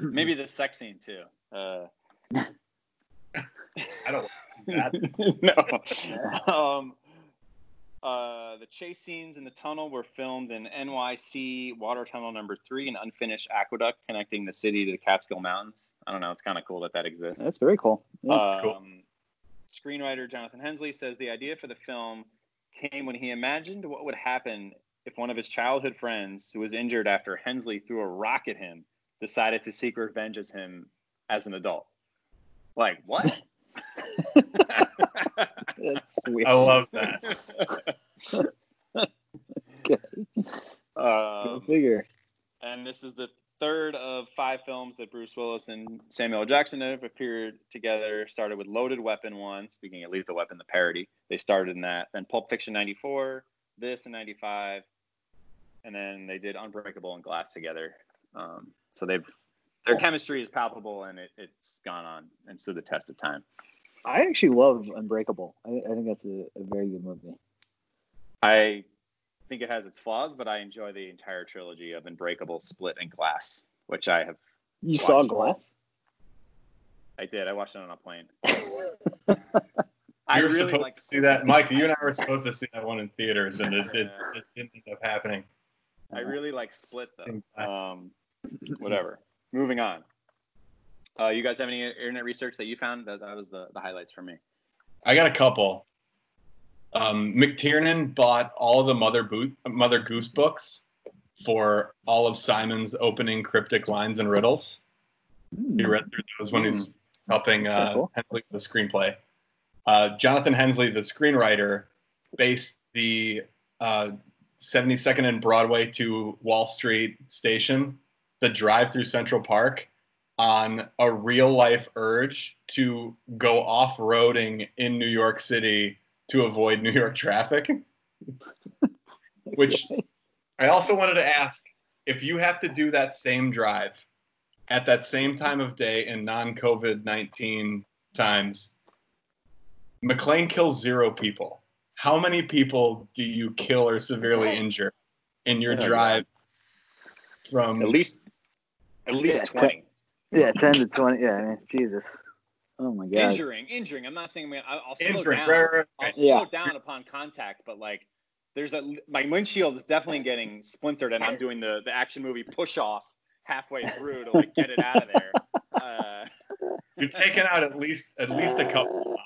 A: maybe the sex scene too. Uh,
B: I don't like that.
A: no. Um, uh, the chase scenes in the tunnel were filmed in NYC Water Tunnel Number Three, an unfinished aqueduct connecting the city to the Catskill Mountains. I don't know. It's kind of cool that that exists.
C: That's very cool. Yeah.
B: That's cool.
A: Um, Screenwriter Jonathan Hensleigh says the idea for the film came when he imagined what would happen if one of his childhood friends, who was injured after Hensleigh threw a rock at him, decided to seek revenge as him as an adult. Like what?
C: That's weird.
B: I love that.
C: Okay.
A: Um,
C: Go figure.
A: and this is the third of five films that Bruce Willis and Samuel Jackson have appeared together. Started with Loaded Weapon one, speaking of Lethal Weapon, the parody. They started in that. Then Pulp Fiction '94, this in '95, and then they did Unbreakable and Glass together. Um, so they've their chemistry is palpable, and it, it's gone on and stood the test of time.
C: I actually love Unbreakable. I, I think that's a, a very good movie.
A: I think it has its flaws, but I enjoy the entire trilogy of Unbreakable, Split, and Glass, which I have.
C: You saw
A: watched.
C: Glass?
A: I did. I watched it on a plane.
B: You
A: I
B: were
A: really
B: supposed
A: like.
B: to see that, Mike. You and I were supposed to see that one in theaters, and it, it, it didn't end up happening.
A: I really like Split though. Um, whatever. Moving on. Uh, you guys have any internet research that you found? That, that was the, the highlights for me.
B: I got a couple. Um, McTiernan bought all of the Mother Boot, Mother Goose books for all of Simon's opening cryptic lines and riddles.
C: Hmm.
B: He read through those when he's helping uh,
C: cool.
B: Hensleigh with the screenplay. Uh, Jonathan Hensleigh, the screenwriter, based the uh, 72nd and Broadway to Wall Street station, the drive through Central Park, on a real life urge to go off roading in New York City to avoid New York traffic. Which I also wanted to ask if you have to do that same drive at that same time of day in non COVID 19 times, McClane kills zero people. How many people do you kill or severely injure in your drive from
A: At least, at least
C: Yeah,
A: twenty.
C: Yeah, ten to twenty. Yeah, man, Jesus. Oh my god.
A: Injuring, injuring. I'm not saying I- I'll slow
B: injuring?
A: down.
B: Right, right,
A: I'll
B: right.
A: slow down upon contact, but like, there's a my windshield is definitely getting splintered, and I'm doing the the action movie push off halfway through to like get it out of there. Uh,
B: You're taking out at least at least a couple.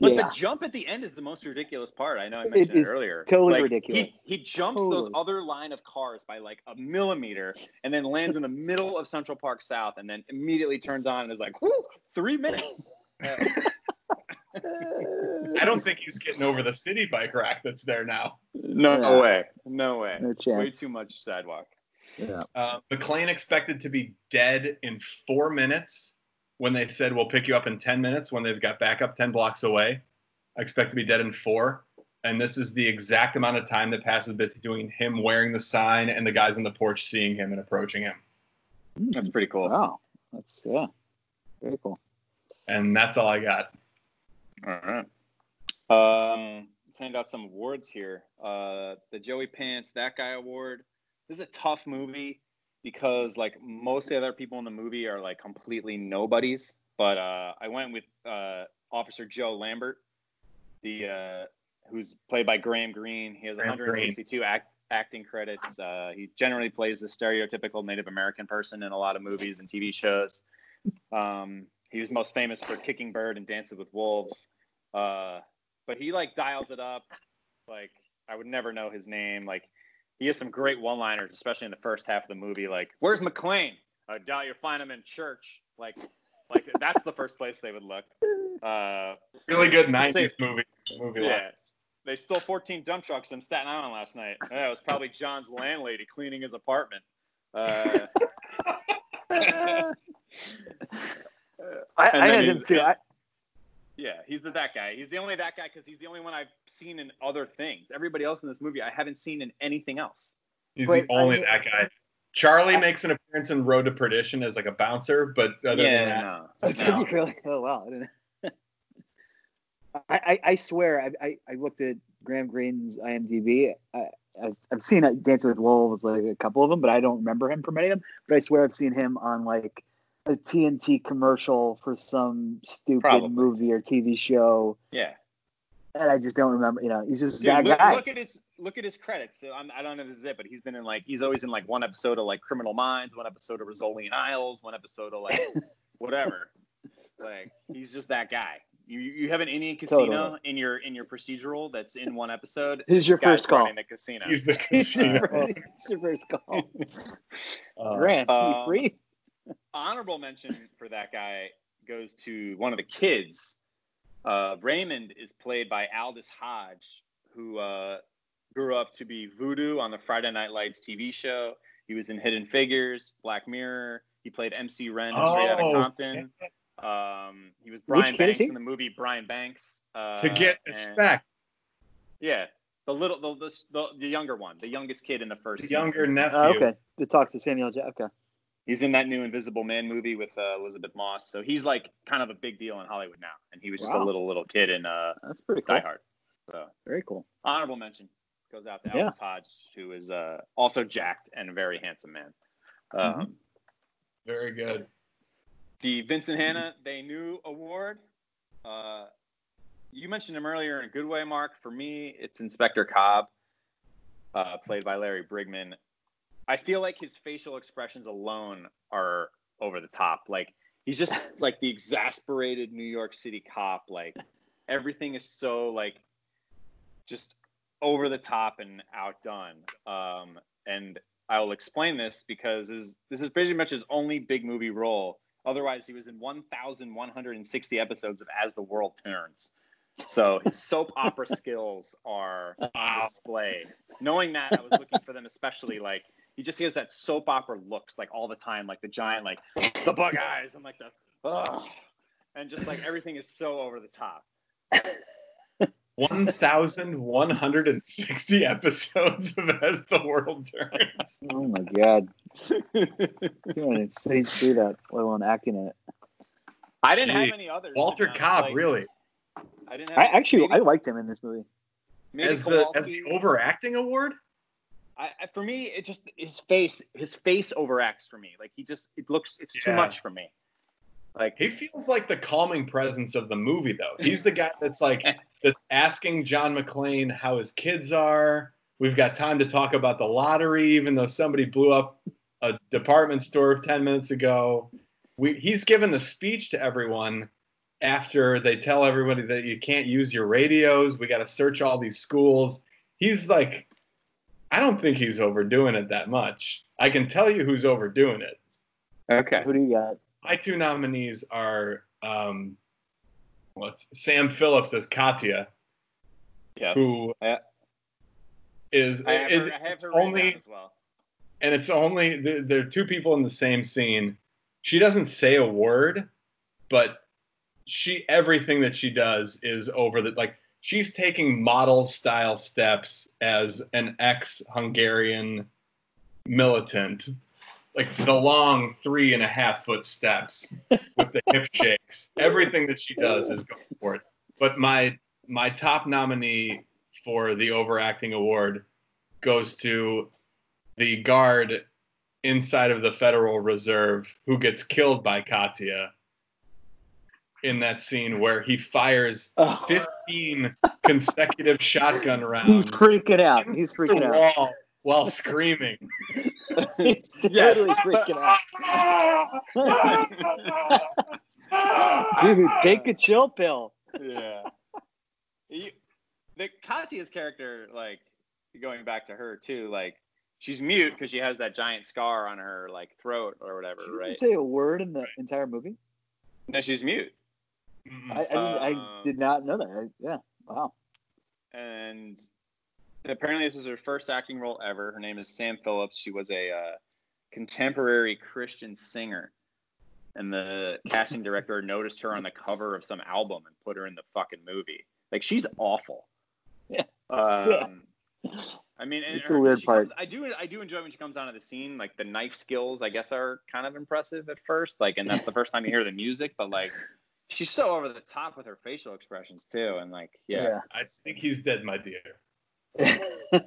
A: But
C: yeah.
A: the jump at the end is the most ridiculous part. I know I mentioned it,
C: is
A: earlier.
C: totally
A: Like,
C: ridiculous.
A: He, he jumps those other line of cars by like a millimeter and then lands in the middle of Central Park South and then immediately turns on and is like, whoo, three minutes. Uh,
B: I don't think he's getting over the Citi Bike rack that's there now.
A: no
C: Yeah.
A: way. No way.
C: no chance.
A: Way too much sidewalk.
C: Yeah.
B: Uh, McClane expected to be dead in four minutes when they said we'll pick you up in 10 minutes when they've got backup 10 blocks away. I expect to be dead in four. And this is the exact amount of time that passes between him wearing the sign and the guys on the porch seeing him and approaching him.
A: That's pretty cool.
C: Wow. That's yeah. Very cool.
B: And that's all I got.
A: All right. Um, let's hand out some awards here. Uh, the Joey Pants That Guy Award. This is a tough movie because like most of the other people in the movie are like completely nobodies. But uh, I went with uh, Officer Joe Lambert, the uh, who's played by Graham Greene. He has
B: Graham
A: 162 act, acting credits. Uh, he generally plays the stereotypical Native American person in a lot of movies and TV shows. Um, he was most famous for Kicking Bird and Dances with Wolves. Uh, but he like dials it up. Like I would never know his name. Like he has some great one-liners, especially in the first half of the movie. Like, "Where's McClane? I doubt you'll find him in church." Like, like that's the first place they would look. Uh,
B: Really good
A: Say-
B: 90s movie. movie line.
A: yeah. They stole 14 dump trucks in Staten Island last night. Yeah, it was probably John's landlady cleaning his apartment. Uh,
C: I,
A: And
C: I had him too. I,
A: yeah, he's the that guy. He's the only that guy because he's the only one I've seen in other things. Everybody else in this movie I haven't seen in anything else.
B: He's
C: Wait,
B: the only
C: I-
B: that guy. Charlie makes an appearance in Road to Perdition as like a bouncer, but other than that,
A: no.
C: Oh, does he really? Oh wow! I, didn't- I, I, I swear I, I, I looked at Graham Greene's IMDb. I, I've, I've seen uh, Dancing with Wolves like a couple of them, but I don't remember him from any of them. But I swear I've seen him on like a TNT commercial for some stupid
A: Probably.
C: movie or TV show,
A: Yeah.
C: and I just don't remember. You know, he's just
A: Dude,
C: that
A: look,
C: guy.
A: look at his look at his credits. So I'm, I don't know if this is it, but he's been in like he's always in like one episode of like Criminal Minds, one episode of Rizzoli and Isles, one episode of like whatever. Like he's just that guy. You you have an Indian casino
C: Totally.
A: in your in your procedural that's in one episode.
C: Who's your first call?
A: running The casino.
B: he's the
C: He's
B: casino.
C: he's your first call.
B: Uh,
C: Grant,
A: um,
C: you free?
A: Honorable mention for that guy goes to one of the kids. Uh, Raymond is played by Aldis Hodge, who uh, grew up to be Voodoo on the Friday Night Lights TV show. He was in Hidden Figures, Black Mirror. He played MC Ren in Straight Outta
B: Oh,
A: Compton. Um, he was Brian Banks in the movie Brian Banks. Uh,
B: to get
A: and-
B: respect,
A: Yeah, the little, the, the, the, the younger one, the youngest kid in the first.
B: the
A: season.
B: younger nephew.
C: Oh, okay. To talk to Samuel J. Okay.
A: He's in that new Invisible Man movie with uh, Elisabeth Moss, so he's like kind of a big deal in Hollywood now. And he was just a little little kid in uh,
C: That's pretty cool.
A: Die Hard. So
C: Very cool.
A: honorable mention goes out to
C: Yeah.
A: Alex Hodge, who is uh, also jacked and a very handsome man. Um,
C: Mhm.
B: Very good.
A: The Vincent Hanna They Knew Award. Uh, you mentioned him earlier in a good way, Mark. For me, it's Inspector Cobb, uh, played by Larry Bryggman. I feel like his facial expressions alone are over the top. Like he's just like the exasperated New York City cop. Like everything is so like just over the top and outdone. Um, and I will explain this because this is, this is pretty much his only big movie role. Otherwise, he was in 1,160 episodes of As the World Turns. So his soap opera skills are on display. Knowing that, I was looking for them, especially like he just has that soap opera looks like all the time, like the giant, like the bug eyes and like the, ugh, and just like everything is so over the top.
B: 1,160 episodes of As the World Turns.
C: Oh my god. You can't even sit through that, let alone acting in it.
A: I didn't have any others.
B: Walter
A: be honest.
B: Cobb,
A: Like,
B: really,
A: I didn't have
C: I actually I liked him in this movie.
A: maybe
B: as the as the overacting award.
A: I, I- for me, it just his face, his face overacts for me. Like he just, it looks, it's too much for me. Like
B: He feels like the calming presence of the movie, though. He's the guy that's like that's asking John McClane how his kids are. We've got time to talk about the lottery, even though somebody blew up a department store ten minutes ago. We, he's given the speech to everyone after they tell everybody that you can't use your radios. We got to search all these schools. He's like, I don't think he's overdoing it that much. I can tell you who's overdoing it.
A: okay,
C: Who do you got?
B: My two nominees are um, what's Sam Phillips as Katya,
A: yes,
B: who
A: I-
B: is
A: I have
B: it-
A: her, I have her
B: only
A: as well.
B: and it's only there, there are two people in the same scene. She doesn't say a word, but she everything that she does is over the like she's taking model style steps as an ex Hungarian militant, like the long three and a half foot steps with the hip shakes. Everything that she does is going for it. But my my top nominee for the overacting award goes to the guard inside of the Federal Reserve who gets killed by Katya in that scene where he fires
C: Oh,
B: 15 consecutive shotgun rounds
C: he's freaking out. He's freaking out.
B: wall while screaming.
C: He's
A: Yes.
C: totally freaking out. Dude, take a chill pill.
A: yeah. You, the Katya's character, like going back to her too, like she's mute because she has that giant scar on her like throat or whatever,
C: Did you
A: right?
C: say a word in the entire movie?
A: No, she's mute.
B: Mm-mm.
C: I, I, I
A: Um,
C: did not know that. I, yeah. Wow.
A: and apparently this was her first acting role ever. Her name is Sam Phillips. She was a uh, contemporary Christian singer, and the casting director noticed her on the cover of some album and put her in the fucking movie. Like she's awful.
C: Yeah.
A: Um, I mean,
C: It's a weird part.
A: comes- I do, I do enjoy when she comes onto the scene. Like the knife skills, I guess, are kind of impressive at first. Like, and that's the first time you hear the music. But like, she's so over the top with her facial expressions too. And like, yeah,
B: I think he's dead, my dear.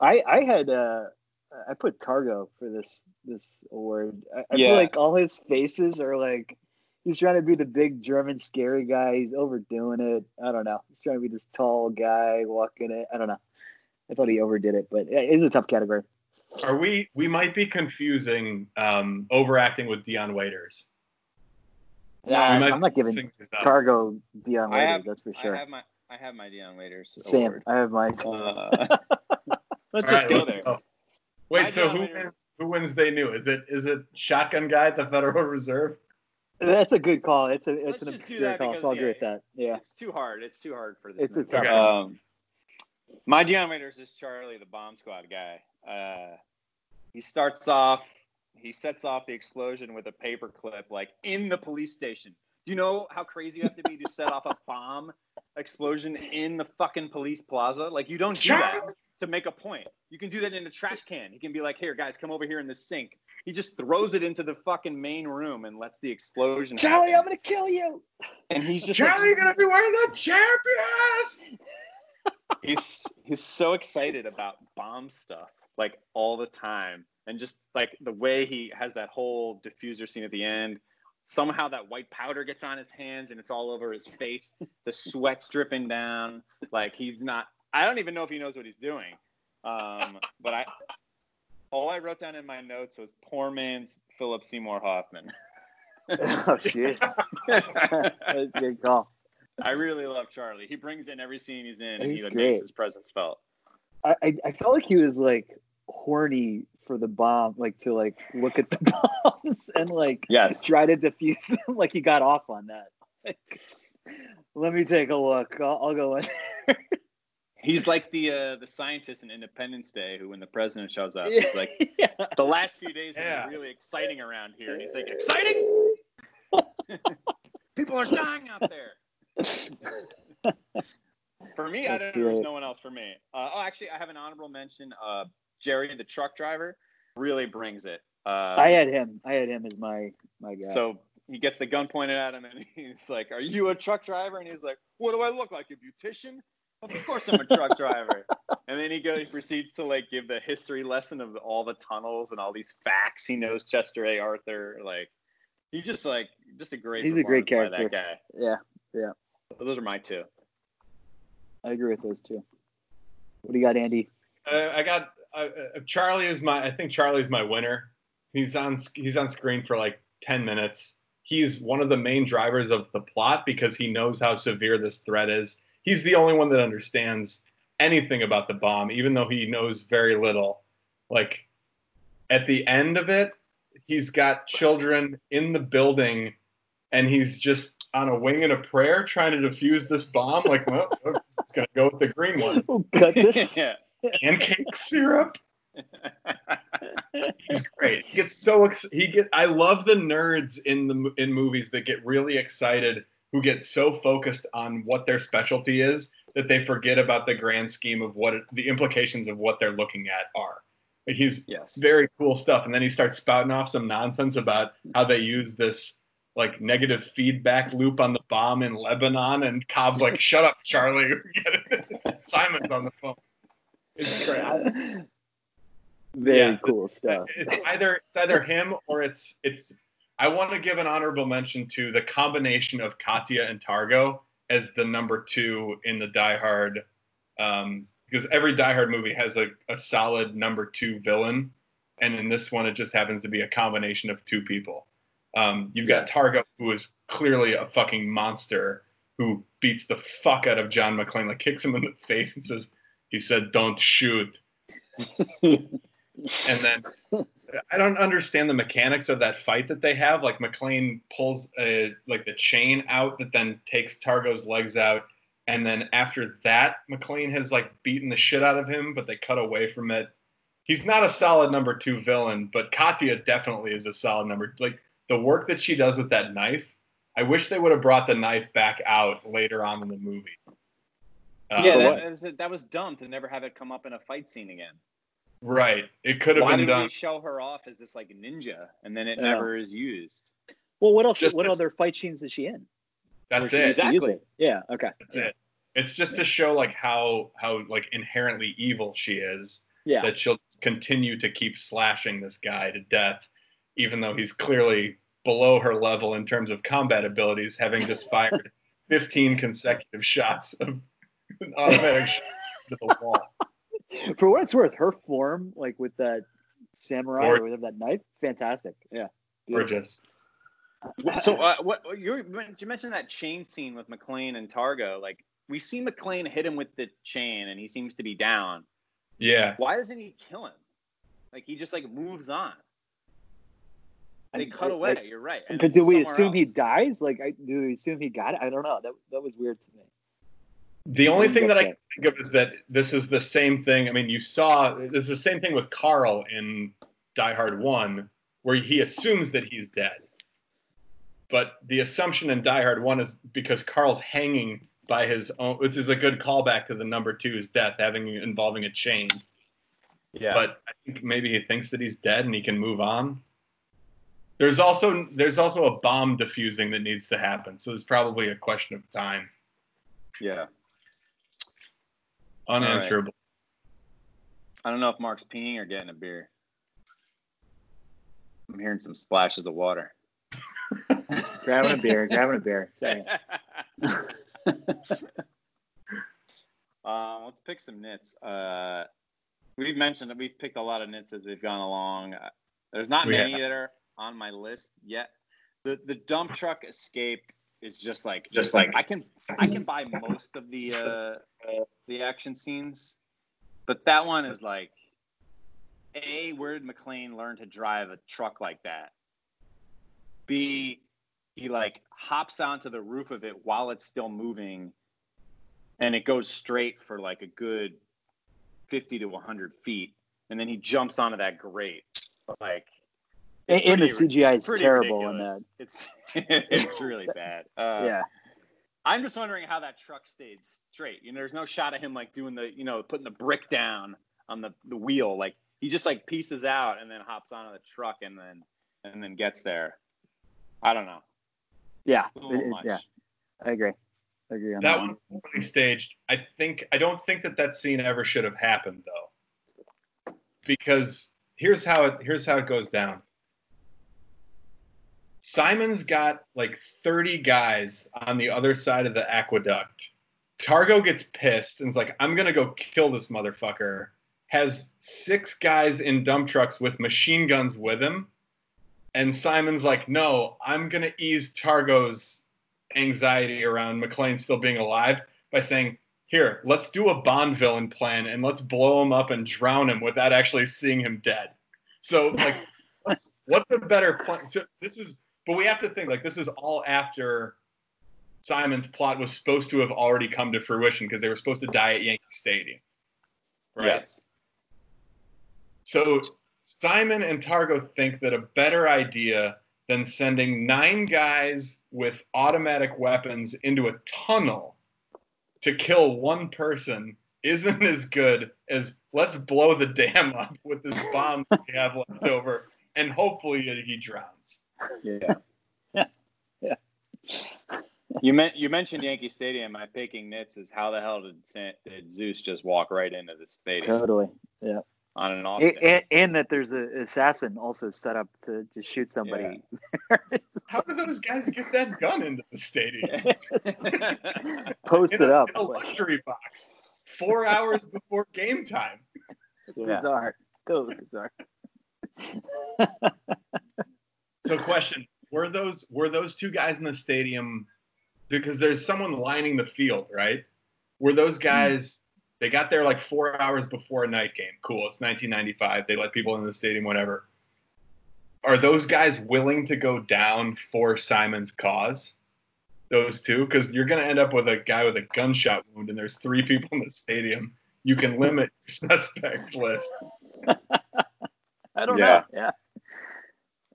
C: I I had uh I put Targo for this this award. I, I
A: Yeah.
C: feel like all his faces are like he's trying to be the big German scary guy. He's overdoing it. I don't know. He's trying to be this tall guy walking it. I don't know. I thought he overdid it, but it's a tough category.
B: Are we? We might be confusing um, overacting with Dion Waiters.
C: Nah,
B: We might
C: I'm not giving
B: mixing this up.
C: Targo Dion
A: I
C: Waiters.
A: have-
C: that's for sure.
A: I have my, I have my Dion Waiters
C: Sam,
A: award.
C: I have my.
A: Uh, let's
B: All
A: just
B: right,
A: go
B: let's
A: there.
B: go. Wait,
A: My
B: so
A: Dion
B: who
A: Waiters-
B: wins, who wins? They knew. Is it is it shotgun guy at the Federal Reserve?
C: That's a good call. It's a
A: Let's
C: it's an
A: just
C: obscure call,
A: because,
C: so I'll agree
A: yeah,
C: with that. Yeah.
A: It's too hard. It's too hard for this.
C: It's a tough
B: Okay.
A: Um, my Dion Waiters is Charlie, the bomb squad guy. Uh, he starts off. He sets off the explosion with a paper clip, like in the police station. Do you know how crazy you have to be to set off a bomb explosion in the fucking police plaza? Like you don't do that to make a point. You can do that in a trash can. He can be like, "Here, guys, come over here in the sink." He just throws it into the fucking main room and lets the explosion.
C: Charlie,
A: happen.
C: I'm gonna kill you.
A: And he's just
B: Charlie,
A: like,
B: you're gonna be wearing the champions.
A: he's he's so excited about bomb stuff like all the time. And just like the way he has that whole diffuser scene at the end somehow that white powder gets on his hands and it's all over his face. The sweat's dripping down. Like he's not i don't even know if he knows what he's doing. Um, but i all i wrote down in my notes was poor man's philip seymour hoffman.
C: Oh shit. Good call.
A: i really love charlie. He brings in every scene he's in and he like, makes his presence felt.
C: I I felt like he was like horny for the bomb, like to like look at the bombs and like
A: yes
C: try to defuse them. Like he got off on that. Like, let me take a look. I'll, I'll go in.
A: He's like the uh, the scientist in Independence Day who, when the president shows up, he's like,
C: yeah.
A: the last few days have
B: Yeah.
A: been really exciting around here. And he's like, exciting? People are dying out there. for me, I don't know. There's no one else for me. Uh, oh, actually, I have an honorable mention. Uh, Jerry, the truck driver, really brings it. Uh,
C: I had him. I had him as my my guy.
A: So he gets the gun pointed at him, and he's like, "Are you a truck driver?" And he's like, "What do I look like, a beautician?" Of course, I'm a truck driver. And then he goes, he proceeds to like give the history lesson of all the tunnels and all these facts. He knows Chester A. Arthur. Like, he's just like just a great.
C: He's a great character.
A: That guy.
C: yeah,
A: So those are my two.
C: I agree with those two. What do you got, Andy?
B: Uh, I got uh, uh, Charlie is my. I think Charlie's my winner. He's on. He's on screen for like ten minutes. He's one of the main drivers of the plot because he knows how severe this threat is. He's the only one that understands anything about the bomb, even though he knows very little. Like at the end of it, he's got children in the building, and he's just on a wing and a prayer trying to defuse this bomb. Like, well, it's gonna go with the green one.
C: Oh, cut this.
A: yeah.
B: Pancake syrup. He's great. He gets so ex- he get. I love the nerds in the in movies that get really excited, who get so focused on what their specialty is that they forget about the grand scheme of what it, the implications of what they're looking at are. Like, He's
A: yes.
B: very cool stuff, and then he starts spouting off some nonsense about how they use this like negative feedback loop on the bomb in Lebanon, and Cobb's like, "Shut up, Charlie." Simon's on the phone. It's great.
C: Very
B: Yeah,
C: cool stuff.
B: it's either it's either him or it's it's I want to give an honorable mention to the combination of Katya and Targo as the number two in the Die Hard um, because every Die Hard movie has a, a solid number two villain and in this one it just happens to be a combination of two people um, you've got Targo who is clearly a fucking monster who beats the fuck out of John McClane like kicks him in the face and says he said don't shoot and then I don't understand the mechanics of that fight that they have. Like McClane pulls a, like the chain out that then takes Targo's legs out, and then after that, McClane has like beaten the shit out of him, but they cut away from it. He's not a solid number two villain, but Katya definitely is a solid number. Like the work that she does with that knife, I wish they would have brought the knife back out later on in the movie. Uh,
A: yeah, that, that was, that was dumb to never have it come up in a fight scene again.
B: right. It could have
A: Why
B: been
A: did
B: done.
A: we show her off as this like ninja and then it
C: Yeah.
A: never is used?
C: Well, what else?
B: Just
C: what
B: this-
C: other fight scenes is she in?
B: That's
C: she
B: it.
C: used to use
A: Exactly.
C: it? Yeah. Okay.
B: That's it. It's just to show like how how like inherently evil she is.
C: Yeah.
B: That she'll continue to keep slashing this guy to death, even though he's clearly below her level in terms of combat abilities, having just fired 15 consecutive shots of an automatic shot to the wall.
C: For what it's worth, her form, like with that samurai
B: Gorgeous.
C: or whatever that knife, fantastic. Yeah. Beautiful.
B: Gorgeous.
A: So uh, what you you mentioned that chain scene with McClane and Targo? Like we see McClane hit him with the chain and he seems to be down.
B: Yeah.
A: Why doesn't he kill him? Like he just like moves on. They
C: And,
A: cut
C: like-
A: away. You're right. and
C: But do we
A: somewhere
C: assume he dies? Like, I, do we assume he got it? I don't know. That that was weird to me.
B: The only thing that I can think of is that this is the same thing. I mean, you saw this is the same thing with Carl in Die Hard 1 where he assumes that he's dead. But the assumption in Die Hard 1 is because Carl's hanging by his own, which is a good callback to the number two's death, having involving a chain.
A: Yeah.
B: But I think maybe he thinks that he's dead and he can move on. There's also there's also a bomb diffusing that needs to happen, so it's probably a question of time.
A: yeah.
B: Unanswerable.
A: I don't know if Mark's peeing or getting a beer. I'm hearing some splashes of water.
C: grabbing a beer, grabbing a beer. Sorry.
A: um, let's pick some nits. Uh, we've mentioned that we've picked a lot of nits as we've gone along. Uh, there's not many
B: have.
A: that are on my list yet. The the dump truck escape is just like
B: Just like-
A: I can I can buy most of the uh, the action scenes, but that one is like, a where did McClane learn to drive a truck like that? B he like hops onto the roof of it while it's still moving and it goes straight for like a good 50 to 100 feet and then he jumps onto that grate like
C: And, the CGI is terrible in that.
A: it's it's really bad uh,
C: yeah.
A: I'm just wondering how that truck stayed straight you know there's no shot of him like doing the you know putting the brick down on the, the wheel like he just like pieces out and then hops onto the truck and then and then gets there i don't know
C: Yeah. It- it- yeah. I agree. I agree on that,
B: That
C: one.
B: one's poorly staged. I think I don't think that that scene ever should have happened though, because here's how it here's how it goes down. Simon's got like 30 guys on the other side of the aqueduct. Targo gets pissed and is like, "I'm gonna go kill this motherfucker." Has six guys in dump trucks with machine guns with him, and Simon's like, "No, I'm gonna ease Targo's anxiety around McClane still being alive by saying, "Here, let's do a Bond villain plan and let's blow him up and drown him without actually seeing him dead." So, like, what's, what's a better plan? So this is, but we have to think like this is all after Simon's plot was supposed to have already come to fruition because they were supposed to die at Yankee Stadium, right?
A: Yes.
B: So Simon and Targo think that a better idea than sending nine guys with automatic weapons into a tunnel to kill one person isn't as good as let's blow the dam up with this bomb that we have left over and hopefully he drowns.
A: Yeah.
C: Yeah. Yeah.
A: You meant you mentioned Yankee Stadium. My picking nits is how the hell did, did Zeus just walk right into the stadium
C: Totally. Yeah.
A: on an off
C: And, and, and that there's an assassin also set up to just shoot somebody.
B: How did those guys get that gun into the stadium?
C: Post
B: In
C: it
B: a,
C: up.
B: in a luxury box. Four hours before game time.
C: It's
A: Yeah.
C: bizarre. Totally bizarre.
B: So question, were those were those two guys in the stadium because there's someone lining the field, right? Were those mm-hmm. guys they got there like 4 hours before a night game. Cool, it's 1995. They let people in the stadium whatever. Are those guys willing to go down for Simon's cause? Those two cuz you're going to end up with a guy with a gunshot wound and there's three people in the stadium. You can limit your suspect list.
C: I don't
A: Yeah.
C: know. Yeah.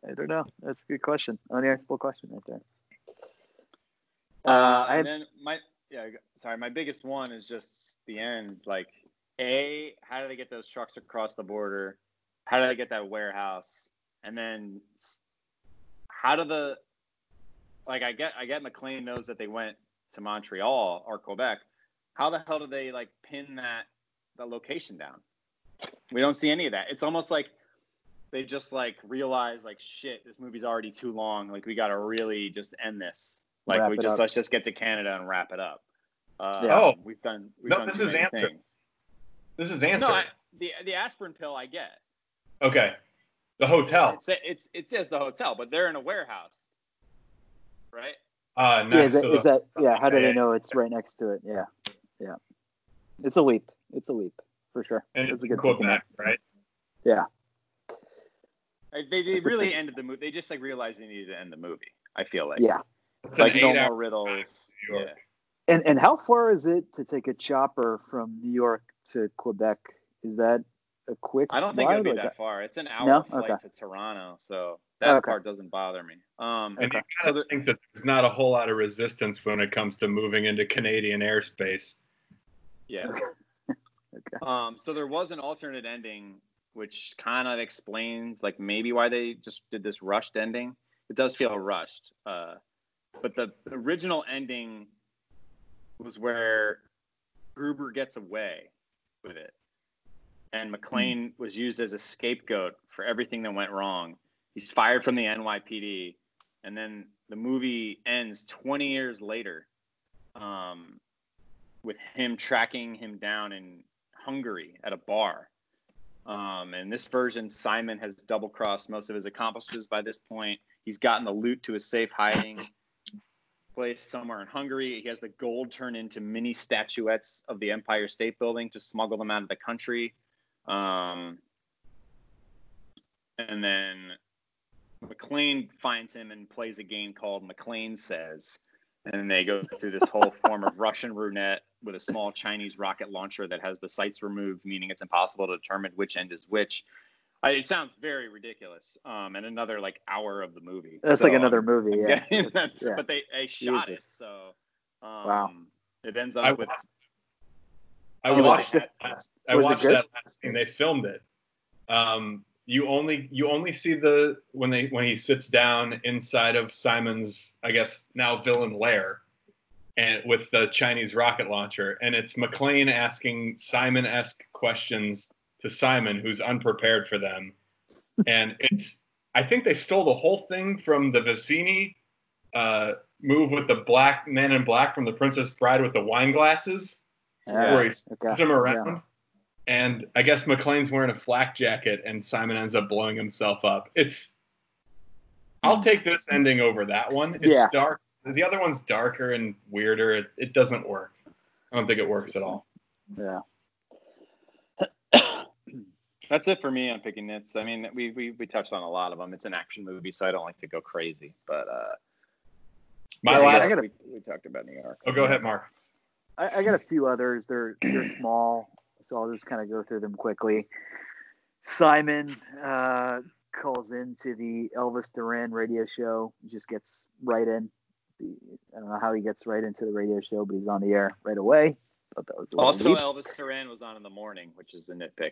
C: I don't know. That's a good question. Unanswerable question right there.
A: Uh,
C: I
A: and
C: have-
A: then my yeah, sorry, my biggest one is just the end. Like, a, how did they get those trucks across the border? How did they get that warehouse? And then, how do the like? I get I get McClane knows that they went to Montreal or Quebec. How the hell do they like pin that the location down? We don't see any of that. It's almost like they just like realize like shit, this movie's already too long. Like we got to really just end this. Like
C: Wrap
A: we just
C: up.
A: let's just get to Canada and wrap it up. Uh,
C: Yeah.
B: Oh.
A: we've done. We've
B: No,
A: done
B: this
A: too
B: is
A: many
B: answer.
A: things.
B: This is answer.
A: No, I, the the aspirin pill I get.
B: okay. The hotel.
A: It's it's it says the hotel, but they're in a warehouse, right?
B: Uh,
C: Yeah,
B: next
C: is that,
B: to the,
C: is that yeah, how do
B: Yeah,
C: they know it's right next to it? Yeah. Yeah. It's a leap. It's a leap for sure.
B: and
C: That's
B: it's
C: a good
B: Quebec,
C: thinking.
B: right?
C: Yeah.
A: Like, They, they really
C: thing.
A: ended the movie. They just like realized they needed to end the movie. I feel like.
C: Yeah.
B: It's
A: Like no more riddles. Yeah.
C: And and how far is it to take a chopper from New York to Quebec? Is that a quick.
A: I don't think it
C: ride?
A: would be
C: Like,
A: that far. It's an hour
C: No?
A: flight
C: Okay.
A: to Toronto, so that
C: Okay.
A: part doesn't bother me. Um,
B: And you
C: Okay.
B: kind
A: So
B: of think that there's not a whole lot of resistance when it comes to moving into Canadian airspace.
A: yeah.
C: Okay.
A: Um, so there was an alternate ending, which kind of explains like maybe why they just did this rushed ending. It does feel rushed, uh, but the original ending was where Gruber gets away with it, and McClane was used as a scapegoat for everything that went wrong. He's fired from the NYPD, and then the movie ends 20 years later, um, with him tracking him down in Hungary at a bar. Um, and this version, Simon has double crossed most of his accomplices by this point. He's gotten the loot to a safe hiding place somewhere in Hungary. He has the gold turned into mini statuettes of the Empire State Building to smuggle them out of the country. Um, and then McClane finds him and plays a game called McClane Says. And they go through this whole form of Russian roulette with a small Chinese rocket launcher that has the sights removed, meaning it's impossible to determine which end is which. I, it sounds very ridiculous. Um, and another like hour of the movie.
C: That's
A: So,
C: like another
A: um,
C: movie.
A: I'm
C: Yeah.
A: that's-
C: yeah.
A: But they, they shot
C: Jesus.
A: it, so um,
C: Wow.
A: It ends up
B: I
A: with
B: watched- I watched
C: watched it?
B: Last, I
C: Was it
B: watched that last thing. They filmed it. Um, you only you only see the when they when he sits down inside of Simon's I guess now villain lair, and with the Chinese rocket launcher, and it's McClane asking Simon esque questions to Simon, who's unprepared for them, and it's I think they stole the whole thing from the Vizzini uh, move with the black man in black from the Princess Bride with the wine glasses
C: Yeah.
B: where he
C: Okay.
B: spins him around. And I guess McClane's wearing a flak jacket, and Simon ends up blowing himself up. It's. I'll take this ending over that one. It's
C: Yeah.
B: dark. The other one's darker and weirder. It, it doesn't work. I don't think it works at all.
C: Yeah.
A: That's it for me on picking nits. I mean, we, we we touched on a lot of them. It's an action movie, so I don't like to go crazy. But uh,
B: My
A: yeah,
B: last.
A: guess
C: gotta-
A: we, we talked about New York.
B: oh, go ahead, Mark.
C: I, I got a few others. They're they're small, so I'll just kind of go through them quickly. Simon uh, calls into the Elvis Duran radio show. He just gets right in. I don't know how he gets right into the radio show, but he's on the air right away. Thought that was
A: Also,
C: neat.
A: Elvis Duran was on in the morning, which is a nitpick.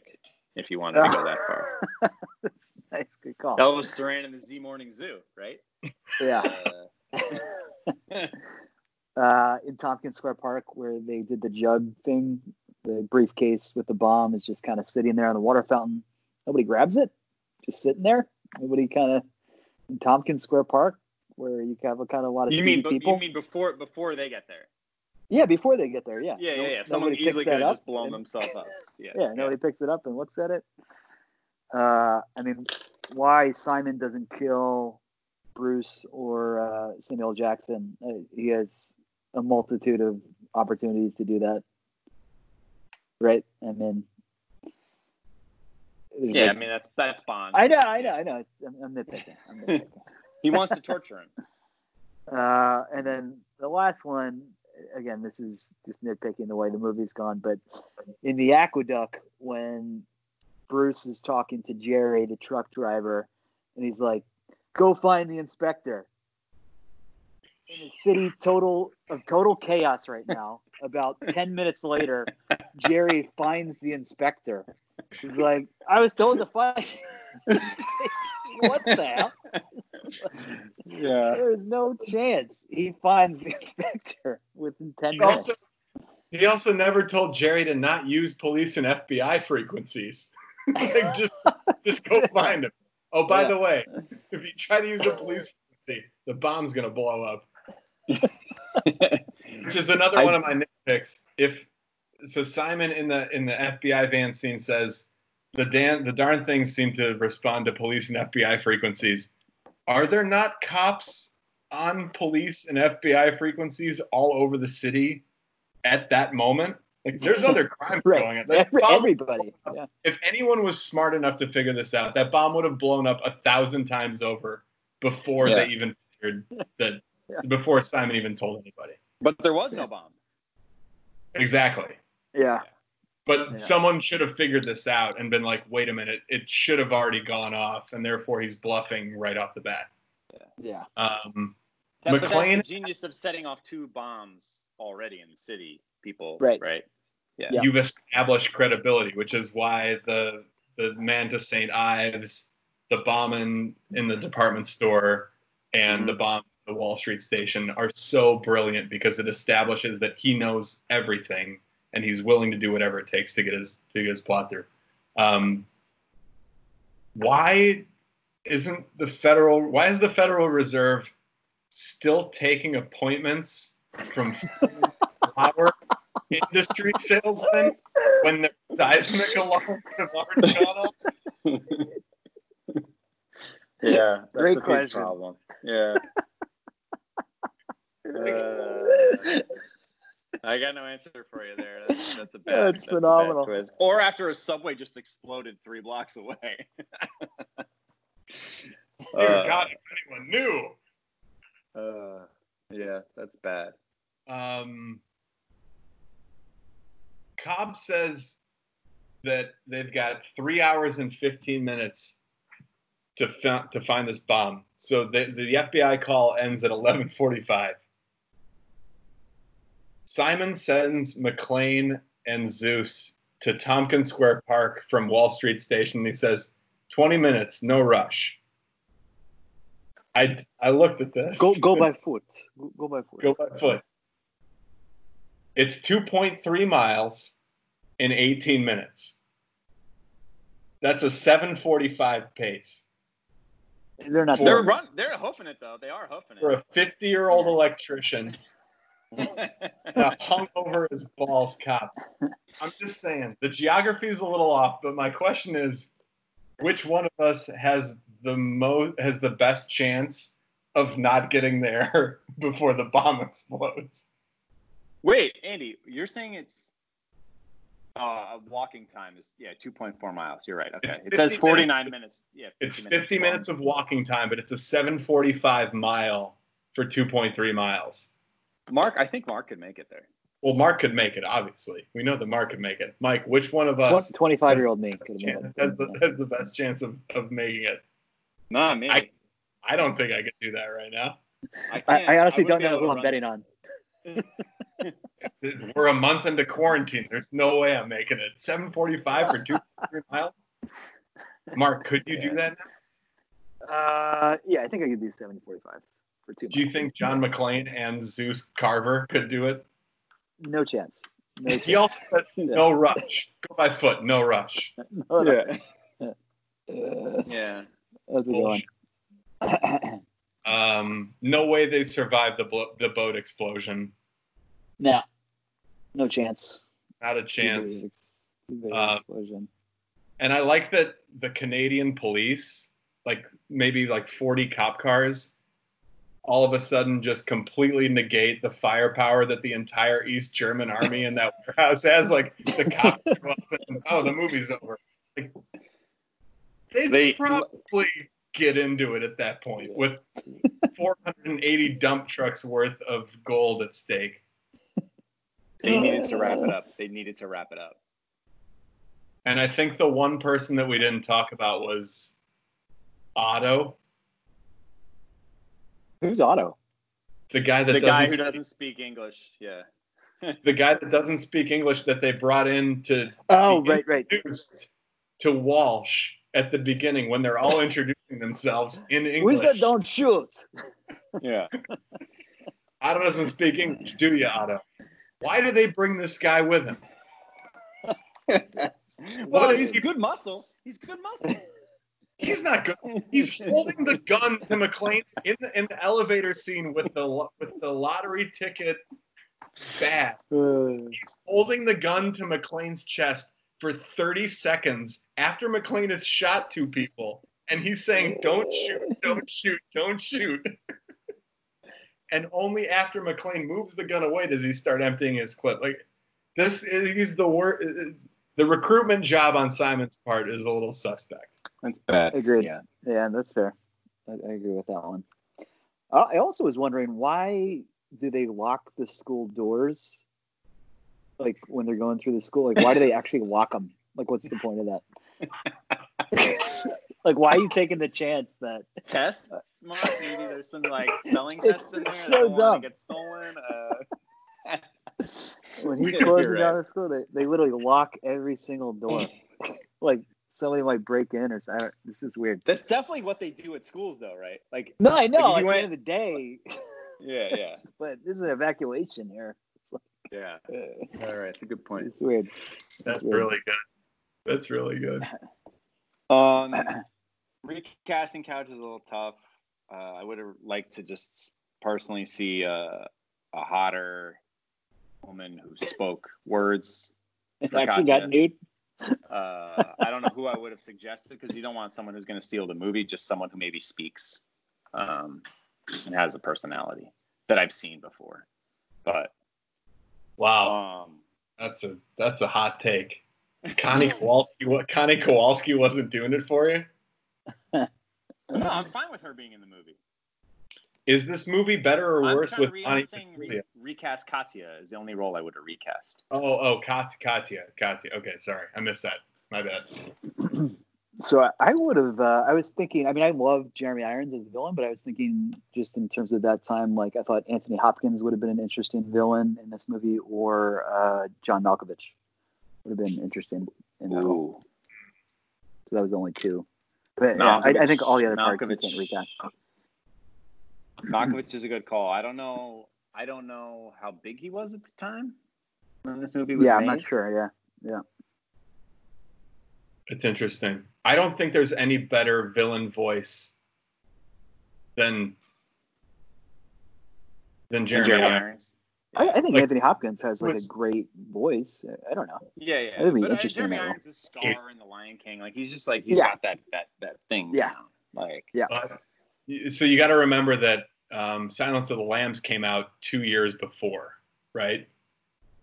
A: If you wanted to go that far,
C: That's nice, good call.
A: Elvis Duran in the Z Morning Zoo, right?
C: Yeah.
A: Uh,
C: uh, in Tompkins Square Park where they did the jug thing. The briefcase with the bomb is just kind of sitting there on the water fountain. Nobody grabs it, just sitting there. Nobody kind of in Tompkins Square Park where you have a kind of a lot of
A: you mean but
C: people.
A: you mean before before they get there?
C: yeah, before they get there. Yeah,
A: Yeah, yeah,
C: No-
A: yeah. Someone
C: picks
A: easily
C: that
A: could have
C: up
A: just blown
C: and-
A: themselves up. Yeah,
C: Yeah, nobody picks it up and looks at it. Uh, I mean, why Simon doesn't kill Bruce or uh, Samuel Jackson? Uh, he has a multitude of opportunities to do that, right? I mean,
A: Yeah, I mean that's that's Bond.
C: I know, I know, I know. I'm, I'm nitpicking. I'm nitpicking.
A: He wants to torture him.
C: Uh, and then the last one, again, this is just nitpicking the way the movie's gone, but in the aqueduct, when Bruce is talking to Jerry, the truck driver, and he's like, "Go find the inspector." In a city total of total chaos right now. About ten minutes later, Jerry finds the inspector. She's like, "I was told to find." what the hell?
A: Yeah.
C: There's no chance he finds the inspector within 10
B: He
C: minutes.
B: also, he also never told Jerry to not use police and FBI frequencies. like just, just go find him. Oh, by
C: Yeah.
B: the way, if you try to use the police frequency, the bomb's gonna blow up. Which is another
A: I-
B: one of my nitpicks. If so, Simon in the in the FBI van scene says the dan the darn things seem to respond to police and FBI frequencies. Are there not cops on police and FBI frequencies all over the city at that moment? Like, there's other crimes
C: right.
B: going on.
C: Every- everybody. Yeah.
B: if anyone was smart enough to figure this out, that bomb would have blown up a thousand times over before
A: Yeah.
B: they even figured that.
C: Yeah.
B: Before Simon even told anybody.
A: But there was no bomb.
B: Exactly.
C: Yeah.
B: But
C: Yeah.
B: someone should have figured this out and been like, wait a minute, it should have already gone off, and therefore he's bluffing right off the bat.
C: Yeah.
B: Um,
A: That, but that's the
B: McClane-
A: genius of setting off two bombs already in the city, people.
C: Right.
A: Right. Yeah.
C: Yeah.
B: You've established credibility, which is why the the man to St. Ives, the bomb in, in the department store, and the bomb at the Wall Street station are so brilliant because it establishes that he knows everything and he's willing to do whatever it takes to get his to get his plot through. Um, why isn't the federal why is the Federal Reserve still taking appointments from flower industry salesmen when the seismic alarm have already gone off?
A: Yeah. That's
C: Great
A: a big
C: question.
A: problem. Yeah. Uh, I got no answer for you there. That's, that's a bad.
C: That's
A: that's a bad
C: phenomenal.
A: twist. Or after a subway just exploded three blocks away.
B: Dear
A: Uh,
B: God, if anyone knew.
A: Uh, yeah, that's bad.
B: Um, Cobb says that they've got three hours and 15 minutes to, fi- to find this bomb. So the, the FBI call ends at 11:45. Simon sends McLean and Zeus to Tompkins Square Park from Wall Street Station. He says, 20 minutes, no rush. I, I looked at this.
C: Go go by foot. Go, go by foot.
B: Go by foot. It's 2.3 miles in 18 minutes. That's a 745 pace.
C: They're not.
A: They're run. They're hoofing it though. They are hoofing it.
B: For a 50 year old electrician hungover as balls cop. I'm just saying, the geography is a little off, but my question is which one of us has the most has the best chance of not getting there before the bomb explodes?
A: Wait, Andy, you're saying it's uh, walking time is yeah 2.4 miles. You're right. Okay, it says
B: 50
A: 49 minutes. Yeah,
B: It's
A: 50
B: 50 minutes of walking time, but it's a 745 mile for 2.3 miles.
A: Mark, I think Mark could make it there.
B: Well, Mark could make it, obviously. We know that Mark could make it. Mike, which one of us
C: Twenty-five year old me
B: has,
C: could have
B: chance- has, the,
C: it.
B: has the best chance of, of making it?
A: Not me.
B: I- I don't think I could do that right now.
C: I,
A: can't-
C: I honestly don't know who I'm betting on.
B: We're a month into quarantine. There's no way I'm making it. 745 for 2.3 miles? Mark, could you do that now?
C: Uh, yeah, I think I could do seventy forty-five for two.
B: Do you think John McClane and Zeus Carver could do it?
C: No chance. No chance.
B: He also said no rush. Go by foot, no rush.
C: No, no.
A: Yeah.
C: Uh,
A: Yeah.
C: That's a good one.
B: Um, no way they survived the blo- the boat explosion.
C: no, no chance.
B: Not a
C: Too
B: chance.
C: big- too big
B: Uh,
C: explosion.
B: And I like that the Canadian police, like maybe like 40 cop cars, all of a sudden just completely negate the firepower that the entire East German army in that warehouse has. Like the cops and oh, the movie's over. Like, they'd
A: They-
B: probably get into it at that point with 480 dump trucks worth of gold at stake.
A: They needed to wrap it up. They needed to wrap it up.
B: And I think the one person that we didn't talk about was Otto,
C: Who's Otto?
B: the guy that
A: The
B: doesn't
A: guy who
B: speak-
A: doesn't speak English. Yeah.
B: the guy that doesn't speak English that they brought in to
C: Oh, right, right.
B: introduced to Walsh at the beginning when they're all introducing themselves in English.
C: We said don't shoot.
A: Yeah.
B: Otto doesn't speak English, do you, Otto? Why do they bring this guy with them?
A: well,
B: is
A: he's
B: he-
A: good muscle. He's good muscle.
B: He's not good. He's holding the gun to McClane's in the, in the elevator scene with the with the lottery ticket bat.
C: Uh,
B: He's holding the gun to McClane's chest for 30 seconds after McClane has shot two people, and he's saying, "Don't shoot, don't shoot, don't shoot." and only after McClane moves the gun away does he start emptying his clip. Like this is he's the wor The recruitment job on Simon's part is a little suspect.
A: That's bad.
C: Agreed.
A: Yeah.
C: yeah, that's fair. I, I agree with that one. Uh, I also was wondering why do they lock the school doors like when they're going through the school? Like, why do they actually lock them? Like, what's the point of that? like, why are you taking the chance that
A: tests? Mark? Maybe there's some like spelling
C: It's-
A: tests in there.
C: it's
A: that
C: so
A: don't wanna
C: dumb.
A: Get stolen. Uh,
C: when he's
A: You're
C: closing
A: right.
C: down the school, they, they literally lock every single door. like somebody might break in or something. This is weird.
A: that's definitely what they do at schools, though, right? Like,
C: No, I know.
A: Like,
C: at
A: if
C: the end of the day,
A: yeah, yeah,
C: but this is an evacuation here.
A: yeah.
C: Uh,
A: All right, that's a good point.
C: It's weird.
B: That's
C: weird.
B: really good. That's really good.
A: Um, recasting couch is a little tough. Uh, I would have liked to just personally see a, a hotter woman who spoke words.
C: It
A: For
C: actually got nude.
A: Uh, I don't know who I would have suggested because you don't want someone who's going to steal the movie, just someone who maybe speaks um, and has a personality that I've seen before. But
B: Wow,
A: um,
B: that's a that's a hot take. Connie Kowalski, what Connie Kowalski wasn't doing it for you?
A: no, I'm fine with her being in the movie.
B: Is this movie better or
A: I'm
B: worse with
A: re-
B: Connie?
A: I'm saying re- recast Katya is the only role I would have recast.
B: Oh, oh, Kat, Katya, Katya. Okay, sorry, I missed that. My bad.
C: So I, I would have. Uh, I was thinking. I mean, I love Jeremy Irons as the villain, but I was thinking just in terms of that time. Like I thought Anthony Hopkins would have been an interesting villain in this movie, or uh, John Malkovich would have been interesting in that role. So that was the only two. But yeah, I, I think all the other parts you can't recast.
A: Malkovich is a good call. I don't know. I don't know how big he was at the time when this movie was
C: Yeah,
A: made.
C: I'm not sure. Yeah, yeah.
B: It's interesting. I don't think there's any better villain voice than than
A: And
B: Jeremy.
A: Jeremy
B: Irons.
A: Irons.
C: I, I think
B: Like,
C: Anthony Hopkins has like a great voice. I don't know.
A: Yeah, yeah.
C: That'd be
A: but, uh,
C: interesting,
A: Jeremy
C: that role.
A: Irons is Scar in The Lion King. Like he's just like he's
C: Yeah.
A: got that that that thing.
C: Yeah.
A: down. Like
B: But- so you got to remember that um, Silence of the Lambs came out two years before, right?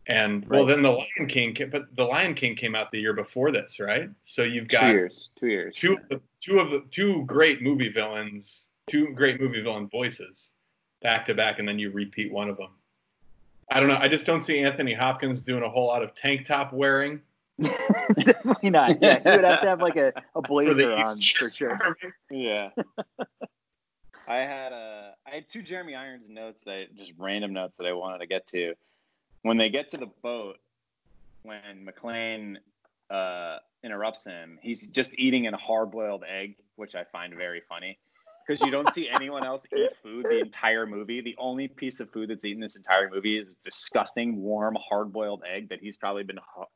B: And well,
C: Right.
B: then the Lion King, ca- but the Lion King came out the year before this, right? So you've got two
A: years. Two years.
B: two of two of the two great movie villains, two great movie villain voices, back to back, and then you repeat one of them. I don't know. I just don't see Anthony Hopkins doing a whole lot of tank top wearing
C: Definitely not. Yeah, he would have to have like a, a blazer on for sure.
A: Yeah. I had uh, I had two Jeremy Irons notes that just random notes that I wanted to get to. When they get to the boat, when McClane uh, interrupts him, he's just eating a hard-boiled egg, which I find very funny because you don't see anyone else eat food the entire movie. The only piece of food that's eaten this entire movie is disgusting, warm, hard-boiled egg that he's probably been ho-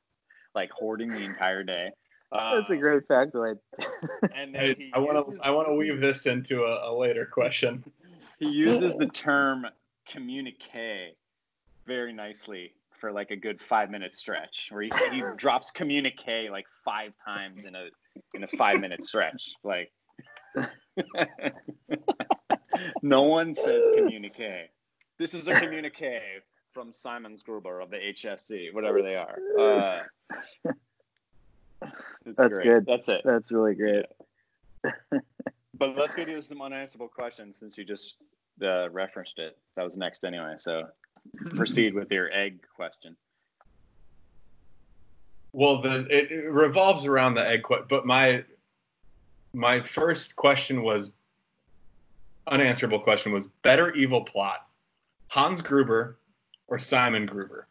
A: like hoarding the entire day.
C: That's a
A: Um,
C: great factoid.
A: And then
B: I- I want to I want to weave this into a, a later question.
A: he uses the term communique very nicely for like a good five minute stretch where he, he drops communique like five times in a in a five minute stretch like no one says communique this is a communique from simon gruber of the hsc whatever they are uh, it's
C: That's
A: great.
C: good.
A: that's it
C: That's really great.
A: but let's go do some unanswerable questions since you just uh, referenced it. That was next anyway. So proceed with your egg question.
B: Well, the it, it revolves around the egg, que- but my my first question was unanswerable question was better evil plot, Hans Gruber or Simon Gruber?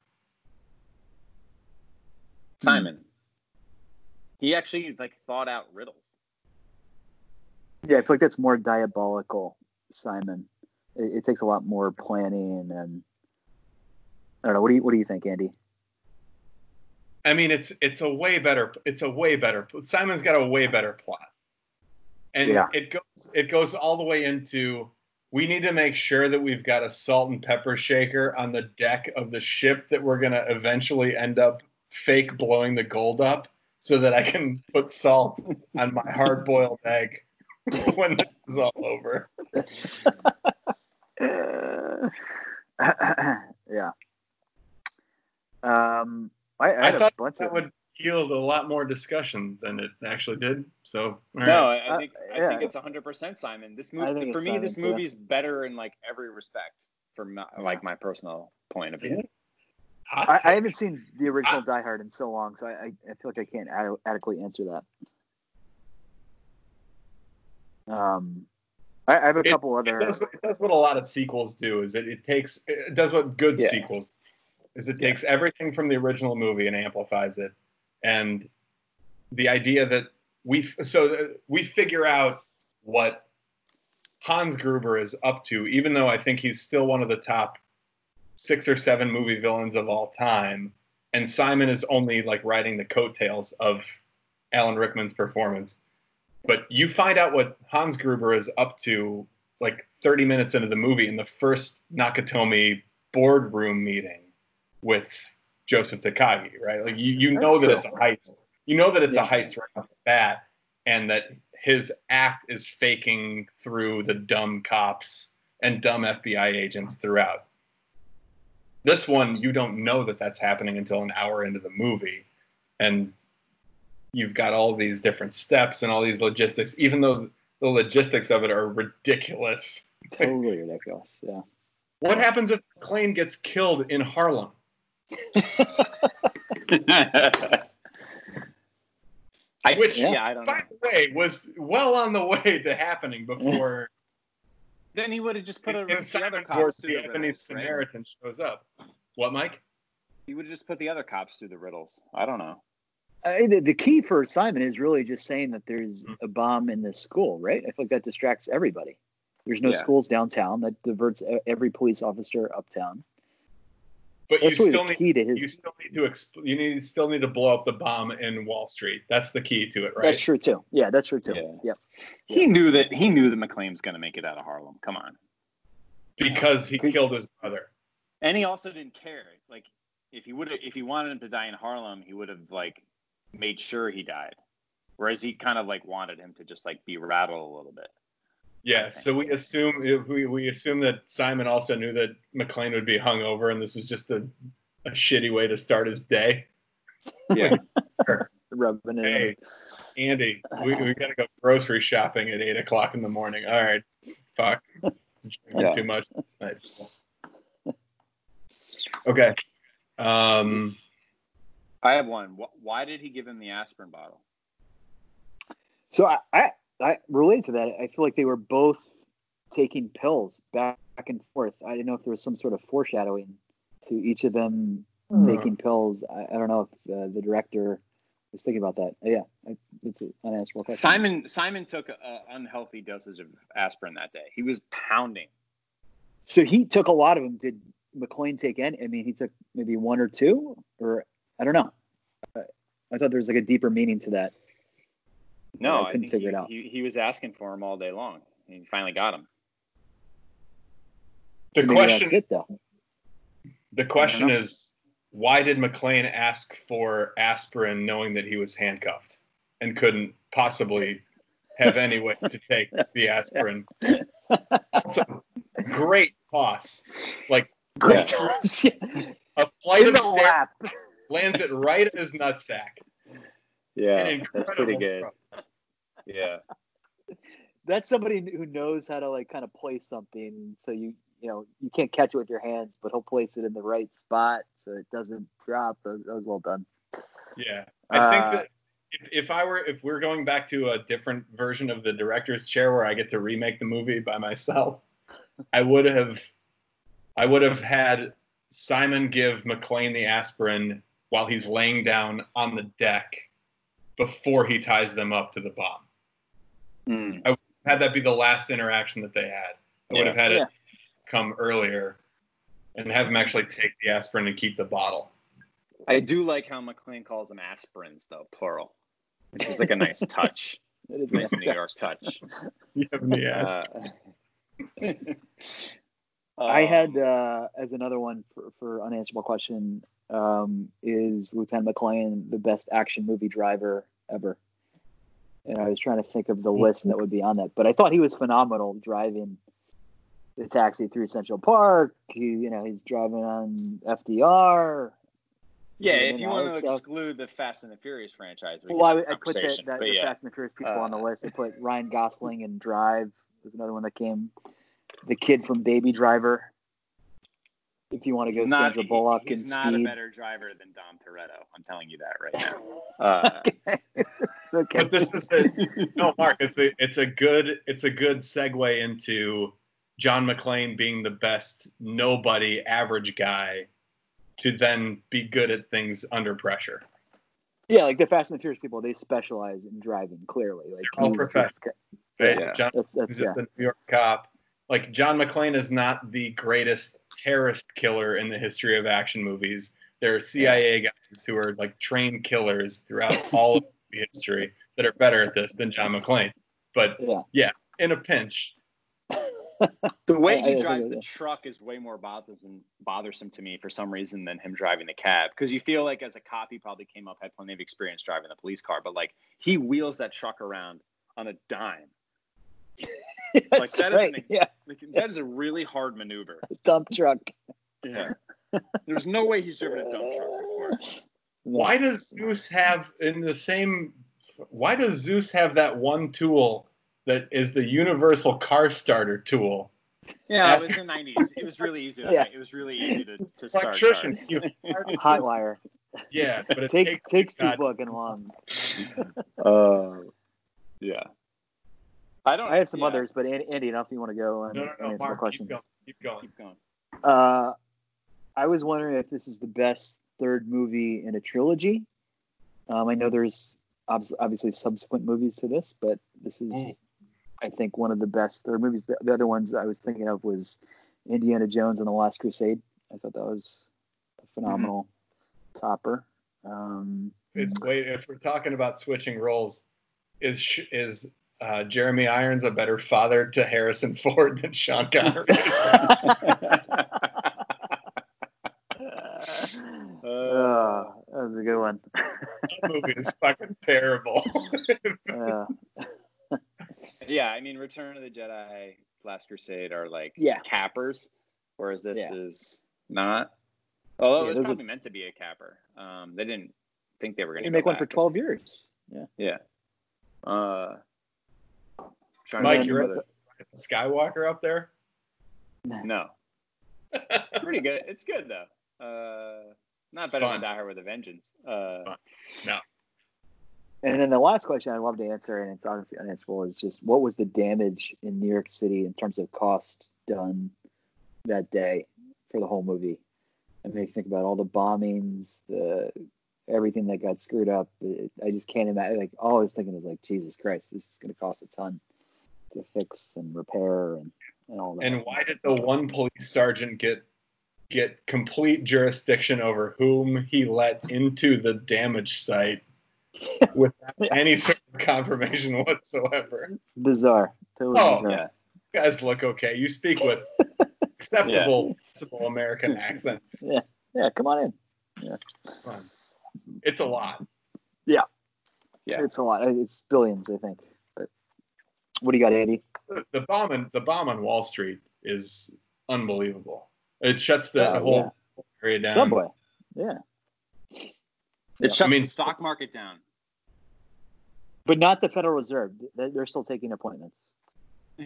A: Simon. He actually like thought out riddles.
C: Yeah, I feel like that's more diabolical, Simon. It, it takes a lot more planning and I don't know. What do you What do you think, Andy?
B: I mean, it's it's a way better it's a way better Simon's got a way better plot, and
C: Yeah.
B: it goes it goes all the way into we need to make sure that we've got a salt and pepper shaker on the deck of the ship that we're gonna eventually end up fake blowing the gold up so that I can put salt on my hard boiled egg when this is all over.
C: Uh, yeah. Um, I, I,
B: I thought that
C: of
B: would yield a lot more discussion than it actually did. So all right.
A: No, I, I
C: Uh,
A: think I
C: yeah.
A: think it's 100 percent Simon. This movie for
C: it's
A: me, this
C: Simon, too.
A: movie's better in like every respect, from my, like my personal point of view.
C: I, I haven't seen the original Die Hard in so long, so I, I, I feel like I can't ad- adequately answer that. Um, I, I have a
B: It's-
C: couple
B: it
C: other.
B: does, what- it does what a lot of sequels do. Is it? It takes. It does what good
C: Yeah.
B: sequels. Is it takes everything from the original movie and amplifies it, and the idea that we so we figure out what Hans Gruber is up to, even though I think he's still one of the top six or seven movie villains of all time, and Simon is only like riding the coattails of Alan Rickman's performance. But you find out what Hans Gruber is up to like 30 minutes into the movie in the first Nakatomi boardroom meeting with Joseph Takagi, right? Like you, you know that
C: true.
B: it's a heist. You know that it's a heist right off the bat, and that his act is faking through the dumb cops and dumb FBI agents throughout. This one, you don't know that that's happening until an hour into the movie, and you've got all these different steps and all these logistics. Even though the logistics of it are ridiculous.
C: Totally ridiculous. Yeah.
B: What happens if McClane gets killed in Harlem?
A: I,
B: Which,
A: yeah, I don't know.
B: By the way, was well on the way to happening before
A: Then he would have just put a,
B: in
A: the other cops
B: the
A: the
B: Ebony
A: riddles, right?
B: Samaritan shows up. What, Mike?
A: He would have just put the other cops through the riddles. I don't know.
C: I, the, the key for Simon is really just saying that there's
B: Mhm.
C: a bomb in this school, right? I feel like that distracts everybody. There's no
A: Yeah.
C: schools downtown. That diverts e- every police officer uptown.
B: But you
C: That's really
B: still
C: the
B: need
C: to his.
B: you still need to exp- you need still need to blow up the bomb in Wall Street. That's the key to it, right?
C: That's true too. Yeah, that's true too.
A: Yeah.
C: Yep.
A: He knew that he knew that McClane's going to make it out of Harlem. Come on.
B: Because he killed his brother.
A: And he also didn't care. Like if he would have if he wanted him to die in Harlem, he would have like made sure he died. Whereas he kind of like wanted him to just like be rattled a little bit.
B: Yeah, so we assume we, we assume that Simon also knew that McClane would be hungover, and this is just a, a shitty way to start his day.
A: Yeah.
C: Rubbing it. in.
B: Hey, Andy, we, we gotta go grocery shopping at eight o'clock in the morning. All right, fuck,
A: Yeah.
B: too much last. Okay, um,
A: I have one. Why did he give him the aspirin bottle?
C: So I, I, I relate to that. I feel like they were both taking pills back, back and forth. I didn't know if there was some sort of foreshadowing to each of them hmm. taking pills. I, I don't know if uh, the director was thinking about that. Yeah, I, it's an unanswerable question.
A: Simon Simon took an unhealthy doses of aspirin that day. He was pounding.
C: So he took a lot of them. Did McClane take any? I mean, he took maybe one or two, or I don't know. I, I thought there was like a deeper meaning to that.
A: No,
C: I
A: I,
C: couldn't
A: think
C: figure
A: he,
C: it out.
A: He, he was asking for him all day long. And he finally got him.
B: the
C: maybe
B: question
C: it, though.
B: the question is, why did McClane ask for aspirin knowing that he was handcuffed and couldn't possibly have any way to take the aspirin? Also, great toss, like
C: Great.
B: a flight
C: In
B: of
C: the
B: stairs lands it right in his nutsack.
A: Yeah, that's pretty good.
B: throw.
A: Yeah.
C: That's somebody who knows how to like kind of play something, so you you know you can't catch it with your hands, but he'll place it in the right spot so it doesn't drop. That was, that was well done.
B: Yeah, I think
C: Uh,
B: that if, if I were if we're going back to a different version of the director's chair where I get to remake the movie by myself, I would have I would have had Simon give McClane the aspirin while he's laying down on the deck before he ties them up to the bomb.
A: Mm.
B: I would have had that be the last interaction that they had. I would have had
C: Yeah.
B: it come earlier and have him actually take the aspirin and keep the bottle.
A: I do like how McClane calls them aspirins, though, plural, which is like a nice touch.
C: It is
A: nice
C: nice.
A: New York touch.
B: You have the aspirin.
A: Uh,
C: I had
A: um,
C: uh, as another one for, for unanswerable question um, is Lieutenant McClane the best action movie driver ever? And I was trying to think of the list that would be on that, but I thought he was phenomenal driving the taxi through Central Park. He, you know, he's driving on FDR.
A: yeah. If you want to
C: stuff.
A: exclude the Fast and the Furious franchise, we
C: Well, I,
A: can have a
C: I put that, that the
A: yeah,
C: Fast and the Furious people on the
A: Uh,
C: list. I put Ryan Gosling and Drive was another one that came. The kid from Baby Driver. If you want to go
A: He's not,
C: Sandra Bullock
A: he's
C: and
A: not a better driver than Dom Toretto. I'm telling you that right now. Uh,
C: okay.
B: But this is a, no, Mark. It's a it's a good it's a good segue into John McClane being the best nobody average guy to then be good at things under pressure.
C: yeah, like the Fast and the Furious people, they specialize in driving. Clearly, like
B: They're all
C: he's just-
B: professional.
A: Yeah.
B: John
C: That's that's
B: He's
C: yeah.
B: just the New York cop. Like John McClane is not the greatest terrorist killer in the history of action movies. There are CIA guys who are like trained killers throughout all of the history that are better at this than John McClane. But
C: Yeah.
B: in a pinch,
A: the way
C: I- I
A: he drives the truck is way more bothersome bothersome to me for some reason than him driving the cab. Because you feel like as a cop, he probably came up had plenty of experience driving the police car, but like he wheels that truck around on a dime.
C: That's
A: that
C: right.
A: isn't
C: yeah,
A: Like that is a really hard maneuver.
C: dump truck.
A: Yeah. There's no way he's driven a dump truck before.
B: why does Zeus have in the same why does Zeus have that one tool that is the universal car starter tool?
A: Yeah, it was the '90s. It was really easy.
C: Yeah.
A: make. It was really easy to, to start.
B: Electrician.
A: cars.
B: You,
C: Hot wire
B: yeah, but it
C: takes
B: takes,
C: takes too
B: God.
C: fucking long.
A: Uh, yeah. I don't.
C: I have some
A: yeah.
C: others, but Andy, Andy, I don't know if you want to go and,
B: No, no,
C: and
B: no,
C: answer more
B: Mark, keep
C: questions.
B: going. Keep going.
A: Keep going.
C: Uh, I was wondering if this is the best third movie in a trilogy. Um, I know there's obs- obviously subsequent movies to this, but this is,
B: Mm.
C: I think, one of the best third movies. The, the other ones I was thinking of was Indiana Jones and the Last Crusade. I thought that was a phenomenal topper. Um,
B: It's wait if we're talking about switching roles, is sh- is uh, Jeremy Irons a better father to Harrison Ford than Sean Connery?
C: uh, that was a good one.
B: that movie is fucking terrible.
C: Uh,
A: yeah, I mean, Return of the Jedi, Last Crusade are like
C: Yeah.
A: cappers, whereas this
C: Yeah.
A: is not. Although
C: Yeah,
A: it was
C: those are-
A: probably meant to be a capper. Um, they didn't think they were going to
C: make one for 12 years. Yeah.
A: Yeah. Uh, trying
B: Mike,
A: to think
B: you're
A: of
B: at
A: other-
B: Skywalker up there.
A: no. Pretty good. It's good though. Uh, not
B: It's
A: better
B: fun.
A: than Die Hard with a Vengeance. Uh, no.
C: And then the last question I'd love to answer, and it's honestly unanswerable, is just what was the damage in New York City in terms of cost done that day for the whole movie? I mean, think about all the bombings, the everything that got screwed up. It, I just can't imagine. Like all I was thinking is like, Jesus Christ, this is going to cost a ton to fix and repair and, and all that.
B: And why did the one police sergeant get get complete jurisdiction over whom he let into the damage site without any sort of confirmation whatsoever?
C: It's bizarre. Totally
B: Oh,
C: bizarre.
B: You guys look okay. You speak with acceptable, acceptable American accents.
C: Yeah, Yeah, come on in. Yeah.
B: It's a lot.
A: Yeah. Yeah.
C: It's a lot. It's billions, I think. But what do you got, Andy?
B: The- The bomb on the bomb on Wall Street is unbelievable. It shuts the
C: Oh,
B: whole area down.
C: Subway. Yeah.
A: it
C: Yeah.
A: shuts
B: I mean-
A: the stock market down.
C: But not the Federal Reserve. They- They're still taking appointments.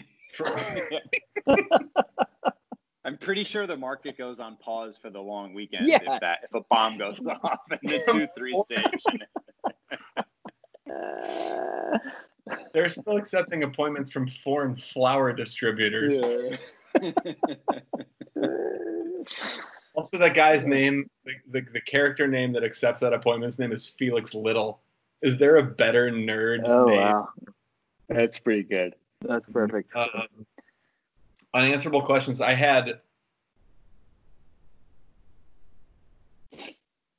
A: I'm pretty sure the market goes on pause for the long weekend
C: Yeah.
A: if that if a bomb goes off in the two three stage.
C: Uh,
B: They're still accepting appointments from foreign flower distributors. Also, that guy's name, the, the, the character name that accepts that appointment's name is Felix Little. Is there a better nerd
C: oh
B: name?
C: wow,
A: That's pretty good.
C: that's perfect.
B: Um, unanswerable questions. I had.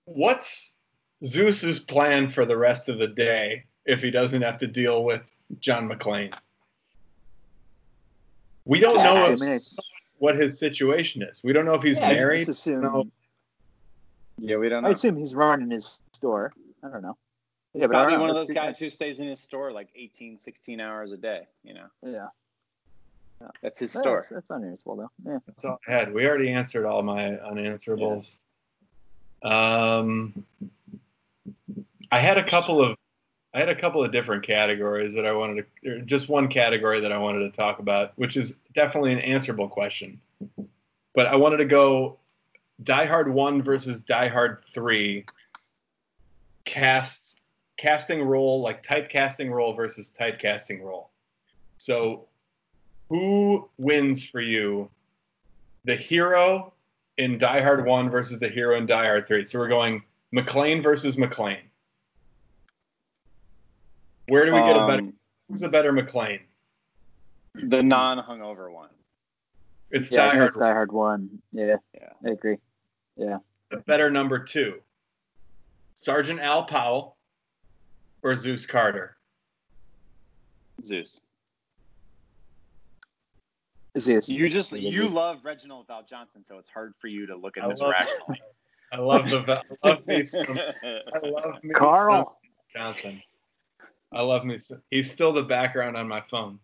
B: What's Zeus's plan for the rest of the day if he doesn't have to deal with John McClane? We don't know
C: I
B: if- what his situation is. We don't know if he's
C: yeah,
B: married.
C: just assume.
B: No.
A: Yeah, we don't
C: I assume he's running his store. I don't know. Yeah, but I
A: Probably
C: don't know.
A: one of those
C: good
A: guys who stays in his store like 18, 16 hours a day. You know,
C: Yeah,
A: that's his
C: Yeah,
A: store.
C: That's, that's unanswerable though. Yeah.
B: That's all I had. We already answered all my unanswerables. Um, I had a couple of, I had a couple of different categories that I wanted to, just one category that I wanted to talk about, which is definitely an answerable question. But I wanted to go Die Hard 1 versus Die Hard 3 cast casting role like typecasting role versus typecasting role. So who wins for you? The hero in Die Hard 1 versus the hero in Die Hard 3. So we're going McClane versus McClane. Where do we get a better
A: Um,
B: who's a better McClane?
A: the non-hungover one.
B: It's
C: Yeah, I
B: Die
C: think
B: Hard
C: it's Die Hard One. Yeah,
A: Yeah.
C: I agree. Yeah.
B: The better number two. Sergeant Al Powell or Zeus Carter?
A: Zeus.
C: Zeus.
A: You just
C: Yeah,
A: you love Reginald VelJohnson, so it's hard for you to look at
B: I
A: this
B: love-
A: rationally.
B: I love the I love me some, I love me some
C: Carl.
B: Johnson. I love me. He's still the background on my phone.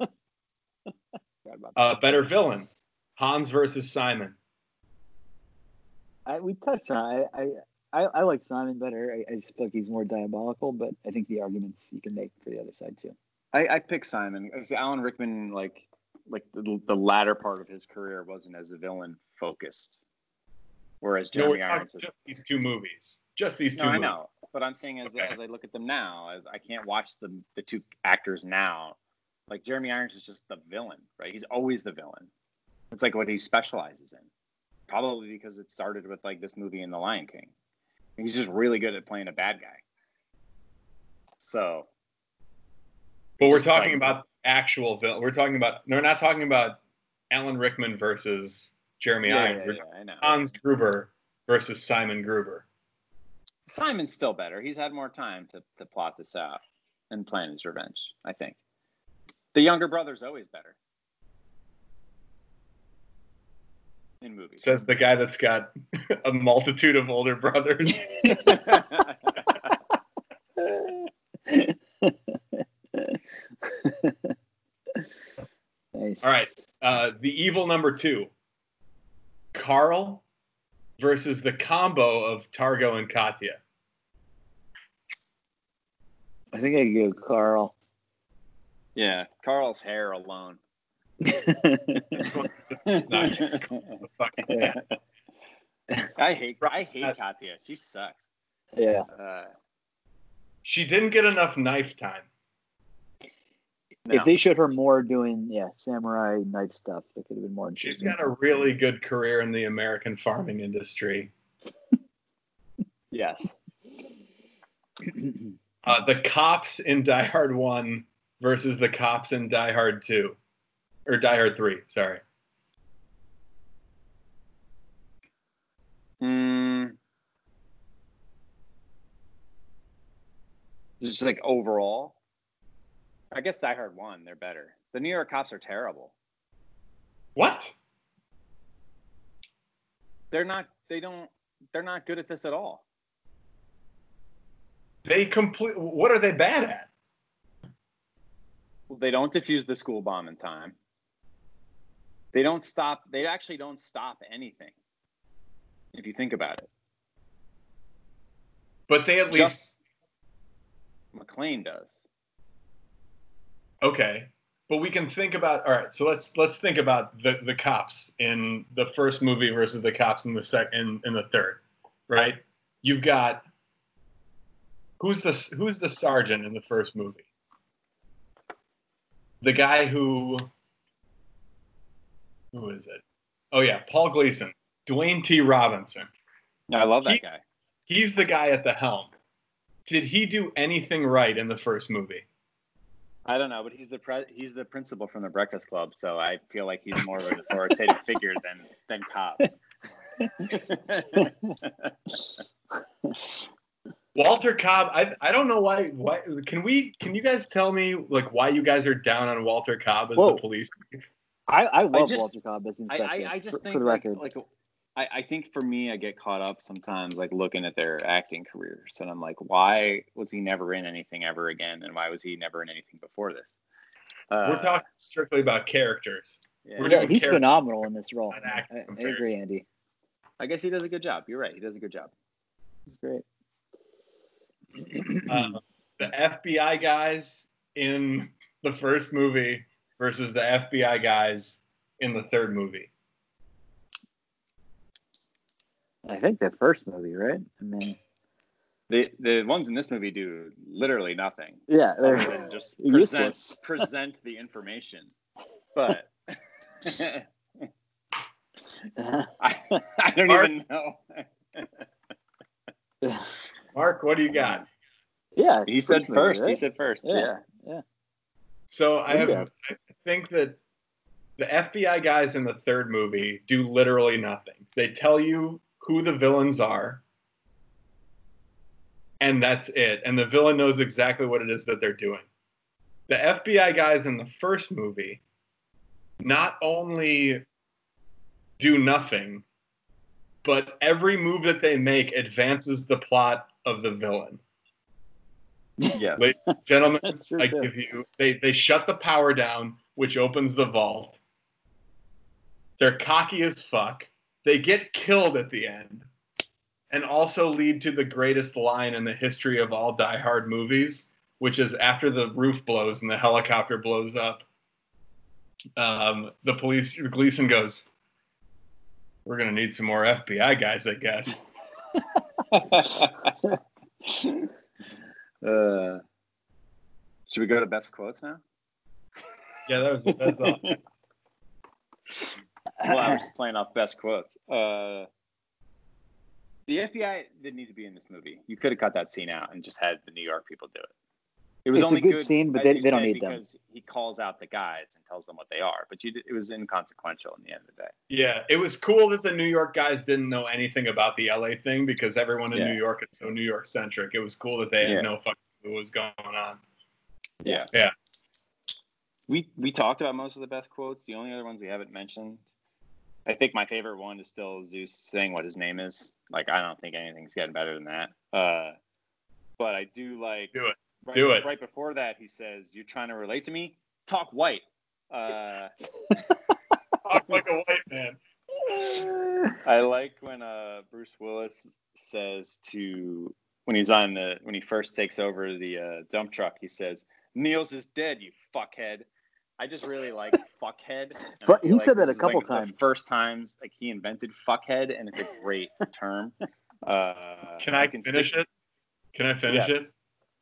B: Uh, better villain, Hans versus Simon.
C: I, we touched on. it. I, I I I like Simon better. I, I just feel like he's more diabolical, but I think the arguments you can make for the other side too.
A: I, I pick Simon. 'cause Alan Rickman, like like the, the latter part of his career, wasn't as a villain focused, whereas
B: No, we're
A: Jeremy
B: talking
A: Irons is.
B: these two movies. Just these two.
A: No, I know, but I'm saying as,
B: Okay.
A: as I look at them now, as I can't watch the the two actors now. Like Jeremy Irons is just the villain, right? He's always the villain. It's like what he specializes in. Probably because it started with like this movie in The Lion King. He's just really good at playing a bad guy. So
B: But we're talking
A: like-
B: about actual villain. We're talking about. No, we're not talking about Alan Rickman versus Jeremy
A: yeah,
B: Irons.
A: yeah, yeah,
B: talking
A: I know.
B: Hans Gruber versus Simon Gruber.
A: Simon's still better. He's had more time to, to plot this out and plan his revenge, I think. The younger brother's always better. In movies.
B: Says the guy that's got a multitude of older brothers.
C: nice.
B: All right. Uh, the evil number two. Carl versus the combo of Targo and Katya.
C: I think I could go Carl.
A: yeah, Carl's hair alone.
C: Yeah.
A: I hate I hate Katya. She sucks.
C: yeah.
A: Uh,
B: She didn't get enough knife time.
A: No.
C: If they showed her more doing yeah samurai knife stuff, it could have been more
B: She's
C: interesting.
B: got a really good career in the American farming industry.
A: yes.
B: Uh, the cops in Die Hard 1 versus the cops in Die Hard 2. Or Die Hard 3, sorry.
A: Mm. Just like overall, I guess Die Hard one, they're better. The New York cops are terrible.
B: What?
A: They're not. They don't. They're not good at this at all.
B: They complete. What are they bad at?
A: Well, They don't defuse the school bomb in time. They don't stop. They actually don't stop anything. If you think about it,
B: But they at least
A: McClane does.
B: Okay. But we can think about all right. So let's let's think about the the cops in the first movie versus the cops in the second in the third, right? You've got who's the who's the sergeant in the first movie? The guy who who is it? Oh yeah, Paul Gleason, Dwayne T. Robinson.
A: I love that
B: He-
A: guy.
B: He's the guy at the helm. Did he do anything right in the first movie?
A: I don't know, but he's the pre- he's the principal from the Breakfast Club, so I feel like he's more of an authoritative figure than than Cobb.
B: Walter Cobb, I, I don't know why why can we can you guys tell me like why you guys are down on Walter Cobb as
C: Whoa.
B: the police?
C: I, I love
A: just-
C: Walter Cobb as
A: I,
C: inspector.
A: I, I just
C: for,
A: think
C: for the
A: like,
C: record.
A: like I, I think for me, I get caught up sometimes like looking at their acting careers, and I'm like, why was he never in anything ever again, and why was he never in anything before this? Uh,
B: We're talking strictly about characters.
A: yeah.
B: we're
C: yeah, he's
B: character-
C: phenomenal in this role. I, I agree, Andy.
A: I guess he does a good job. You're right. He does a good job.
C: He's great.
B: Uh, the FBI guys in the first movie versus the FBI guys in the third movie.
C: I think the first movie, right? I mean,
A: The the ones in this movie do literally nothing
C: yeah, they're
A: than just present present the information. But I, I don't
B: Mark?
A: even know.
B: Mark, what do you got?
C: yeah,
A: He said
C: movie,
A: first. He said first. Yeah.
C: yeah, yeah.
B: So I
C: What do
B: have.
C: you have?
B: I think that the FBI guys in the third movie do literally nothing. They tell you who the villains are, and that's it. And the villain knows exactly what it is that they're doing. The FBI guys in the first movie not only do nothing, but every move that they make advances the plot of the villain.
A: Yes.
B: Ladies and gentlemen. I
C: too.
B: give you they they shut the power down, which opens the vault. They're cocky as fuck. They get killed at the end, and also lead to the greatest line in the history of all Die Hard movies, which is after the roof blows and the helicopter blows up. Um, the police Gleason goes, "We're gonna need some more FBI guys, I guess."
A: uh, should we go to best quotes now?
B: Yeah, that was that's all.
A: well, I was just playing off best quotes. Uh, the FBI didn't need to be in this movie. You could have cut that scene out and just had the New York people do it. It was
C: It's a
A: only
C: good scene, but they- they don't
A: said,
C: need them.
A: he calls out the guys and tells them what they are. But you, it was inconsequential in the end of the day.
B: Yeah, it was cool that the New York guys didn't know anything about the LA thing because everyone in
A: Yeah.
B: New York is so New York centric. It was cool that they had
A: Yeah.
B: no fucking clue what was going on.
A: Yeah.
B: Yeah.
A: We we talked about most of the best quotes. The only other ones we haven't mentioned. I think my favorite one is still Zeus saying what his name is. Like I don't think anything's getting better than that. Uh, but I do like
B: Do it.
A: Right,
B: Do it.
A: Right before that, he says, "You're trying to relate to me? Talk white." Uh,
B: Talk like a white man.
A: I like when uh, Bruce Willis says to when he's on the when he first takes over the uh, dump truck, he says, "Nils is dead, you fuckhead." I just really like fuckhead. and I
C: Fuck- he
A: like
C: said that a couple
A: like, the
C: times.
A: first times like he invented fuckhead, and it's a great term. Uh,
B: Can I
A: can
B: finish
A: stick-
B: it? Can I finish
A: Yes.
B: it?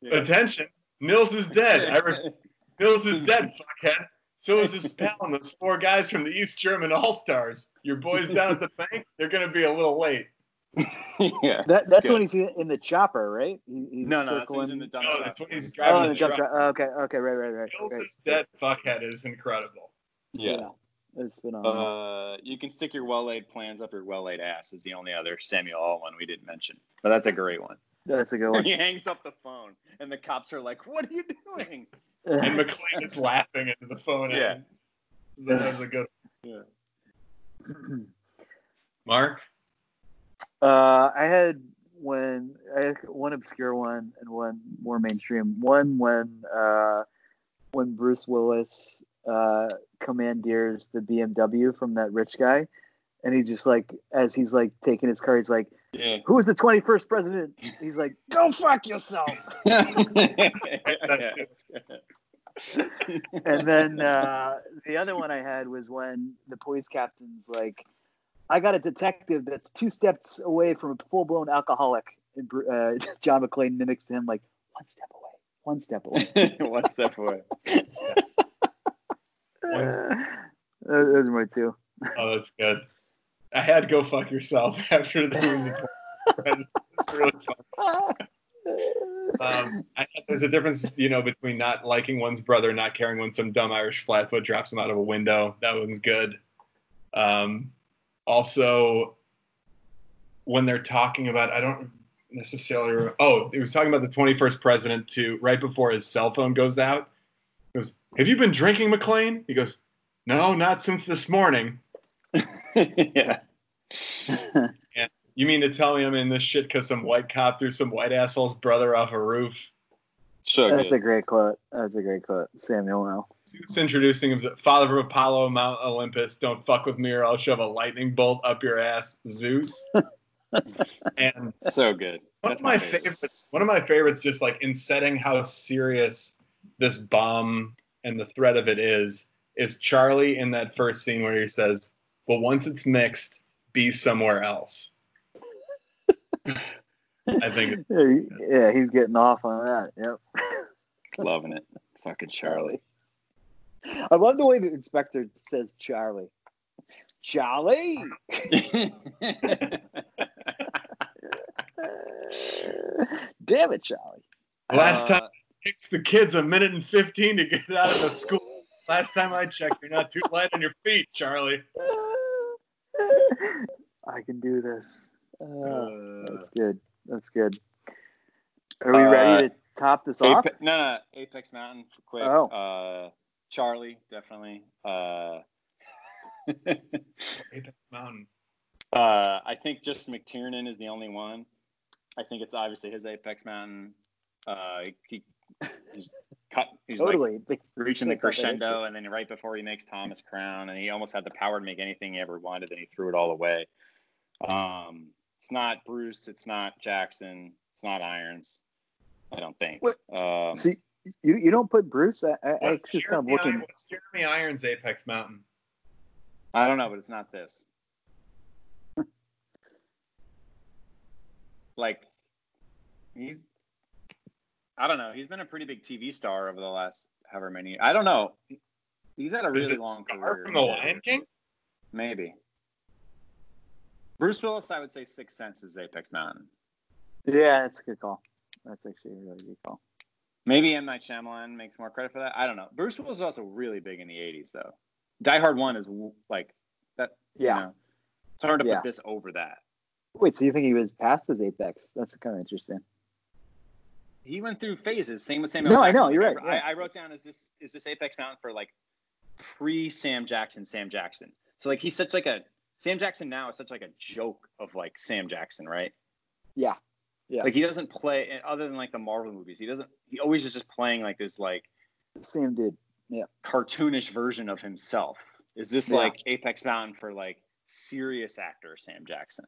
A: Yeah.
B: Attention. Nils is dead. I re- Nils is dead, fuckhead. So is his pal and those four guys from the East German All Stars. Your boys down at the bank, they're going to be a little late.
A: yeah.
C: That, that's
A: good.
C: when he's in the chopper, right? He, he's
A: No, no, that's when
C: circling.
A: he's in the dump
B: No,
A: truck.
B: that's when he's
C: oh,
B: driving
C: in
B: the
C: the jump
B: truck.
C: truck. Oh, okay, okay, right, right, right.
B: Nils
C: right.
B: is dead, fuckhead is incredible.
A: Yeah.
C: It's phenomenal.
A: Uh, you can stick your well-laid plans up your well-laid ass is the only other Samuel L. one we didn't mention, but that's a great one.
C: that's a good one.
A: he hangs up the phone, and the cops are like, "What are you doing?"
B: And McClane is laughing into the phone.
A: Yeah.
B: That was a good
A: Yeah.
B: Mark?
C: Uh, I had when I had one obscure one and one more mainstream. One when uh, when Bruce Willis uh, commandeers the BMW from that rich guy, and he just like as he's like taking his car, he's like,
A: Yeah.
C: "Who is the twenty first president?" He's like, "Go fuck yourself." and then uh, the other one I had was when the police captain's like, "I got a detective that's two steps away from a full blown alcoholic," and uh, John McClane mimics him like, "One step away, one step away."
A: One step away.
B: One
C: Uh, those are my two.
B: Oh, that's good. I had go fuck yourself after the movie. It's really fun. Um, I, there's a difference, you know, between not liking one's brother, not caring when some dumb Irish flatfoot drops him out of a window. That one's good. Um, also, when they're talking about, I don't necessarily. Remember, oh, he was talking about the 21st president to right before his cell phone goes out. He goes, "Have you been drinking, McClane?" He goes, "No, not since this morning."
A: yeah.
B: You mean to tell me I'm in this shit because some white cop threw some white asshole's brother off a roof?
A: So
C: That's
A: good.
C: a great quote. That's a great quote. Samuel L.
B: Zeus introducing him, father of Apollo, Mount Olympus. Don't fuck with me, or I'll shove a lightning bolt up your ass, Zeus. and
A: so good.
B: one
A: That's
B: of my favorites. One of my favorites, just like in setting how serious this bomb and the threat of it is, is Charlie in that first scene where he says, "Well, once it's mixed, be somewhere else." I think
C: Yeah, yeah, he's getting off on that. Yep.
A: Loving it. Fucking Charlie.
C: I love the way the inspector says Charlie. Charlie. Damn it, Charlie.
B: last time
A: Uh,
B: it takes the kids a minute and fifteen to get out of the school. Last time I checked, you're not too light on your feet, Charlie.
C: I can do this. Uh,
A: uh,
C: that's good. That's good. Are we ready to top this off?
A: No, no, Apex Mountain, quick.
C: Oh.
A: Uh, Charlie, definitely. Uh,
B: Apex Mountain.
A: uh, I think just McTiernan is the only one. I think it's obviously his Apex Mountain. Uh, he, he's cut. He's like
C: totally. Like,
A: reaching the
C: Can't cut that
A: crescendo, and then right before he makes Thomas Crown, and he almost had the power to make anything he ever wanted, and he threw it all away. Um, it's not Bruce. It's not Jackson. It's not Irons. I don't think. Um,
C: See, you, you don't put Bruce. I, I, I was
B: What's
C: just kind of
B: Jeremy
C: looking.
B: Irons- what's Jeremy Irons Apex Mountain?
A: I don't know, but it's not this. like, he's. I don't know. He's been a pretty big TV star over the last however many. I don't know. He's had a
B: Is
A: really
B: it
A: long
B: Scar
A: career.
B: from The Lion King?
A: Maybe. Bruce Willis, I would say Six Sense is Apex Mountain.
C: Yeah, that's a good call. That's actually a really good call.
A: Maybe M. Night Shyamalan makes more credit for that. I don't know. Bruce Willis was also really big in the 80s, though. Die Hard 1 is like that. you
C: Yeah.
A: know, it's hard to
C: Yeah.
A: put this over that.
C: Wait, so you think he was past his apex? That's kind of interesting.
A: He went through phases. Same with Samuel
C: No, I know, you're right, yeah.
A: I, I wrote down is this is this Apex Mountain for like pre Sam Jackson, Sam Jackson. So like he's such like a Sam Jackson now is such like a joke of like Sam Jackson, right?
C: Yeah. Yeah.
A: Like he doesn't play other than like the Marvel movies. He doesn't. He always is just playing like this like
C: Sam did. Yeah.
A: cartoonish version of himself. Is this
C: Yeah.
A: like Apex Mountain for like serious actor Sam Jackson?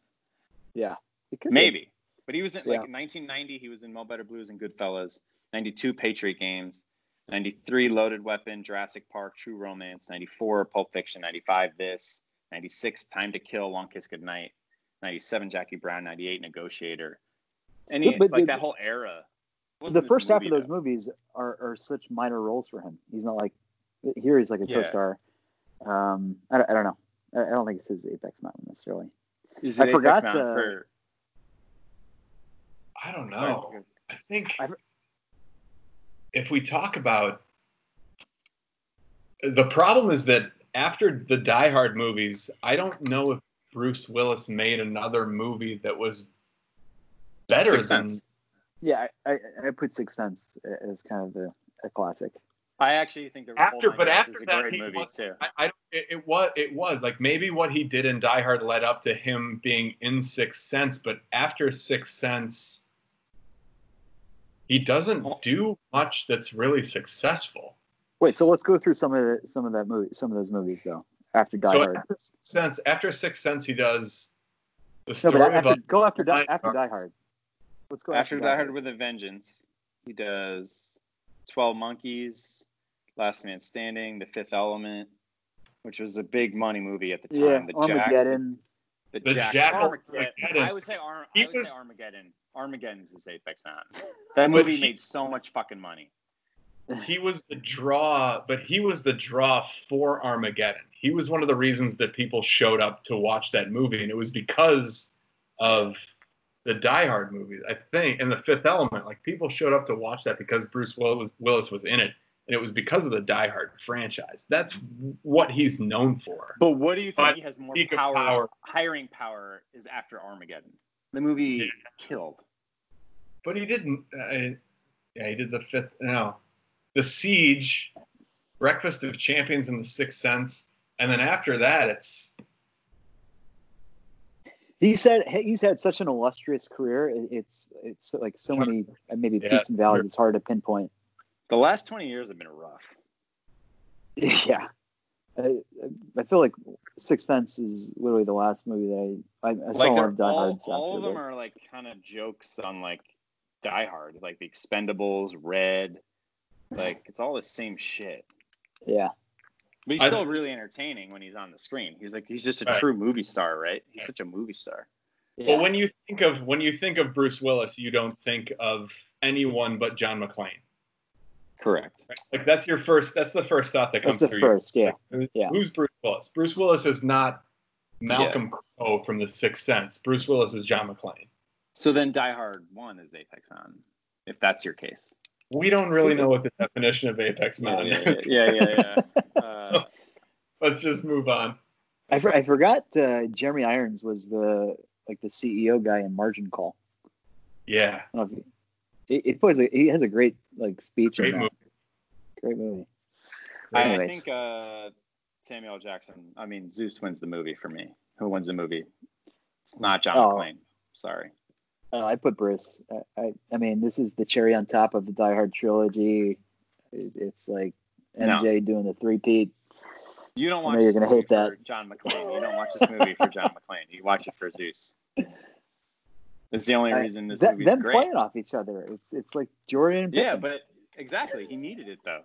C: Yeah. Could be.
A: Maybe. But he was in like
C: Yeah.
A: in 1990. He was in Mo Better Blues and Goodfellas. 92 Patriot Games. 93 Loaded Weapon, Jurassic Park, True Romance. 94 Pulp Fiction. 95 This. 96 Time to Kill, Long Kiss Goodnight. 97 Jackie Brown. 98 Negotiator. Any
C: But- but
A: like
C: the-
A: that whole era.
C: The first half of those
A: though?
C: movies are, are such minor roles for him. He's not like here. He's like a
A: Yeah.
C: co-star. Um, I, don't- I don't know. I, I don't think it's his Apex Mountain necessarily.
A: Is
C: I
A: Apex
C: forgot,
A: Mountain
C: uh,
A: for
B: I don't
A: Sorry.
B: know. I think
C: I've-
B: if we talk about the problem is that after the Die Hard movies, I don't know if Bruce Willis made another movie that was better
A: Sixth
B: than.
A: Sense.
C: Yeah, I, I, I put Sixth Sense as kind of a, a classic.
A: I actually think the
B: After- but
A: Yards
B: after
A: is a
B: that,
A: great
B: he
A: movie
B: was-
A: too.
B: I, I it, it was it was like maybe what he did in Die Hard led up to him being in Sixth Sense, but after Sixth Sense, he doesn't do much that's really successful.
C: Wait, so let's go through some of the, some of that movie, some of those movies though. After Die
B: so
C: Hard.
B: after Sixth Sense, after Sixth Sense, he does the
C: No,
B: story
C: but after,
B: about
C: go after Die, after Die Hard. Let's go
A: After Die Hard with a Vengeance, he does Twelve Monkeys, Last Man Standing, The Fifth Element, which was a big money movie at the time.
C: Yeah,
A: the Jack,
C: Armageddon.
A: the,
B: The
A: Jack,
B: Jack
A: Armageddon.
B: Armageddon.
A: I would say Arm,
B: He
A: I would
B: was-
A: say Armageddon. Armageddon's his Apex Mountain. That movie
B: he-
A: made so much fucking money.
B: He was the draw, but he was the draw for Armageddon. He was one of the reasons that people showed up to watch that movie, and it was because of the Die Hard movies, I think, and the Fifth Element. Like people showed up to watch that because Bruce Willis, Willis was in it, and it was because of the Die Hard franchise. That's what he's known for.
A: But what do you think
B: But
A: he has more power,
B: power-
A: hiring power is after Armageddon? The movie
B: Yeah.
A: killed.
B: But he didn't. Uh, yeah, he did the fifth. No, the Siege, Breakfast of Champions, and the Sixth Sense, and then after that, it's
C: He said he's had such an illustrious career. It's it's like so many maybe
B: Yeah.
C: peaks and valleys. It's hard to pinpoint.
A: The last 20 years have been rough.
C: yeah, I, I feel like Sixth Sense is literally the last movie that I I, I saw
A: like
C: one
A: they're
C: of Die
A: all,
C: Hard's
A: all of them are like kind of jokes on like Die Hard, like the Expendables, Red, like it's all the same shit.
C: Yeah,
A: But he's
B: I-
A: still really entertaining when he's on the screen. He's like he's just a
B: Right.
A: true movie star, right? He's such a movie star.
C: Yeah.
B: But when you think of when you think of Bruce Willis, you don't think of anyone but John McClane.
A: Correct.
B: Right? Like that's your first. That's the first thought that comes
C: That's the
B: through.
C: first, yeah.
B: Like, who's,
C: Yeah.
B: who's Bruce Willis? Bruce Willis is not Malcolm Crowe from The Sixth Sense. Bruce Willis is John McClane.
A: So then Die Hard 1 is Apex Mountain, if that's your case.
B: We don't really know what the definition of Apex
A: Yeah,
B: Mountain
A: yeah,
B: is.
A: yeah, yeah. yeah. Uh,
B: Let's just move on.
C: I, for, I forgot uh, Jeremy Irons was the like the CEO guy in Margin Call.
B: Yeah,
C: I don't know if he, it, it was a, he has a great like speech.
B: great movie.
C: Great movie.
A: I, I think uh, Samuel Jackson, I mean, Zeus wins the movie for me. Who wins the movie? It's not John
C: Oh.
A: McClane. Sorry.
C: Uh, I put Bruce. I, I I mean, this is the cherry on top of the Die Hard trilogy. It, it's like
A: No.
C: MJ doing the three peat.
A: You don't watch
C: you're
A: this
C: gonna
A: movie
C: hate that.
A: for John McClane. You don't watch this movie for John McClane. You watch it for Zeus. It's the only reason this
C: Th-
A: movie's
C: them
A: great.
C: playing off each other. It's it's like Jordan.
A: Yeah, but exactly, he needed it though.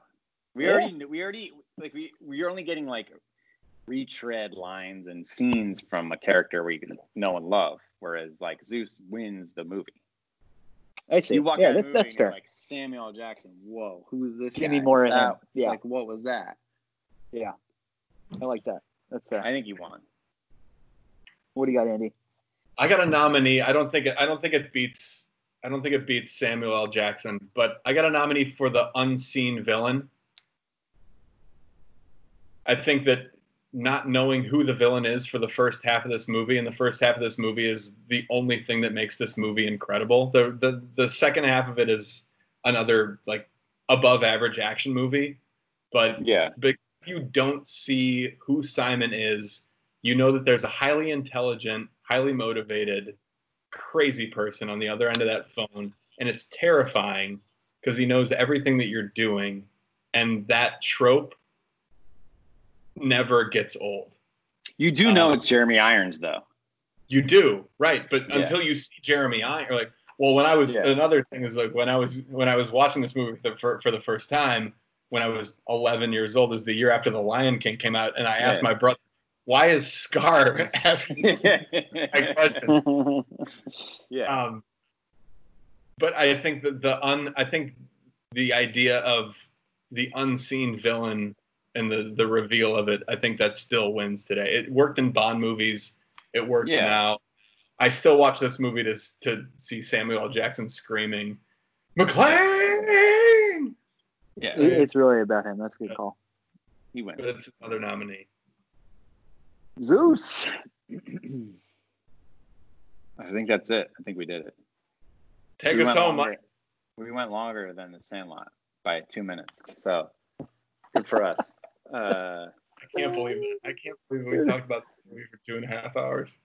A: We
C: Yeah.
A: already we already like we we're only getting like retread lines and scenes from a character we know and love, whereas like Zeus wins the movie.
C: I see.
A: You walk
C: yeah,
A: the
C: that's
A: movie
C: that's
A: and you're
C: fair.
A: Like Samuel Jackson. Whoa, who's this?
C: Give
A: guy?
C: me more of him.
A: That-
C: Yeah,
A: Like what was that?
C: Yeah, I like that. That's fair.
A: I think you won.
C: what do you got, Andy?
B: I got a nominee. I don't think it, I don't think it beats. I don't think it beats Samuel L. Jackson, but I got a nominee for the unseen villain. I think that not knowing who the villain is for the first half of this movie, and the first half of this movie is the only thing that makes this movie incredible. The the the second half of it is another like above average action movie, but
A: Yeah.
B: if you don't see who Simon is, you know that there's a highly intelligent, highly motivated, crazy person on the other end of that phone, and it's terrifying because he knows everything that you're doing, and that trope never gets old.
A: You do know
B: Um,
A: it's Jeremy Irons though.
B: You do, right? But
A: Yeah.
B: until you see Jeremy Iron, you're like, well, when I was
A: Yeah.
B: another thing is like when I was when I was watching this movie for, for, for the first time when I was 11 years old, is the year after The Lion King came out, and I asked
A: Yeah.
B: my brother, why is Scar asking my question?
A: yeah.
B: Um, but I think that the un, I think the idea of the unseen villain and the the reveal of it, I think that still wins today. It worked in Bond movies. It worked
A: Yeah.
B: now. I still watch this movie to to see Samuel L. Jackson screaming, McClane.
A: yeah.
C: It's really about him. That's a good call.
A: He wins.
B: But it's another nominee.
C: Zeus.
A: I think that's it. I think we did it.
B: Take
A: We
B: us home,
A: longer-
B: Mike.
A: We went longer than the Sandlot by two minutes. So good for us. Uh,
B: I can't believe it. I can't believe we talked about the movie for two and a half hours.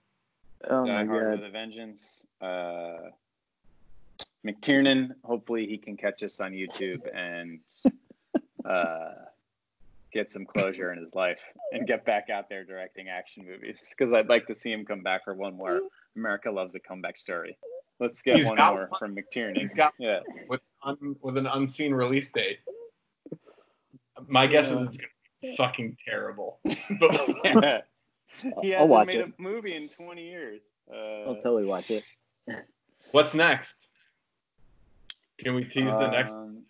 C: Oh
A: Die
C: my
A: Hard
C: god.
A: with a Vengeance. Uh, McTiernan, hopefully he can catch us on YouTube and uh, get some closure in his life and get back out there directing action movies. Because I'd like to see him come back for one more America Loves a Comeback story. Let's get
B: He's
A: one
B: got
A: more
B: one.
A: from McTiernan.
B: He's got
A: yeah.
B: with un, with an unseen release date. My guess is it's gonna be fucking terrible. But
A: he
C: I'll
A: hasn't
C: watch
A: made
C: it.
A: a movie in 20 years. Uh,
C: I'll totally watch it.
B: what's next? Can we tease the next?
A: Um,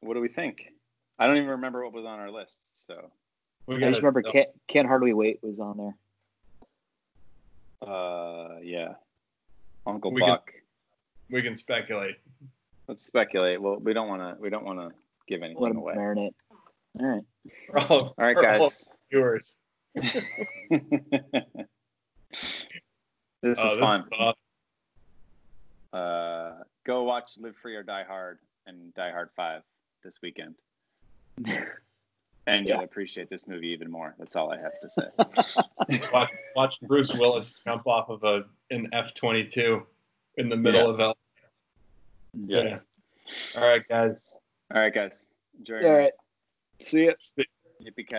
A: What do we think? I don't even remember what was on our list. So,
B: We
C: I just
B: gotta-
C: remember Can't, Can't Hardly Wait was on there.
A: uh, yeah, Uncle
B: We can-
A: Buck.
B: we can speculate.
A: Let's speculate. Well, we don't want to. We don't want to give
C: Let
A: anything
C: him
A: away.
C: marinate. All right.
B: For all,
A: All right,
B: for all
A: guys.
B: viewers.
A: this
B: Oh,
A: was
B: this
A: fun.
B: is fun.
A: Uh, go watch Live Free or Die Hard and Die Hard Five this weekend, and
C: Yeah.
A: you'll appreciate this movie even more. That's all I have to say.
B: Watch, watch Bruce Willis jump off of a an F twenty two in the middle
A: Yes.
B: of L.
A: yes.
B: All right, guys.
A: All right, guys. Enjoy.
C: All right. See ya.
A: Yippee ki